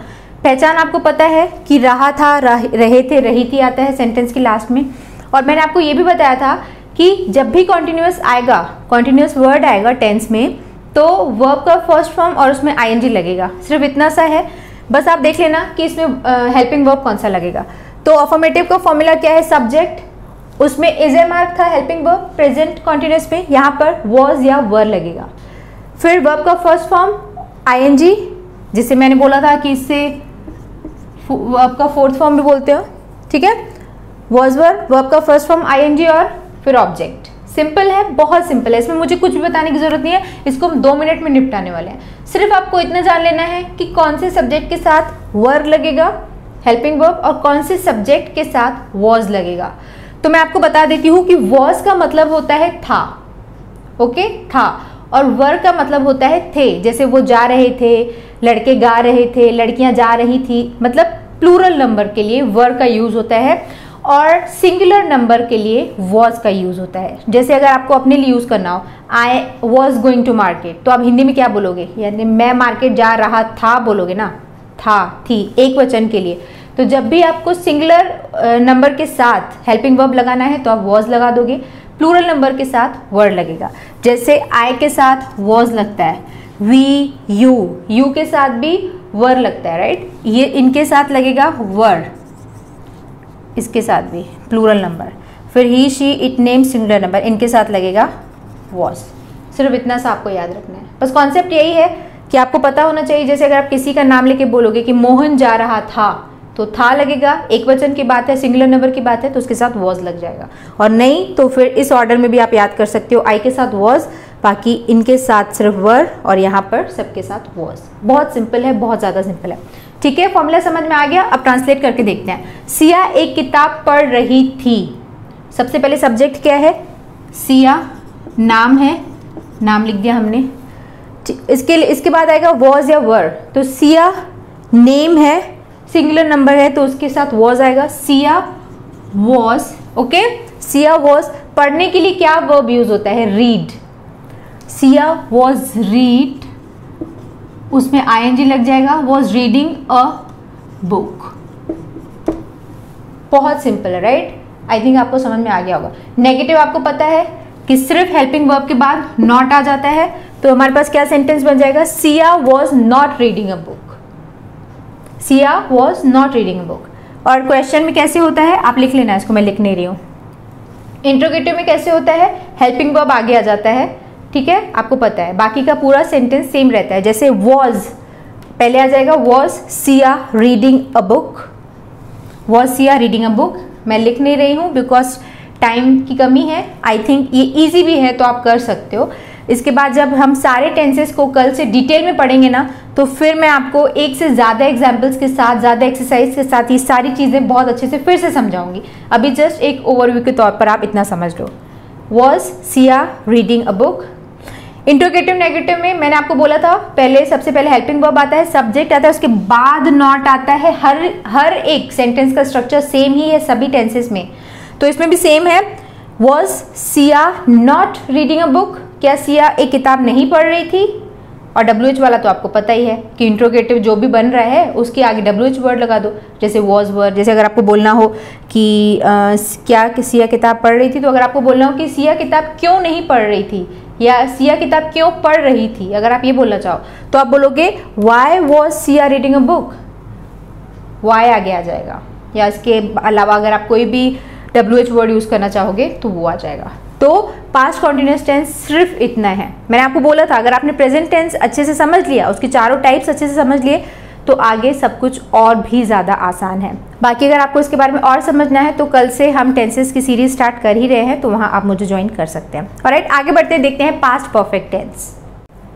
पहचान आपको पता है कि रहा था रह, रहे थे रही थी आता है सेंटेंस के लास्ट में। और मैंने आपको ये भी बताया था कि जब भी कॉन्टिन्यूस आएगा कॉन्टिन्यूस वर्ड आएगा टेंस में तो वर्ब का फ़र्स्ट फॉर्म और उसमें आईएनजी लगेगा। सिर्फ़ इतना सा है। बस आप देख लेना कि इसमें हेल्पिंग वर्ब कौन सा लगेगा। तो अफॉर्मेटिव का फॉर्मूला क्या है? सब्जेक्ट उसमें इज़ ए मार्क था हेल्पिंग वर्ब प्रेजेंट कॉन्टिन्यूस में यहाँ पर वॉज़ या वर लगेगा। फिर वर्ब का फ़र्स्ट फॉर्म आईएनजी जिसे मैंने बोला था कि इससे वर्ब का फोर्थ फॉर्म भी बोलते हो। ठीक है? वॉज़ वर्ब वर्ब का first form I N G और फिर ऑब्जेक्ट सिंपल है, बहुत सिंपल है। इसमें मुझे कुछ भी बताने की ज़रूरत नहीं है, इसको हम दो मिनट में निपटाने वाले हैं। सिर्फ़ आपको इतना जान लेना है कि कौन से सब्जेक्ट के साथ वर्ब लगेगा हेल्पिंग वर्ब और कौन से सब्जेक्ट के साथ वॉज़ लगेगा। तो मैं आपको बता देती हूँ कि वॉज़ का मतलब होता है था ओके था। और वर का मतलब होता है थे, जैसे वो जा रहे थे, लड़के गा रहे थे, लड़कियाँ जा रही थी मतलब प्लूरल नंबर के लिए वर का यूज़ होता है। और सिंगुलर नंबर के लिए वॉज़ का यूज़ होता है। जैसे अगर आपको अपने लिए यूज़ करना हो I was going to market तो आप हिंदी में क्या बोलोगे? यानी मैं मार्केट जा रहा था बोलोगे ना? था, थी, एक वचन के लिए। तो जब भी आपको सिंगुलर नंबर के साथ हेल्पिंग वर्ब लगाना है तो आप वॉज़ लगा दोगे। प्लूरल नंबर के साथ वर्ड लगेगा। जैसे आई के साथ वॉज़ लगता है वी यू यू के साथ भी वर लगता है राइट ये इनके साथ लगेगा वर इसके साथ भी प्लूरल नंबर फिर he she it name singular number इनके साथ लगेगा वॉज़ सिर्फ़ इतना सा आपको याद रखना है। बस कॉन्सेप्ट यही है कि आपको पता होना चाहिए, जैसे अगर आप किसी का नाम लेके बोलोगे कि मोहन जा रहा था तो था लगेगा, एक वचन की बात है सिंगुलर नंबर की बात है तो उसके साथ वॉज़ लग जाएगा। और नहीं तो फिर इस ऑर्डर में भी आप याद कर सकते हो आई के साथ वॉज़ बाकी इनके साथ सिर्फ़ वर और यहाँ पर सबके साथ वॉज़ बहुत सिंपल है, बहुत ज़्यादा सिंपल है। ठीक है फॉर्मूला समझ में आ गया? अब ट्रांसलेट करके देखते हैं। सिया एक किताब पढ़ रही थी। सबसे पहले सब्जेक्ट क्या है? सिया, नाम है। नाम लिख दिया हमने। इसके इसके बाद आएगा वॉज़ या वर तो सिया नेम है सिंगुलर नंबर है तो उसके साथ वॉज़ आएगा। Siya was okay Siya was पढ़ने के लिए क्या वर्ब यूज़ होता है? रीड सिया वॉज़ रीड उसमें आईएनजी लग जाएगा वॉज़ रीडिंग अ बुक बहुत सिंपल है राइट आई थिंक आपको समझ में आ गया होगा। नेगेटिव आपको पता है कि सिर्फ़ हेल्पिंग वर्ब के बाद नॉट आ जाता है तो हमारे पास क्या सेंटेंस बन जाएगा? Siya was not reading a book Siya was not reading a book और क्वेश्चन में कैसे होता है? आप लिख लेना, इसको मैं लिख नहीं रही हूँ। इंट्रोगेटिव में कैसे होता है? हेल्पिंग वर्ब आगे आ जाता है। ठीक है? आपको पता है। बाकी का पूरा सेंटेंस सेम रहता है। जैसे वॉज़ पहले आ जाएगा was Siya reading a book was Siya reading a book मैं लिख नहीं रही हूँ बिकॉज़ टाइम की कमी है। आई थिंक ये ईजी भी है तो आप कर सकते हो। इसके बाद जब हम सारे टेंसेस को कल से डिटेल में पढ़ेंगे ना तो फिर मैं आपको एक से ज़्यादा एग्जाम्पल्स के साथ, ज़्यादा एक्सरसाइज के साथ ये सारी चीज़ें बहुत अच्छे से फिर से समझाऊँगी। अभी जस्ट एक ओवरव्यू के तौर पर आप इतना समझ लो। Was Siya reading a book interrogative negative में मैंने आपको बोला था पहले सबसे पहले हेल्पिंग वर्ब आता है सब्जेक्ट आता है उसके बाद नॉट आता है हर हर एक सेंटेंस का स्ट्रक्चर सेम ही है सभी टेंसेस में। तो इसमें भी सेम है। Was Siya not reading a book क्या सिया एक किताब नहीं पढ़ रही थी? और डब्ल्यू एच वाला तो आपको पता ही है कि इंट्रोगेटिव जो भी बन रहा है उसके आगे डब्ल्यू एच वर्ड लगा दो। जैसे वॉज़ वर्ड जैसे अगर आपको बोलना हो कि आ, क्या कि सिया किताब पढ़ रही थी तो अगर आपको बोलना हो कि सिया किताब क्यों नहीं पढ़ रही थी? या सिया किताब क्यों पढ़ रही थी? अगर आप ये बोलना चाहो तो आप बोलोगे why was Siya reading a book why आगे आ जाएगा? या इसके अलावा अगर आप कोई भी डब्ल्यू एच वर्ड यूज़ करना चाहोगे तो वो आ जाएगा। तो पास्ट कॉन्टिन्यूस टेंस सिर्फ़ इतना है। मैंने आपको बोला था, अगर आपने प्रेजेंट टेंस अच्छे से समझ लिया, उसकी चारों टाइप्स अच्छे से समझ लिए तो आगे सब कुछ और भी ज़्यादा आसान है। बाकी अगर आपको इसके बारे में और समझना है तो कल से हम टेंसेस की सीरीज़ स्टार्ट कर ही रहे हैं तो वहाँ आप मुझे ज्वाइन कर सकते हैं। और राइट आगे बढ़ते हैं, देखते हैं पास्ट परफेक्ट टेंस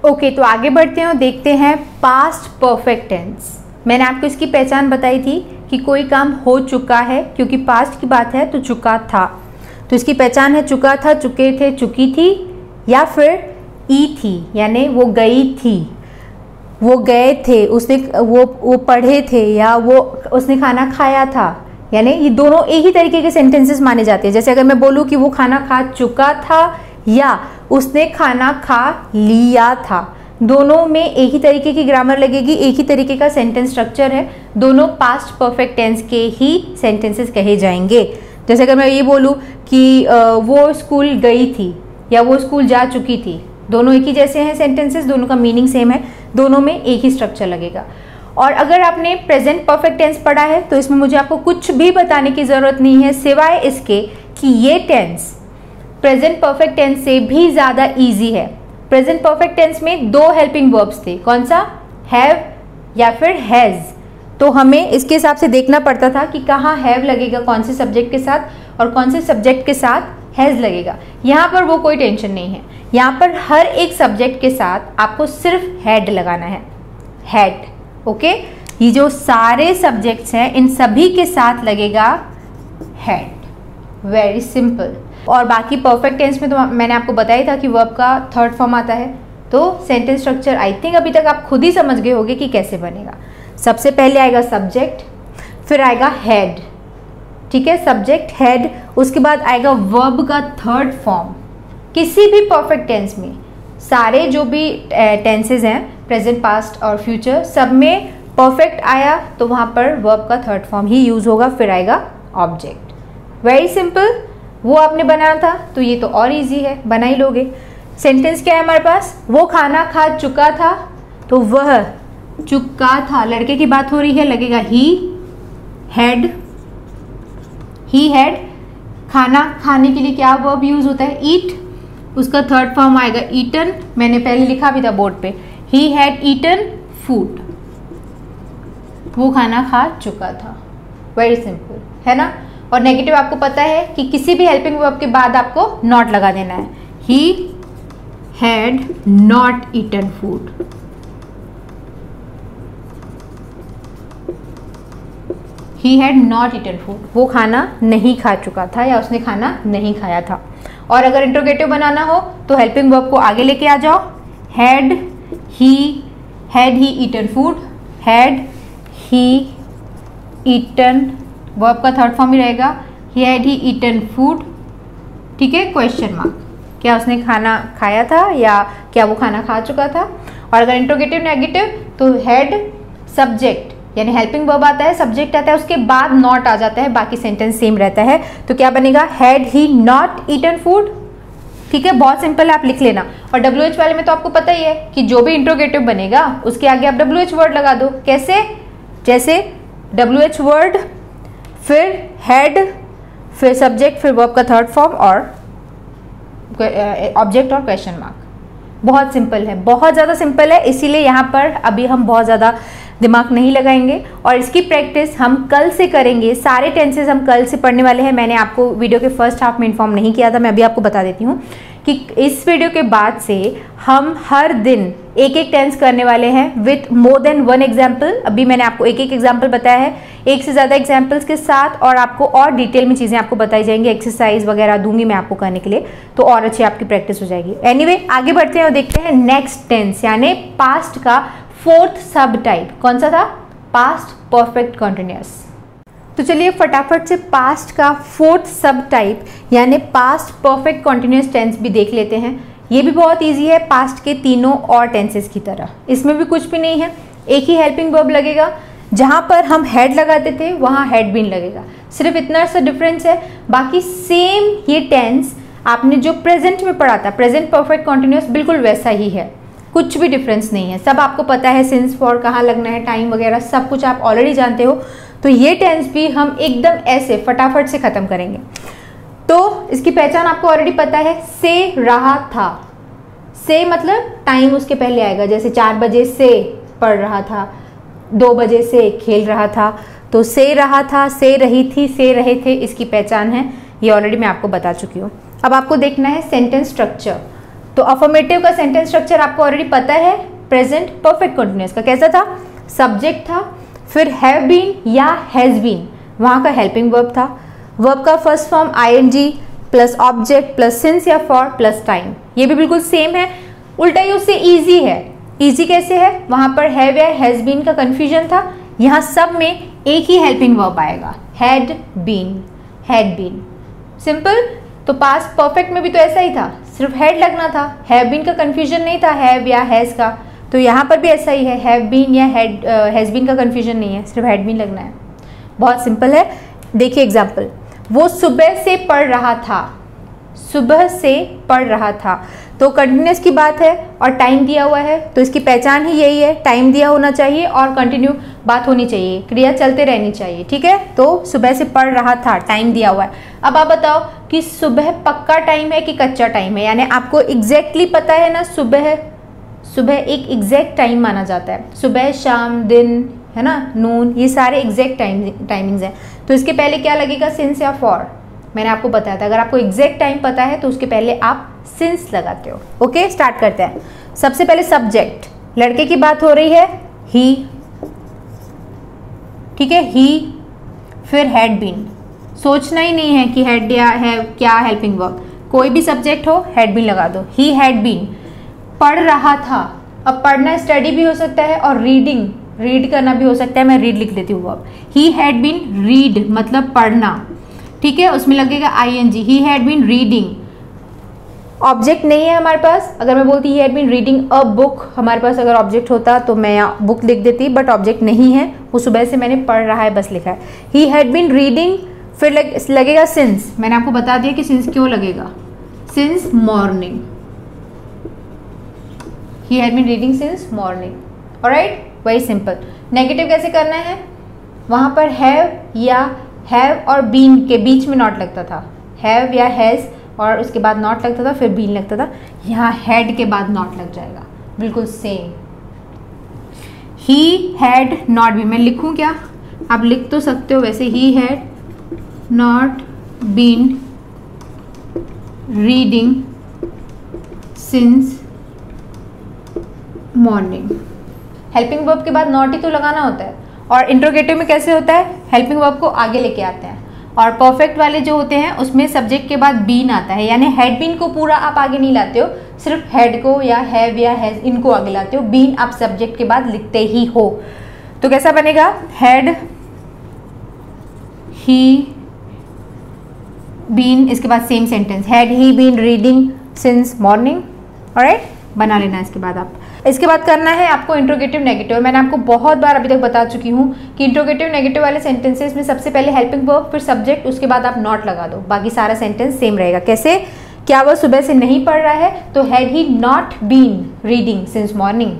ओके तो आगे बढ़ते हैं और देखते हैं पास्ट परफेक्ट टेंस मैंने आपको इसकी पहचान बताई थी कि कोई काम हो चुका है, क्योंकि पास्ट की बात है तो चुका था। तो इसकी पहचान है चुका था, चुके थे, चुकी थी, या फिर ई थी, यानी वो गई थी। वो गए थे, उसने, वो वो पढ़े थे या वो, उसने खाना खाया था? यानी ये दोनों एक ही तरीके के सेंटेंसेस माने जाते हैं। जैसे अगर मैं बोलूँ कि वो खाना खा चुका था या उसने खाना खा लिया था, दोनों में एक ही तरीके की ग्रामर लगेगी, एक ही तरीके का सेंटेंस स्ट्रक्चर है। दोनों पास्ट परफेक्ट टेंस के ही सेंटेंसेस कहे जाएँगे। जैसे अगर मैं ये बोलूँ कि वो स्कूल गई थी या वो स्कूल जा चुकी थी, दोनों एक ही जैसे हैं सेंटेंसेस दोनों का मीनिंग सेम है। दोनों में एक ही स्ट्रक्चर लगेगा। और अगर आपने प्रेजेंट परफेक्ट टेंस पढ़ा है तो इसमें मुझे आपको कुछ भी बताने की ज़रूरत नहीं है, सिवाय इसके कि ये टेंस प्रेजेंट परफेक्ट टेंस से भी ज़्यादा ईजी है। प्रेजेंट परफेक्ट टेंस में दो हेल्पिंग वर्ब्स थे। कौन सा? हैव या फिर हैज़ तो हमें इसके हिसाब से देखना पड़ता था कि कहाँ हैव लगेगा, कौन से सब्जेक्ट के साथ और कौन से सब्जेक्ट के साथ हैज़ लगेगा। यहाँ पर वो कोई टेंशन नहीं है। यहाँ पर हर एक सब्जेक्ट के साथ आपको सिर्फ़ हैड लगाना है। हैड ओके ये जो सारे सब्जेक्ट्स हैं, इन सभी के साथ लगेगा हैड वेरी सिंपल और बाकी परफेक्ट टेंस में तो मैंने आपको बताया था कि वर्ब का थर्ड फॉर्म आता है। तो सेंटेंस स्ट्रक्चर आई थिंक अभी तक आप खुद ही समझ गए होंगे कि कैसे बनेगा। सबसे पहले आएगा सब्जेक्ट फिर आएगा हेड ठीक है सब्जेक्ट हेड उसके बाद आएगा वर्ब का थर्ड फॉर्म किसी भी परफेक्ट टेंस में, सारे जो भी टेंसेज हैं प्रेजेंट पास्ट और फ्यूचर सब में परफेक्ट आया तो वहाँ पर वर्ब का थर्ड फॉर्म ही यूज़ होगा, फिर आएगा ऑब्जेक्ट वेरी सिंपल वो आपने बनाया था तो ये तो और इजी है, बना ही लोगे। सेंटेंस क्या है हमारे पास? वो खाना खा चुका था तो वह चुका था। लड़के की बात हो रही है, लगेगा ही हैड ही हैड खाना खाने के लिए क्या वर्ब यूज़ होता है? ईट उसका थर्ड फॉर्म आएगा ईटन मैंने पहले लिखा भी था बोर्ड पे. ही हैड ईटन फ़ूड वो खाना खा चुका था. वेरी सिंपल है ना? और नेगेटिव आपको पता है कि किसी भी हेल्पिंग वर्ब के बाद आपको नॉट लगा देना है. He had not eaten food he had not eaten food वो खाना नहीं खा चुका था या उसने खाना नहीं खाया था। और अगर इंट्रोगेटिव बनाना हो तो हेल्पिंग वर्ब को आगे लेके आ जाओ। Had he had he eaten food had he eaten verb का थर्ड फॉर्म ही रहेगा। He had he eaten food ठीक है क्वेश्चन मार्क क्या उसने खाना खाया था या क्या वो खाना खा चुका था? और अगर इंट्रोगेटिव नेगेटिव तो हैड सब्जेक्ट यानी हेल्पिंग वर्ब आता है सब्जेक्ट आता है, उसके बाद नॉट आ जाता है, बाकी सेंटेंस सेम रहता है। तो क्या बनेगा? Had he not eaten food ठीक है, बहुत सिंपल है, आप लिख लेना। और डब्ल्यू एच वाले में तो आपको पता ही है कि जो भी इंट्रोगेटिव बनेगा, उसके आगे आप डब्ल्यू एच वर्ड लगा दो। कैसे? जैसे डब्ल्यू एच वर्ड फिर हेड फिर सब्जेक्ट फिर वर्ब का थर्ड फॉर्म और ऑब्जेक्ट और क्वेश्चन मार्क बहुत सिंपल है, बहुत ज़्यादा सिंपल है, इसीलिए यहाँ पर अभी हम बहुत ज़्यादा दिमाग नहीं लगाएँगे। और इसकी प्रैक्टिस हम कल से करेंगे। सारे टेंसेज हम कल से पढ़ने वाले हैं। मैंने आपको वीडियो के फ़र्स्ट हाफ़ में इन्फॉर्म नहीं किया था। मैं अभी आपको बता देती हूँ कि इस वीडियो के बाद से हम हर दिन एक एक टेंस करने वाले हैं with more than one example अभी मैंने आपको एक एक एग्ज़ाम्पल बताया है। एक से ज़्यादा एग्जाम्पल्स के साथ और आपको और डिटेल में चीज़ें आपको बताई जाएँगी। एक्सरसाइज वगैरह दूँगी मैं आपको करने के लिए। तो और अच्छी आपकी प्रैक्टिस हो जाएगी। एनीवे anyway, आगे बढ़ते हैं और देखते हैं नेक्स्ट टेंस यानी पास्ट का फोर्थ सब टाइप कौन सा था? पास्ट परफेक्ट कॉन्टिन्यूस तो चलिए फटाफट से पास्ट का फोर्थ सब टाइप यानी पास्ट परफेक्ट कॉन्टिन्यूस टेंस भी देख लेते हैं। ये भी बहुत इजी है पास्ट के तीनों और टेंसेस की तरह। इसमें भी कुछ भी नहीं है। एक ही हेल्पिंग वर्ब लगेगा। जहाँ पर हम हेड लगाते थे, वहाँ हेड बिन लगेगा। सिर्फ़ इतना सा डिफरेंस है। बाकी सेम ये टेंस आपने जो प्रेजेंट में पढ़ा था प्रेजेंट परफेक्ट कॉन्टिन्यूस बिल्कुल वैसा ही है। कुछ भी डिफरेंस नहीं है। सब आपको पता है सिंस फॉर कहाँ लगना है टाइम वगैरह, सब कुछ आप ऑलरेडी जानते हो। तो ये टेंस भी हम एकदम ऐसे, फटाफट से ख़त्म करेंगे। तो इसकी पहचान आपको ऑलरेडी पता है, से रहा था। से मतलब टाइम उसके पहले आएगा, जैसे चार बजे से पढ़ रहा था, दो बजे से खेल रहा था। तो से रहा था, से रही थी, से रहे थे, इसकी पहचान है। ये ऑलरेडी मैं आपको बता चुकी हूँ। अब आपको देखना है सेंटेंस स्ट्रक्चर तो अफर्मेटिव का सेंटेंस स्ट्रक्चर आपको ऑलरेडी पता है प्रेजेंट परफेक्ट कंटिन्यूस का कैसा था? सब्जेक्ट था, फिर हैव बीन या हैज़ बीन वहाँ का हेल्पिंग वर्ब था। वर्ब का first form I N G plus object plus since या फॉर प्लस टाइम ये भी बिल्कुल सेम है। उल्टा ही उससे ईजी है। ईजी कैसे है? वहाँ पर हैव या हैज़ बीन का कन्फ्यूज़न था। यहाँ सब में एक ही हेल्पिंग वर्ब आएगा। Had been had been simple तो पास परफेक्ट में भी तो ऐसा ही था। सिर्फ़ हेड लगना था। हैव बीन का कन्फ्यूज़न नहीं था हैव या हैज़ का। तो यहाँ पर भी ऐसा ही है हैव बीन या हैड हैज़ बीन का कन्फ्यूज़न नहीं है, सिर्फ़ हैड बीन लगना है। बहुत सिंपल है। देखिए एग्ज़ाम्पल वो सुबह से पढ़ रहा था। सुबह से पढ़ रहा था। तो कंटिन्यूस की बात है और टाइम दिया हुआ है तो इसकी पहचान ही यही है टाइम दिया होना चाहिए और कंटिन्यू बात होनी चाहिए, क्रिया चलते रहनी चाहिए, ठीक है? तो सुबह से पढ़ रहा था टाइम दिया हुआ है। अब आप बताओ कि सुबह पक्का टाइम है कि कच्चा टाइम है? यानी आपको एग्जैक्टली पता है ना, सुबह सुबह एक एग्जैक्ट टाइम माना जाता है। सुबह, शाम, दिन, है ना? नून, ये सारे एग्जैक्ट टाइम टाइमिंग्स हैं। तो इसके पहले क्या लगेगा? सिंस या फॉर मैंने आपको बताया था। अगर आपको एग्जैक्ट टाइम पता है तो उसके पहले आप सिंस लगाते हो। ओके स्टार्ट करते हैं। सबसे पहले सब्जेक्ट लड़के की बात हो रही है ही ठीक है ही फिर हैड बीन सोचना ही नहीं है कि हेड या है, क्या हेल्पिंग वर्क कोई भी सब्जेक्ट हो हैड बीन लगा दो। ही हैड बीन पढ़ रहा था। अब पढ़ना स्टडी भी हो सकता है और रीडिंग रीड करना भी हो सकता है। मैं रीड लिख लेती हूँ अब ही हैड बीन रीड मतलब पढ़ना। ठीक है, उसमें लगेगा I N G he had been reading object नहीं है हमारे पास। अगर मैं बोलती he had been reading a book हमारे पास अगर ऑब्जेक्ट होता तो मैं यहाँ बुक लिख देती बट ऑब्जेक्ट नहीं है। वो सुबह से मैंने पढ़ रहा है बस लिखा है। ही हैड बीन रीडिंग फिर लग, लगेगा सिंस मैंने आपको बता दिया कि सिंस क्यों लगेगा। Since morning he had been reading since morning और राइट वेरी सिंपल नेगेटिव कैसे करना है? वहाँ पर हैव या हैव और बीन के बीच में नॉट लगता था। हैव या हैज़ और उसके बाद नॉट लगता था, फिर बीन लगता था। यहाँ हैड के बाद नॉट लग जाएगा। बिल्कुल सेम ही हैड नॉट बीन मैं लिखूँ क्या? आप लिख तो सकते हो वैसे ही had not been reading since morning helping verb के बाद नॉट ही तो लगाना होता है। और इंट्रोगेटिव में कैसे होता है? हेल्पिंग वर्ब को आगे लेके आते हैं। और परफेक्ट वाले जो होते हैं, उसमें सब्जेक्ट के बाद बीन आता है। यानी हेड बीन को पूरा आप आगे नहीं लाते हो, सिर्फ़ हेड को या हैव या हैज़ इनको आगे लाते हो। बीन आप सब्जेक्ट के बाद लिखते ही हो। तो कैसा बनेगा? हेड ही बीन इसके बाद same sentence had he been reading since morning right बना लेना इसके बाद आप। इसके बाद करना है आपको इंट्रोगेटिव नेगेटिव मैंने आपको बहुत बार अभी तक बता चुकी हूँ कि इंट्रोगेटिव नेगेटिव वाले सेंटेंसेस में सबसे पहले हेल्पिंग वर्ब फिर सब्जेक्ट उसके बाद आप नॉट लगा दो। बाकी सारा सेंटेंस सेम रहेगा। कैसे? क्या वह सुबह से नहीं पढ़ रहा है? तो had he not been reading since morning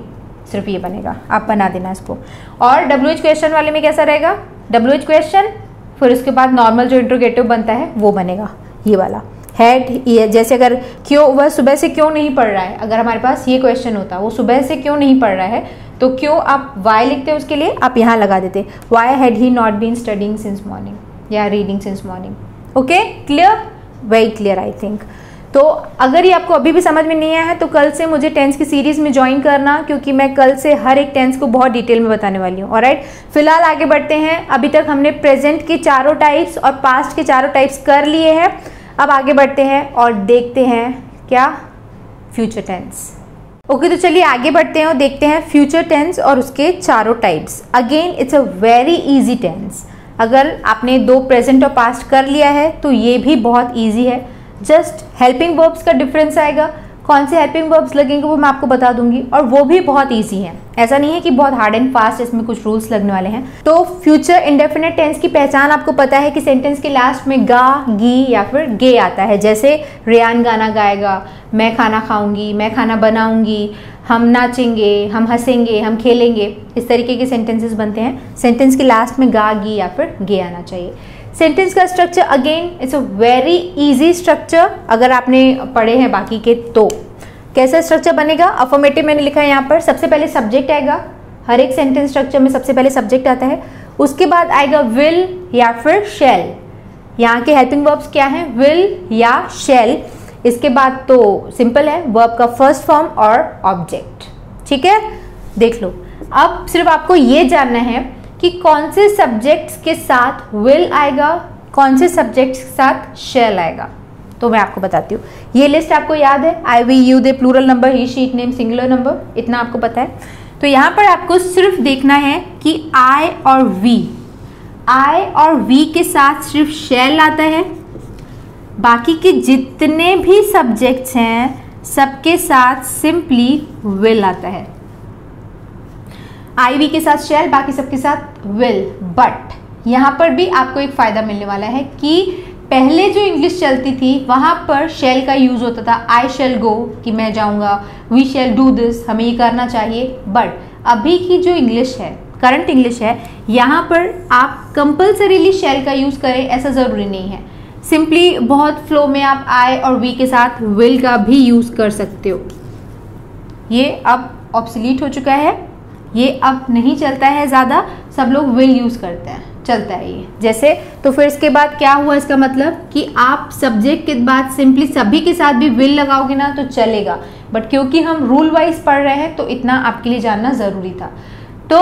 सिर्फ़ ये बनेगा। आप बना देना इसको। और डब्ल्यू एच क्वेश्चन वाले में कैसा रहेगा? डब्ल्यू एच क्वेश्चन फिर उसके बाद नॉर्मल जो इंट्रोगेटिव बनता है, वो बनेगा। ये वाला। हैड जैसे अगर क्यों, वह सुबह से क्यों नहीं पढ़ रहा है? अगर हमारे पास ये क्वेश्चन होता, वो सुबह से क्यों नहीं पढ़ रहा है? तो क्यों आप वाई लिखते हैं उसके लिए? आप यहाँ लगा देते why had he not been studying since morning या reading since morning okay clear very clear I think तो अगर ये आपको अभी भी समझ में नहीं आया है तो कल से मुझे टेंस की सीरीज़ में ज्वाइन करना, क्योंकि मैं कल से हर एक टेंस को बहुत डिटेल में बताने वाली हूँ. और राइट फ़िलहाल आगे बढ़ते हैं. अभी तक हमने प्रेजेंट के चारों टाइप्स और पास्ट के चारों टाइप्स कर लिए हैं. अब आगे बढ़ते हैं और देखते हैं क्या फ्यूचर टेंस ओके तो चलिए आगे बढ़ते हैं और देखते हैं फ्यूचर टेंस और उसके चारों types again it's a very easy tense अगर आपने दो प्रेजेंट और पास्ट कर लिया है तो ये भी बहुत ईजी है. जस्ट हेल्पिंग वर्ब्स का डिफरेंस आएगा. कौन से हेल्पिंग वर्ब्स लगेंगे वो मैं आपको बता दूँगी, और वो भी बहुत ईजी है। ऐसा नहीं है कि बहुत हार्ड एंड फास्ट इसमें कुछ रूल्स लगने वाले हैं। तो फ्यूचर इंडेफिनेट टेंस की पहचान आपको पता है कि सेंटेंस के लास्ट में गा, गी या फिर गे आता है। जैसे, रेयान गाना गाएगा, मैं खाना खाऊँगी, मैं खाना बनाऊँगी, हम नाचेंगे, हम हंसेंगे, हम खेलेंगे। इस तरीके के सेंटेंसेस बनते हैं। सेंटेंस के लास्ट में गा, गी या फिर गे आना चाहिए। सेंटेंस का structure again it's a very easy structure अगर आपने पढ़े हैं बाकी के तो। कैसा स्ट्रक्चर बनेगा? अफॉर्मेटिव मैंने लिखा है यहाँ पर। सबसे पहले सब्जेक्ट आएगा। हर एक सेंटेंस स्ट्रक्चर में सबसे पहले सब्जेक्ट आता है। उसके बाद आएगा विल या फिर शेल यहाँ के हेल्पिंग वर्ब्स क्या हैं? विल या शेल इसके बाद तो सिंपल है। वर्ब का फ़र्स्ट फॉर्म और ऑब्जेक्ट ठीक है? देख लो। अब सिर्फ़ आपको ये जानना है कि कौन से सब्जेक्ट्स के साथ विल आएगा, कौन से सब्जेक्ट्स के साथ शेल आएगा। तो मैं आपको बताती हूँ। ये लिस्ट आपको याद है? I we you they plural number he she it name singular number इतना आपको पता है। तो यहाँ पर आपको सिर्फ़ देखना है कि आई और वी आई और वी के साथ सिर्फ़ शेल आता है। बाकी के जितने भी सब्जेक्ट्स हैं, सबके साथ सिंपली विल आता है। आई वी के साथ शेल बाकी सबके साथ विल बट यहाँ पर भी आपको एक फ़ायदा मिलने वाला है कि पहले जो इंग्लिश चलती थी, वहाँ पर शेल का यूज़ होता था. आई शेल गो कि मैं जाऊँगा. वी शेल डू दिस हमें ये करना चाहिए. बट अभी की जो इंग्लिश है करंट इंग्लिश है, यहाँ पर आप कंपल्सरीली शेल का यूज़ करें, ऐसा ज़रूरी नहीं है. सिंपली बहुत फ्लो में आप आई और वी के साथ विल का भी यूज़ कर सकते हो. ये अब ऑब्सलीट हो चुका है. ये अब नहीं चलता है ज़्यादा, सब लोग विल यूज़ करते हैं, चलता है ये। जैसे तो फिर इसके बाद क्या हुआ इसका मतलब? कि आप सब्जेक्ट के बाद सिंपली सभी के साथ भी विल लगाओगे ना तो चलेगा। बट क्योंकि हम रूल वाइज पढ़ रहे हैं तो इतना आपके लिए जानना ज़रूरी था। तो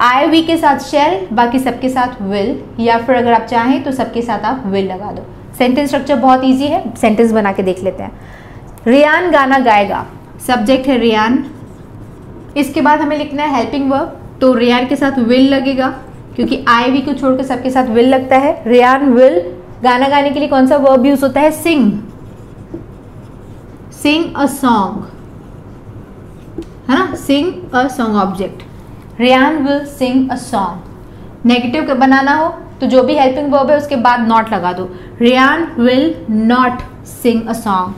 आई वी के साथ शेल बाकी सबके साथ विल या फिर अगर आप चाहें तो सबके साथ आप विल लगा दो। सेंटेंस स्ट्रक्चर बहुत ईजी है सेंटेंस बना के देख लेते हैं। रियान गाना गाएगा। सब्जेक्ट है रियान। इसके बाद हमें लिखना है हेल्पिंग वर्ब तो रियान के साथ विल लगेगा, क्योंकि आई वी को छोड़कर सबके साथ विल लगता है. रियान विल गाना गाने के लिए कौन सा वर्ब यूज़ होता है? सिंग सिंग अ सॉन्ग है ना? Sing a song object Riyan will sing a song negative बनाना हो तो जो भी हेल्पिंग वर्ब है, उसके बाद नॉट लगा दो. Riyan will not sing a song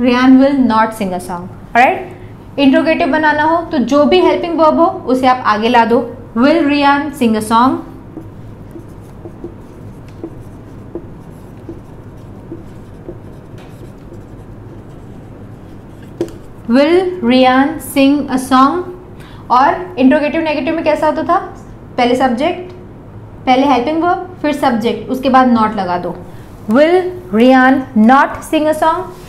Riyan will not sing a song right interrogative बनाना हो तो जो भी हेल्पिंग वर्ब हो उसे आप आगे ला दो will Riyan sing a song will Riyan sing a song और इंट्रोगेटिव नेगेटिव में कैसा होता था? पहले सब्जेक्ट पहले हेल्पिंग वर्ब फिर सब्जेक्ट उसके बाद नॉट लगा दो. Will Riyan not sing a song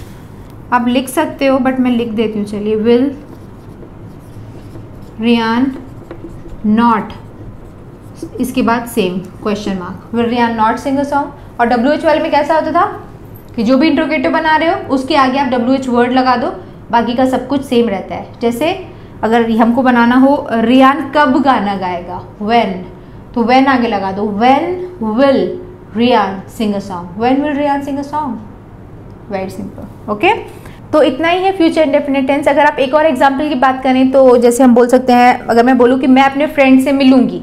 आप लिख सकते हो बट मैं लिख देती हूँ, चलिए। विल रियान नॉट इसके बाद same question mark will Riyan not sing a song और डब्ल्यू एच वाले में कैसा होता था? कि जो भी इंट्रोगेटिव बना रहे हो, उसके आगे आप डब्ल्यू एच वर्ड लगा दो, बाकी का सब कुछ सेम रहता है। जैसे, अगर हमको बनाना हो रियान कब गाना गाएगा? वेन तो वेन आगे लगा दो। When will Riyan sing a song when will Riyan sing a song very simple okay तो इतना ही है फ्यूचर इंडेफिनेट टेंस अगर आप एक और एग्ज़ाम्पल की बात करें तो जैसे हम बोल सकते हैं, अगर मैं बोलूँ कि मैं अपने फ्रेंड से मिलूँगी,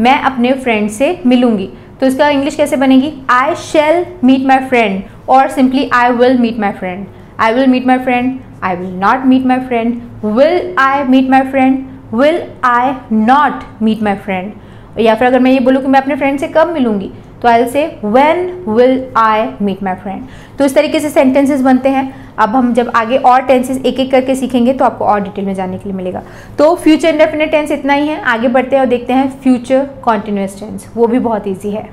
मैं अपने फ्रेंड से मिलूँगी तो इसका इंग्लिश कैसे बनेगी? I shall meet my friend और simply I will meet my friend I will meet my friend I will not meet my friend will I meet my friend will I not meet my friend या फिर अगर मैं ये बोलूँ कि मैं अपने फ्रेंड से कब मिलूँगी तो आई से when will I meet my friend तो इस तरीके से सेंटेंसेस बनते हैं। अब हम जब आगे और टेंसेस एक एक करके सीखेंगे तो आपको और डिटेल में जानने के लिए मिलेगा। तो फ्यूचर इंडेफिनेट टेंस इतना ही है। आगे बढ़ते हैं और देखते हैं फ्यूचर कॉन्टिन्यूस टेंस वो भी बहुत ईजी है।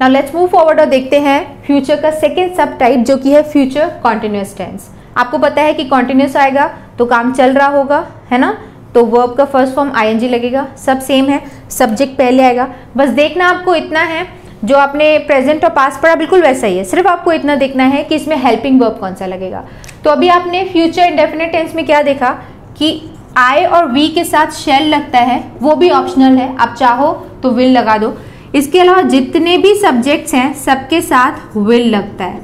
नाउ लेट्स मूव फॉरवर्ड और देखते हैं फ्यूचर का सेकेंड सब टाइप जो कि है फ्यूचर कॉन्टिन्यूस टेंस आपको पता है कि कॉन्टिन्यूस आएगा तो काम चल रहा होगा, है ना? तो वर्ब का फ़र्स्ट फॉर्म आईएनजी लगेगा। सब सेम है सब्जेक्ट पहले आएगा। बस देखना आपको इतना है, जो आपने प्रेजेंट और पास पढ़ा, बिल्कुल वैसा ही है। सिर्फ़ आपको इतना देखना है कि इसमें हेल्पिंग वर्ब कौन सा लगेगा। तो अभी आपने फ्यूचर इंडेफिनेट टेंस में क्या देखा? कि आई और वी के साथ शेल लगता है, वो भी ऑप्शनल है। आप चाहो तो विल लगा दो। इसके अलावा जितने भी सब्जेक्ट्स हैं, सबके साथ विल लगता है।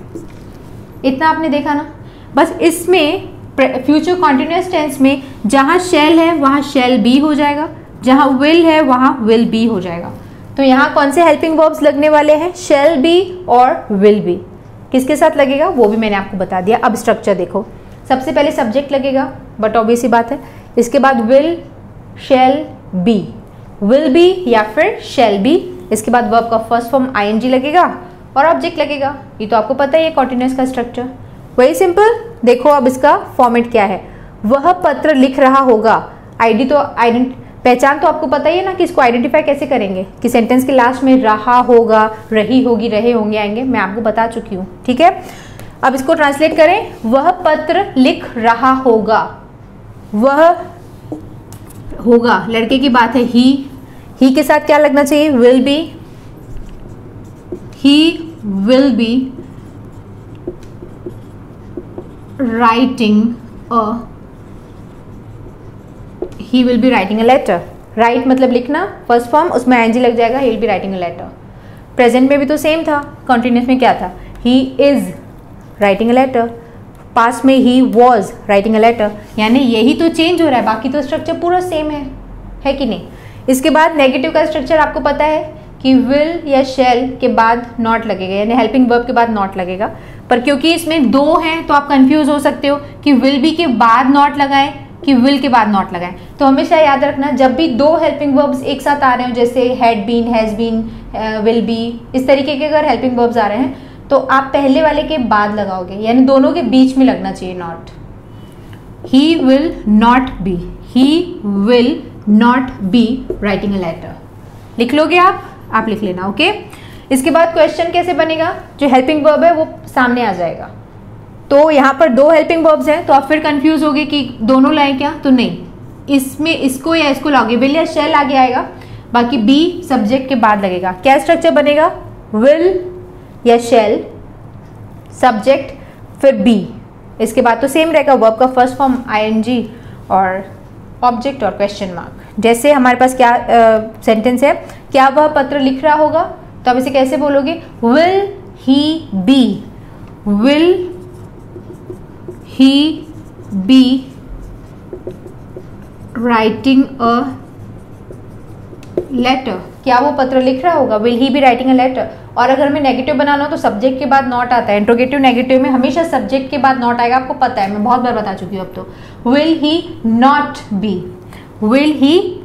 इतना आपने देखा ना? बस इसमें फ्यूचर कॉन्टिन्यूस टेंस में जहाँ शेल है, वहाँ शेल बी हो जाएगा। जहाँ विल है, वहाँ विल बी हो जाएगा। तो यहाँ कौन से हेल्पिंग वर्ब्स लगने वाले हैं? शेल बी और विल बी किसके साथ लगेगा? वो भी मैंने आपको बता दिया। अब स्ट्रक्चर देखो। सबसे पहले सब्जेक्ट लगेगा बट ऑब्वियस बात है। इसके बाद will shall be will be या फिर शेल बी इसके बाद वर्ब का फ़र्स्ट फॉर्म आईएनजी लगेगा और ऑब्जेक्ट लगेगा। ये तो आपको पता ही है कॉन्टिन्यूस का स्ट्रक्चर वही सिंपल देखो अब इसका फॉर्मेट क्या है। वह पत्र लिख रहा होगा। आईडी तो आइडेंट पहचान तो आपको पता ही है ना कि इसको आइडेंटिफाई कैसे करेंगे? कि सेंटेंस के लास्ट में रहा होगा, रही होगी, रहे होंगे, आएँगे, मैं आपको बता चुकी हूँ। ठीक है? अब इसको ट्रांसलेट करें। वह पत्र लिख रहा होगा। वह होगा। लड़के की बात है ही ही के साथ क्या लगना चाहिए? Will be he will be writing a he will be writing a letter right मतलब लिखना फ़र्स्ट फॉर्म उसमें एन जी लग जाएगा he will be writing a letter present में भी तो सेम था कॉन्टिन्यूस में क्या था? He is writing a letter past में he was writing a letter यानी यही तो चेंज हो रहा है, बाकी तो स्ट्रक्चर पूरा सेम है है कि नहीं? इसके बाद नेगेटिव का स्ट्रक्चर आपको पता है कि विल या शेल के बाद नॉट लगेगा, यानी हेल्पिंग वर्ब के बाद नॉट लगेगा। पर क्योंकि इसमें दो हैं तो आप कंफ्यूज हो सकते हो कि विल बी के बाद नॉट लगाए, कि विल के बाद नॉट लगाएँ। तो हमेशा याद रखना, जब भी दो हेल्पिंग वर्ब्स एक साथ आ रहे हो, जैसे had been has been will be इस तरीके के अगर हेल्पिंग वर्ब्स आ रहे हैं तो आप पहले वाले के बाद लगाओगे, यानी दोनों के बीच में लगना चाहिए not he will not be he will not be writing a letter लिख लोगे आप? आप लिख लेना ओके इसके बाद क्वेश्चन कैसे बनेगा? जो हेल्पिंग वर्ब है वो सामने आ जाएगा। तो यहाँ पर दो हेल्पिंग वर्ब्स हैं तो आप फिर कंफ्यूज होगे कि दोनों लाए क्या? तो नहीं। इसमें इसको या इसको लाओगे? विल या शेल आगे आएगा। बाकी बी सब्जेक्ट के बाद लगेगा। क्या स्ट्रक्चर बनेगा? विल या शेल सब्जेक्ट फिर बी इसके बाद तो सेम रहेगा वर्ब का first form I N G और ऑब्जेक्ट और क्वेश्चन मार्क जैसे हमारे पास क्या सेंटेंस uh, है क्या वह पत्र लिख रहा होगा? तो आप इसे कैसे बोलोगे? Will he be will he be writing a letter क्या वो पत्र लिख रहा होगा? Will he be writing a letter और अगर मैं नेगेटिव बनाना हो तो सब्जेक्ट के बाद नॉट आता है। इंट्रोगेटिव नेगेटिव में हमेशा सब्जेक्ट के बाद नॉट आएगा। आपको पता है। मैं बहुत बार बता चुकी हूँ अब तो। Will he not be will he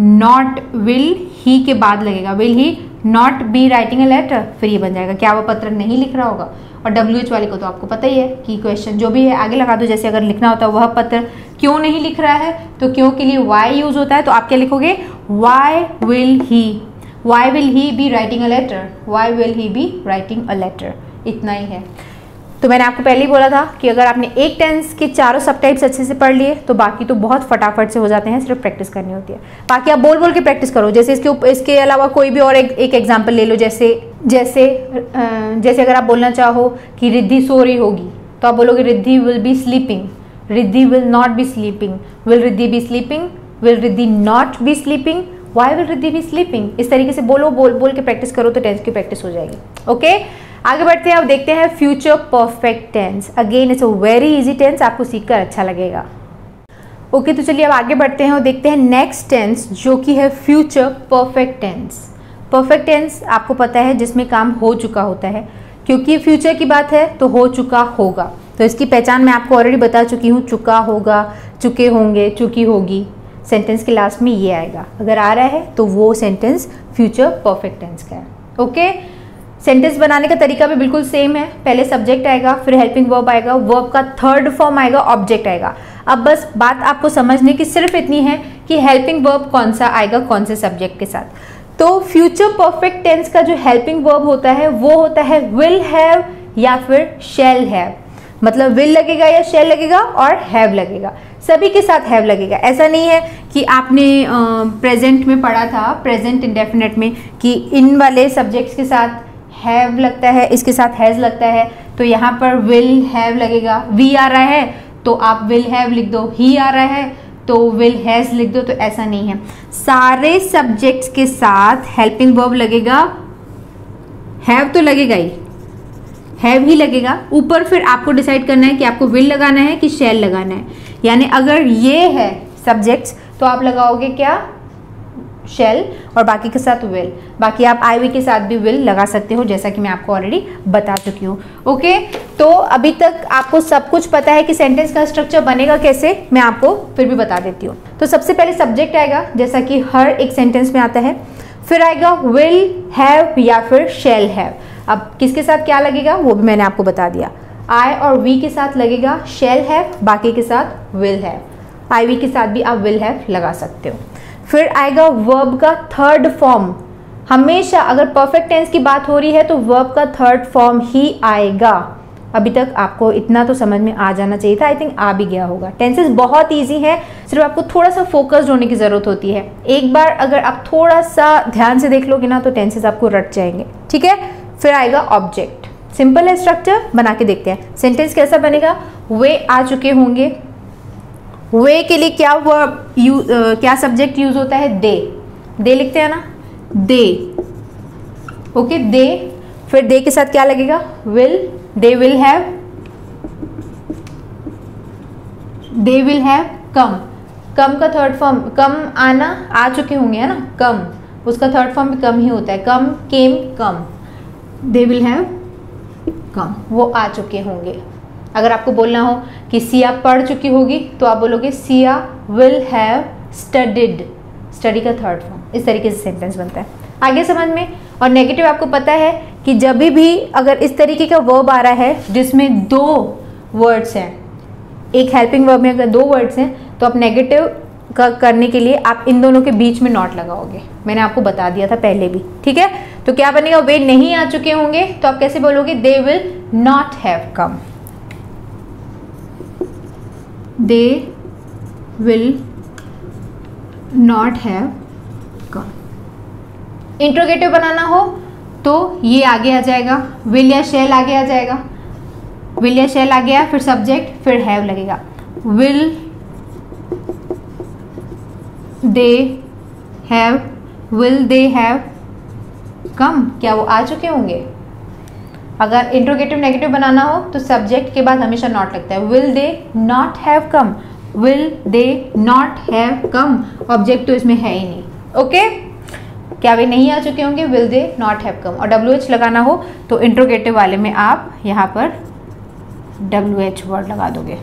not will he के बाद लगेगा। Will he not be writing a letter फिर ये बन जाएगा। क्या वो पत्र नहीं लिख रहा होगा? और डब्ल्यू एच वाले को तो आपको पता ही है कि क्वेश्चन जो भी है, आगे लगा दो। जैसे अगर लिखना होता है, वह पत्र क्यों नहीं लिख रहा है? तो क्यों के लिए वाई यूज़ होता है? तो आप क्या लिखोगे? Why will he why will he be writing a letter why will he be writing a letter इतना ही है। तो मैंने आपको पहले ही बोला था कि अगर आपने एक टेंस के चारों सब टाइप्स अच्छे से पढ़ लिए तो बाकी तो बहुत फटाफट से हो जाते हैं सिर्फ़ प्रैक्टिस करनी होती है। बाकी आप बोल बोल के प्रैक्टिस करो जैसे इसके इसके अलावा कोई भी और एक, एग्ज़ाम्पल ले लो जैसे जैसे जैसे अगर आप बोलना चाहो कि रिद्धि सो रही होगी तो आप बोलोगे Riddhi will be sleeping Riddhi will not be sleeping will Riddhi be sleeping will Riddhi not be sleeping why will Riddhi be sleeping इस तरीके से बोलो बोल बोल के प्रैक्टिस करो तो टेंस की प्रैक्टिस हो जाएगी। ओके आगे बढ़ते हैं अब देखते हैं future perfect tense again it's a very easy tense आपको सीखकर अच्छा लगेगा। ओके okay, तो चलिए अब आगे बढ़ते हैं और देखते हैं नेक्स्ट टेंस जो कि है future perfect tense perfect tense आपको पता है जिसमें काम हो चुका होता है। क्योंकि फ्यूचर की बात है तो हो चुका होगा। तो इसकी पहचान मैं आपको ऑलरेडी बता चुकी हूँ चुका होगा चुके होंगे चुकी होगी। सेंटेंस के लास्ट में ये आएगा। अगर आ रहा है तो वो सेंटेंस फ्यूचर परफेक्ट टेंस का है। ओके सेंटेंस बनाने का तरीका भी बिल्कुल सेम है। पहले सब्जेक्ट आएगा, फिर हेल्पिंग वर्ब आएगा वर्ब का थर्ड फॉर्म आएगा ऑब्जेक्ट आएगा। अब बस बात आपको समझने की सिर्फ़ इतनी है कि हेल्पिंग वर्ब कौन सा आएगा, कौन से सब्जेक्ट के साथ। तो फ्यूचर परफेक्ट टेंस का जो हेल्पिंग वर्ब होता है, वो होता है विल हैव या फिर शेल हैव मतलब विल लगेगा या शेल लगेगा और हैव लगेगा। सभी के साथ हैव लगेगा। ऐसा नहीं है कि आपने प्रेजेंट में पढ़ा था प्रेजेंट इंडेफिनेट में, कि इन वाले सब्जेक्ट्स के साथ हैव लगता है, इसके साथ हैज़ लगता है तो यहाँ पर विल हैव लगेगा। वी आ रहा है तो आप विल हैव लिख दो। ही आ रहा है तो विल हैज़ लिख दो तो ऐसा नहीं है। सारे सब्जेक्ट्स के साथ हेल्पिंग वर्ब लगेगा। हैव तो लगेगा ही। हैव ही लगेगा। ऊपर फिर आपको डिसाइड करना है कि आपको विल लगाना है कि शेल लगाना है। यानी अगर ये है सब्जेक्ट्स तो आप लगाओगे क्या? शेल और बाकी के साथ विल बाकी आप आई वी के साथ भी विल लगा सकते हो, जैसा कि मैं आपको ऑलरेडी बता चुकी हूँ। ओके तो अभी तक आपको सब कुछ पता है कि सेंटेंस का स्ट्रक्चर बनेगा कैसे, मैं आपको फिर भी बता देती हूँ। तो सबसे पहले सब्जेक्ट आएगा, जैसा कि हर एक सेंटेंस में आता है। फिर आएगा विल हैव या फिर शेल हैव अब किसके साथ क्या लगेगा, वो भी मैंने आपको बता दिया। आई और वी के साथ लगेगा शेल हैव बाकी के साथ विल हैव आई वी के साथ भी आप विल हैव लगा सकते हो। फिर आएगा वर्ब का थर्ड फॉर्म हमेशा अगर परफेक्ट टेंस की बात हो रही है तो वर्ब का थर्ड फॉर्म ही आएगा। अभी तक आपको इतना तो समझ में आ जाना चाहिए था आई थिंक आ भी गया होगा। टेंसेस बहुत ईजी है, सिर्फ़ आपको थोड़ा सा फोकस्ड होने की ज़रूरत होती है। एक बार अगर आप थोड़ा सा ध्यान से देख लोगे ना तो टेंसेस आपको रट जाएँगे। ठीक है? फिर आएगा ऑब्जेक्ट सिंपल है स्ट्रक्चर बना के देखते हैं। सेंटेंस कैसा बनेगा? वे आ चुके होंगे। वे के लिए क्या वर्ब यू क्या सब्जेक्ट यूज़ होता है? दे। दे लिखते हैं ना? दे। Okay they. फिर दे के साथ क्या लगेगा? Will they will have they will have come come का थर्ड फॉर्म कम आना, आ चुके होंगे, है ना? कम उसका थर्ड फॉर्म भी कम ही होता है। कम came come they will have कम वो आ चुके होंगे। अगर आपको बोलना हो कि सिया पढ़ चुकी होगी तो आप बोलोगे, Siya will have studied study का थर्ड फॉर्म इस तरीके से सेंटेंस बनता है। आगे समझ में? और नेगेटिव आपको पता है कि जब भी अगर इस तरीके का वर्ब आ रहा है, जिसमें दो वर्ड्स हैं, एक हेल्पिंग वर्ब में अगर दो वर्ड्स हैं तो आप नेगेटिव करने के लिए आप इन दोनों के बीच में नॉट लगाओगे। मैंने आपको बता दिया था पहले भी। ठीक है? तो क्या बनेगा? वे नहीं आ चुके होंगे तो आप कैसे बोलोगे? They will not have come they will not have interrogative बनाना हो तो ये आगे आ जाएगा विल या शेल आगे आ जाएगा। विल या शेल आ गया फिर सब्जेक्ट फिर हैव लगेगा। Will they have will they have come क्या वो आ चुके होंगे? अगर इंट्रोगेटिव नेगेटिव बनाना हो तो सब्जेक्ट के बाद हमेशा नॉट लगता है। Will they not have come will they not have come object तो इसमें है ही नहीं। Okay okay? क्या वे नहीं आ चुके होंगे? Will they not have come और डब्ल्यू एच लगाना हो तो इंट्रोगेटिव वाले में आप यहाँ पर डब्ल्यू एच वर्ड लगा दोगे।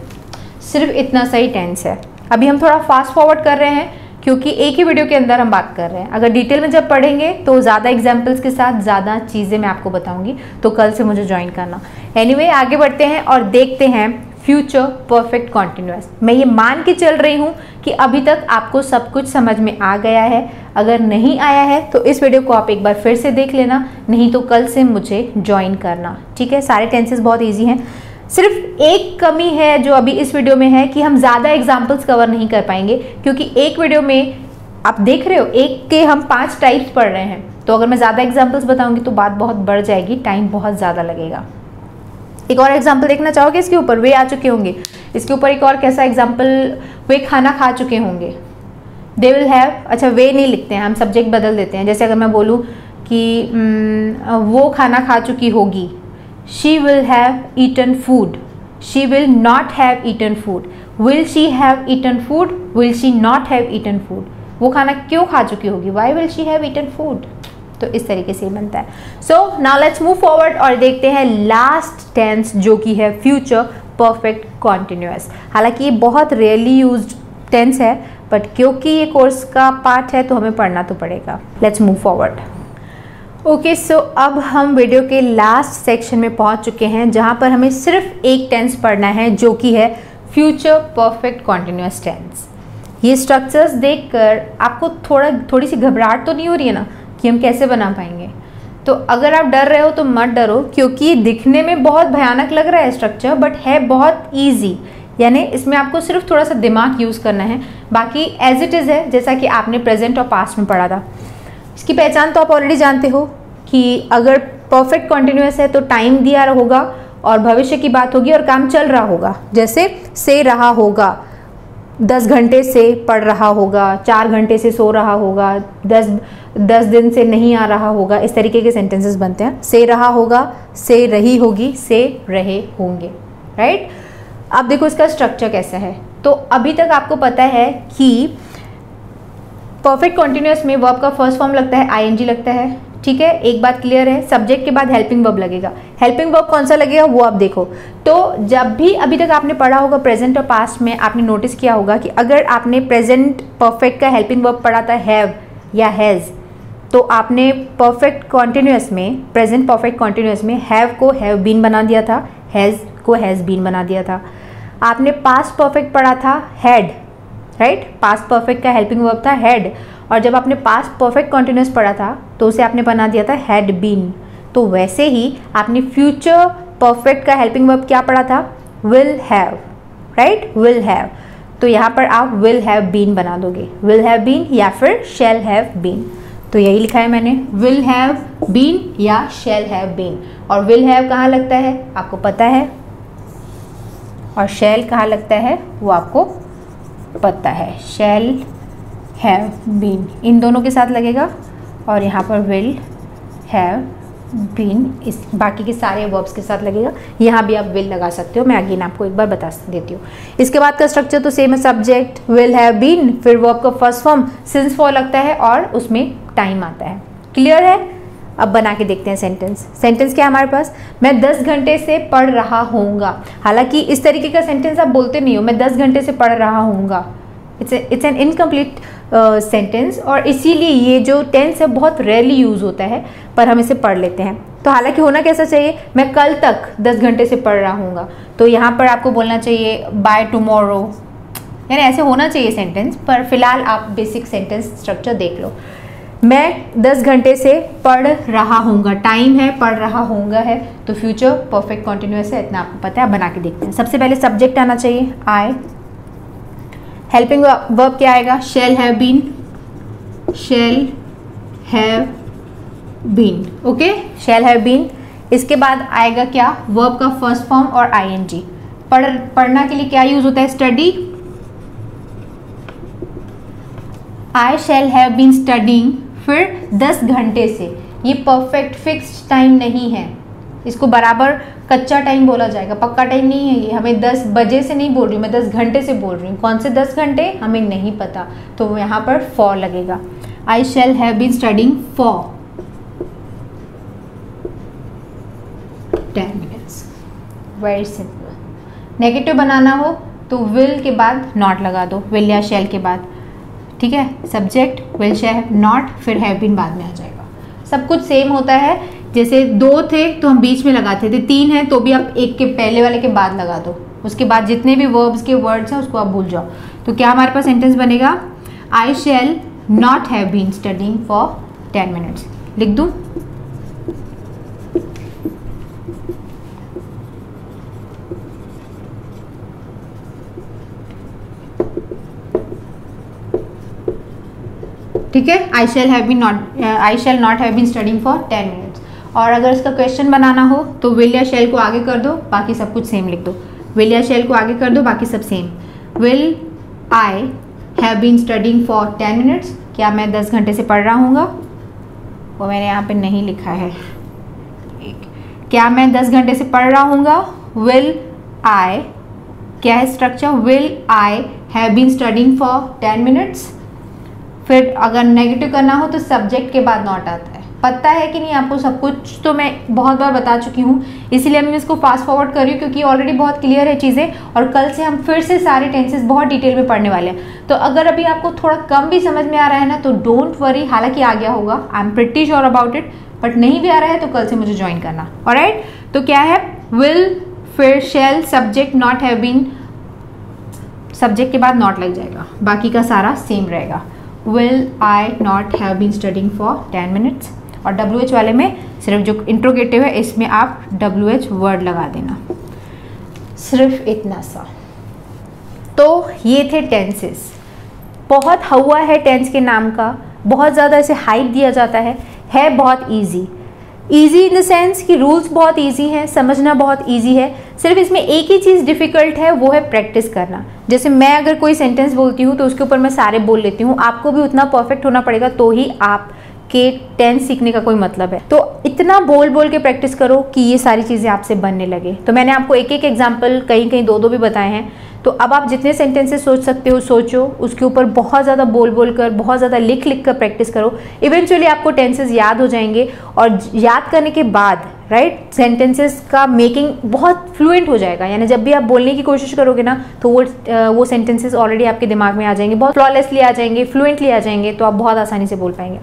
सिर्फ़ इतना सही टेंस है। अभी हम थोड़ा फास्ट फॉरवर्ड कर रहे हैं। क्योंकि एक ही वीडियो के अंदर हम बात कर रहे हैं। अगर डिटेल में जब पढ़ेंगे तो ज़्यादा एग्जाम्पल्स के साथ ज़्यादा चीज़ें मैं आपको बताऊँगी। तो कल से मुझे ज्वाइन करना। एनीवे anyway, आगे बढ़ते हैं और देखते हैं फ्यूचर परफेक्ट कॉन्टिन्यूस मैं ये मान के चल रही हूँ कि अभी तक आपको सब कुछ समझ में आ गया है। अगर नहीं आया है तो इस वीडियो को आप एक बार फिर से देख लेना। नहीं तो कल से मुझे ज्वाइन करना। ठीक है? सारे टेंसेस बहुत ईजी हैं। सिर्फ़ एक कमी है जो अभी इस वीडियो में है कि हम ज़्यादा एग्जाम्पल्स कवर नहीं कर पाएँगे, क्योंकि एक वीडियो में आप देख रहे हो, एक के हम पाँच टाइप्स पढ़ रहे हैं। तो अगर मैं ज़्यादा एग्जाम्पल्स बताऊँगी तो बात बहुत बढ़ जाएगी टाइम बहुत ज़्यादा लगेगा। एक और एग्ज़ाम्पल देखना चाहोगे इसके ऊपर? वे आ चुके होंगे। इसके ऊपर एक और कैसा एग्ज़ाम्पल वे खाना खा चुके होंगे। दे विल हैव अच्छा वे नहीं लिखते हैं, हम सब्जेक्ट बदल देते हैं। जैसे अगर मैं बोलूँ कि वो खाना खा चुकी होगी। She will have eaten food. She will not have eaten food. Will she have eaten food? Will she not have eaten food? वो खाना क्यों खा चुकी होगी? Why will she have eaten food? तो इस तरीके से बनता है। So now let's move forward और देखते हैं लास्ट टेंस जो कि है फ्यूचर परफेक्ट कॉन्टिन्यूस हालाँकि ये बहुत रेयरली यूज़ टेंस है बट क्योंकि ये कोर्स का पार्ट है तो हमें पढ़ना तो पड़ेगा। Let's move forward okay okay, so so अब हम वीडियो के लास्ट सेक्शन में पहुँच चुके हैं जहाँ पर हमें सिर्फ़ एक टेंस पढ़ना है जो कि है फ्यूचर परफेक्ट कॉन्टिन्यूस टेंस ये स्ट्रक्चर्स देखकर आपको थोड़ा थोड़ी सी घबराहट तो नहीं हो रही है ना कि हम कैसे बना पाएँगे? तो अगर आप डर रहे हो तो मत डरो क्योंकि दिखने में बहुत भयानक लग रहा है स्ट्रक्चर बट है बहुत ईजी यानी इसमें आपको सिर्फ़ थोड़ा सा दिमाग यूज़ करना है। बाकी एज इट इज़ है जैसा कि आपने प्रेजेंट और पास्ट में पढ़ा था। इसकी पहचान तो आप ऑलरेडी जानते हो कि अगर परफेक्ट कॉन्टिन्यूस है तो टाइम दिया होगा और भविष्य की बात होगी और काम चल रहा होगा। जैसे से रहा होगा, दस घंटे से पढ़ रहा होगा, चार घंटे से सो रहा होगा, दस दस दिन से नहीं आ रहा होगा, इस तरीके के सेंटेंसेस बनते हैं। से रहा होगा, से रही होगी, से रहे होंगे राइट अब देखो इसका स्ट्रक्चर कैसा है। तो अभी तक आपको पता है कि परफेक्ट कॉन्टिन्यूस में वर्ब का फ़र्स्ट फॉर्म लगता है आईएनजी लगता है। ठीक है? एक बात क्लियर है सब्जेक्ट के बाद हेल्पिंग वर्ब लगेगा। हेल्पिंग वर्ब कौन सा लगेगा? वो आप देखो। तो जब भी अभी तक आपने पढ़ा होगा प्रेजेंट और पास्ट में, आपने नोटिस किया होगा कि अगर आपने प्रेजेंट परफेक्ट का हेल्पिंग वर्ब पढ़ा था हैव या हैज़ तो आपने परफेक्ट कॉन्टिन्यूस में प्रेजेंट परफेक्ट कॉन्टिन्यूस में हैव को हैव बीन बना दिया था हैज़ को हैज़ बीन बना दिया था। आपने पास्ट परफेक्ट पढ़ा था हैड राइट पास्ट परफेक्ट का हेल्पिंग वर्ब था हैड और जब आपने पास्ट परफेक्ट कॉन्टिन्यूस पढ़ा था तो उसे आपने बना दिया था हैड बीन तो वैसे ही आपने फ्यूचर परफेक्ट का हेल्पिंग वर्ब क्या पढ़ा था? Will have right will have तो यहाँ पर आप विल हैव बीन बना दोगे। विल हैव बीन या फिर शेल हैव बीन तो यही लिखा है मैंने। विल हैव बीन या शेल हैव बीन और विल हैव कहाँ लगता है? आपको पता है। और शेल कहाँ लगता है? वो आपको पता है। शेल हैव बीन इन दोनों के साथ लगेगा और यहाँ पर विल हैव बीन इस बाकी के सारे वर्ब्स के साथ लगेगा। यहाँ भी आप विल लगा सकते हो। मैं अगेन आपको एक बार बता देती हूँ। इसके बाद का स्ट्रक्चर तो सेम है। सब्जेक्ट विल हैव बीन फिर वर्ब का फ़र्स्ट फॉर्म सिंस फॉर लगता है और उसमें टाइम आता है। क्लियर है? अब बना के देखते हैं सेंटेंस सेंटेंस क्या है हमारे पास? मैं 10 घंटे से पढ़ रहा हूँगा हालाँकि इस तरीके का सेंटेंस आप बोलते नहीं हो, मैं 10 घंटे से पढ़ रहा हूँगा it's it's an incomplete sentence और इसीलिए ये जो टेंस है बहुत रेयरली यूज़ होता है, पर हम इसे पढ़ लेते हैं। तो हालाँकि होना कैसा चाहिए? मैं कल तक 10 घंटे से पढ़ रहा हूँगा तो यहाँ पर आपको बोलना चाहिए बाय टुमारो यानी ऐसे होना चाहिए सेंटेंस पर फ़िलहाल आप बेसिक सेंटेंस स्ट्रक्चर देख लो। मैं 10 घंटे से पढ़ रहा हूँगा टाइम है, पढ़ रहा हूँगा है। तो फ्यूचर परफेक्ट कॉन्टिन्यूस है, इतना आपको पता है। बना के देखते हैं। सबसे पहले सब्जेक्ट आना चाहिए। आई हेल्पिंग वर्ब क्या आएगा? Shall have been shall have been okay shall have been इसके बाद आएगा क्या? वर्ब का फ़र्स्ट फॉर्म और आईएनजी पढ़ पढ़ना के लिए क्या यूज़ होता है? Study I shall have been studying फिर 10 घंटे से। ये परफेक्ट फिक्स्ड टाइम नहीं है। इसको बराबर कच्चा टाइम बोला जाएगा। पक्का टाइम नहीं है ये। हमें 10 बजे से नहीं बोल रही मैं 10 घंटे से बोल रही हूँ। कौन से 10 घंटे? हमें नहीं पता। तो यहाँ पर फॉर लगेगा। I shall have been studying for ten minutes very simple negative बनाना हो तो विल के बाद नॉट लगा दो। विल या शेल के बाद। ठीक है? सब्जेक्ट विल शेव नॉट फिर हैव बीन बाद में आ जाएगा। सब कुछ सेम होता है। जैसे दो थे तो हम बीच में लगाते थे। तीन है तो भी आप एक के पहले वाले के बाद लगा दो। उसके बाद जितने भी वर्ब्स के वर्ड्स हैं उसको आप भूल जाओ। तो क्या हमारे पास सेंटेंस बनेगा? I shall not have been studying for ten minutes लिख दूँ? ठीक है? I shall have been not I shall not have been studying for ten minutes और अगर इसका क्वेश्चन बनाना हो तो विल या शेल को आगे कर दो, बाकी सब कुछ सेम लिख दो। विल या शेल को आगे कर दो, बाकी सब same will I have been studying for ten minutes क्या मैं दस घंटे से पढ़ रहा हूँ वो मैंने यहाँ पे नहीं लिखा है। क्या मैं दस घंटे से पढ़ रहा हूँ विल आई क्या है structure will I have been studying for ten minutes फिर अगर नेगेटिव करना हो तो सब्जेक्ट के बाद नॉट आता है। पता है कि नहीं आपको सब कुछ तो मैं बहुत बार बता चुकी हूँ, इसीलिए मैं इसको फास्ट फॉरवर्ड कर रही हूँ क्योंकि ऑलरेडी बहुत क्लियर है चीज़ें और कल से हम फिर से सारे टेंसेस बहुत डिटेल में पढ़ने वाले हैं। तो अगर अभी आपको थोड़ा कम भी समझ में आ रहा है ना तो डोंट वरी हालाँकि आ गया होगा I am pretty sure about it but नहीं भी आ रहा है तो कल से मुझे ज्वाइन करना। और राइट तो क्या है? विल फिर shall subject not have been subject के बाद नॉट लग जाएगा। बाकी का सारा सेम रहेगा। Will I not have been studying for ten minutes और डब्ल्यू एच वाले में सिर्फ़ जो इंट्रोगेटिव है, इसमें आप डब्ल्यू एच वर्ड लगा देना। सिर्फ़ इतना सा। तो ये थे टेंसेस बहुत हवा है टेंस के नाम का। बहुत ज़्यादा इसे हाइप दिया जाता है। है बहुत easy easy in the sense कि रूल्स बहुत ईजी हैं, समझना बहुत ईजी है। सिर्फ़ इसमें एक ही चीज़ डिफ़िकल्ट है, वो है प्रैक्टिस करना। जैसे मैं अगर कोई सेंटेंस बोलती हूँ तो उसके ऊपर मैं सारे बोल लेती हूँ। आपको भी उतना परफेक्ट होना पड़ेगा तो ही आप के टेंस सीखने का कोई मतलब है। तो इतना बोल बोल के प्रैक्टिस करो कि ये सारी चीज़ें आपसे बनने लगे। तो मैंने आपको एक एक एग्ज़ाम्पल कहीं कहीं दो दो भी बताए हैं। तो अब आप जितने सेंटेंसेस सोच सकते हो, सोचो। उसके ऊपर बहुत ज़्यादा बोल बोल कर, बहुत ज़्यादा लिख लिख कर प्रैक्टिस करो। इवेंचुअली आपको टेंसेस याद हो जाएँगे और याद करने के बाद राइट right? सेंटेंसेस का मेकिंग बहुत फ्लुएंट हो जाएगा। यानी जब भी आप बोलने की कोशिश करोगे ना तो वो वो सेंटेंसेस ऑलरेडी आपके दिमाग में आ जाएँगे। बहुत फ्लॉलेसली आ जाएँगे फ्लुएंटली आ जाएँगे तो आप बहुत आसानी से बोल पाएँगे।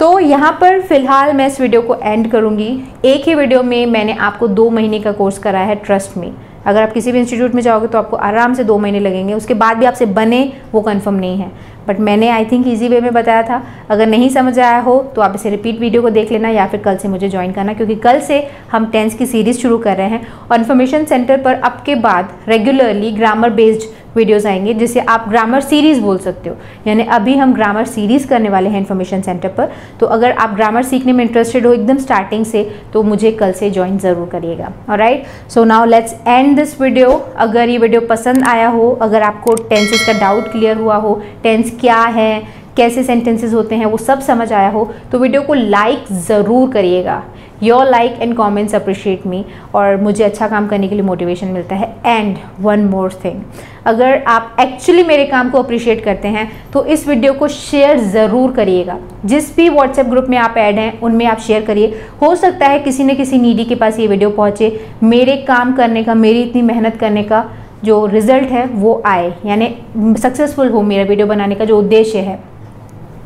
तो यहाँ पर फ़िलहाल मैं इस वीडियो को एंड करूँगी। एक ही वीडियो में मैंने आपको दो महीने का कोर्स कराया है ट्रस्ट में अगर आप किसी भी इंस्टीट्यूट में जाओगे तो आपको आराम से दो महीने लगेंगे, उसके बाद भी आपसे बने, वो कन्फर्म नहीं है। बट मैंने आई थिंक ईजी वे में बताया था, अगर नहीं समझ आया हो तो आप इसे रिपीट वीडियो को देख लेना या फिर कल से मुझे ज्वाइन करना, क्योंकि कल से हम टेंस की सीरीज़ शुरू कर रहे हैं और इन्फॉर्मेशन सेंटर पर अब के बाद रेगुलरली ग्रामर बेस्ड वीडियोस आएँगे, जिसे आप ग्रामर सीरीज़ बोल सकते हो। यानी अभी हम ग्रामर सीरीज़ करने वाले हैं इन्फॉर्मेशन सेंटर पर तो अगर आप ग्रामर सीखने में इंटरेस्टेड हो एकदम स्टार्टिंग से तो मुझे कल से ज्वाइन ज़रूर करिएगा। और right so now let's end this video अगर ये वीडियो पसंद आया हो, अगर आपको टेंसेस का डाउट क्लियर हुआ हो टेंस क्या है, कैसे सेंटेंसेस होते हैं, वो सब समझ आया हो तो वीडियो को लाइक ज़रूर करिएगा। Your like and comments appreciate me और मुझे अच्छा काम करने के लिए मोटिवेशन मिलता है। एंड वन मोर थिंग अगर आप एक्चुअली मेरे काम को अप्रिशिएट करते हैं तो इस वीडियो को शेयर ज़रूर करिएगा। जिस भी व्हाट्सएप ग्रुप में आप ऐड हैं, उनमें आप शेयर करिए। हो सकता है किसी न किसी नीडी के पास ये वीडियो पहुँचे। मेरे काम करने का, मेरी इतनी मेहनत करने का जो रिज़ल्ट है, वो आए। यानी सक्सेसफुल हो मेरा वीडियो बनाने का जो उद्देश्य है।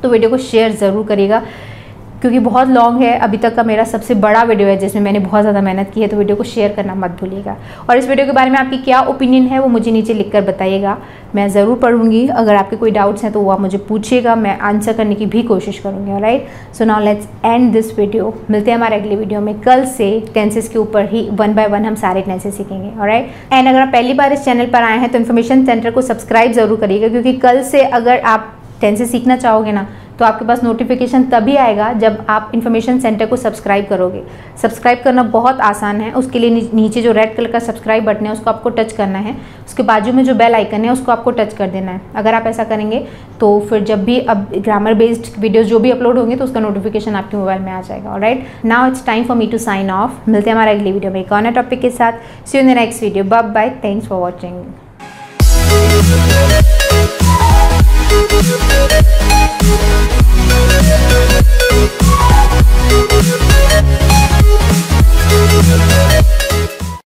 तो वीडियो को शेयर ज़रूर करिएगा। क्योंकि बहुत लॉन्ग है, अभी तक का मेरा सबसे बड़ा वीडियो है जिसमें मैंने बहुत ज़्यादा मेहनत की है तो वीडियो को शेयर करना मत भूलिएगा। और इस वीडियो के बारे में आपकी क्या ओपिनियन है, वो मुझे नीचे लिख कर बताइएगा। मैं ज़रूर पढ़ूँगी, अगर आपके कोई डाउट्स हैं तो वो आप मुझे पूछिएगा, मैं आंसर करने की भी कोशिश करूँगी right so now let's end this video मिलते हैं हमारे अगले वीडियो में। कल से टेंसेस के ऊपर ही वन बाय वन हम सारे टेंसेस सीखेंगे और राइट एंड अगर आप पहली बार इस चैनल पर आए हैं तो इन्फॉर्मेशन सेंटर को सब्सक्राइब ज़रूर करिएगा, क्योंकि कल से अगर आप टेंसेस सीखना चाहोगे ना तो आपके पास नोटिफिकेशन तभी आएगा जब आप इन्फॉर्मेशन सेंटर को सब्सक्राइब करोगे। सब्सक्राइब करना बहुत आसान है। उसके लिए नीचे जो रेड कलर का सब्सक्राइब बटन है, उसको आपको टच करना है। उसके बाजू में जो बेल आइकन है, उसको आपको टच कर देना है। अगर आप ऐसा करेंगे तो फिर जब भी अब ग्रामर बेस्ड वीडियोज़ जो भी अपलोड होंगे तो उसका नोटिफिकेशन आपके मोबाइल में आ जाएगा। और right now it's time for me to sign off मिलते हैं हमारा अगली वीडियो में एक और टॉपिक के साथ। See in the next video bye bye thanks for watching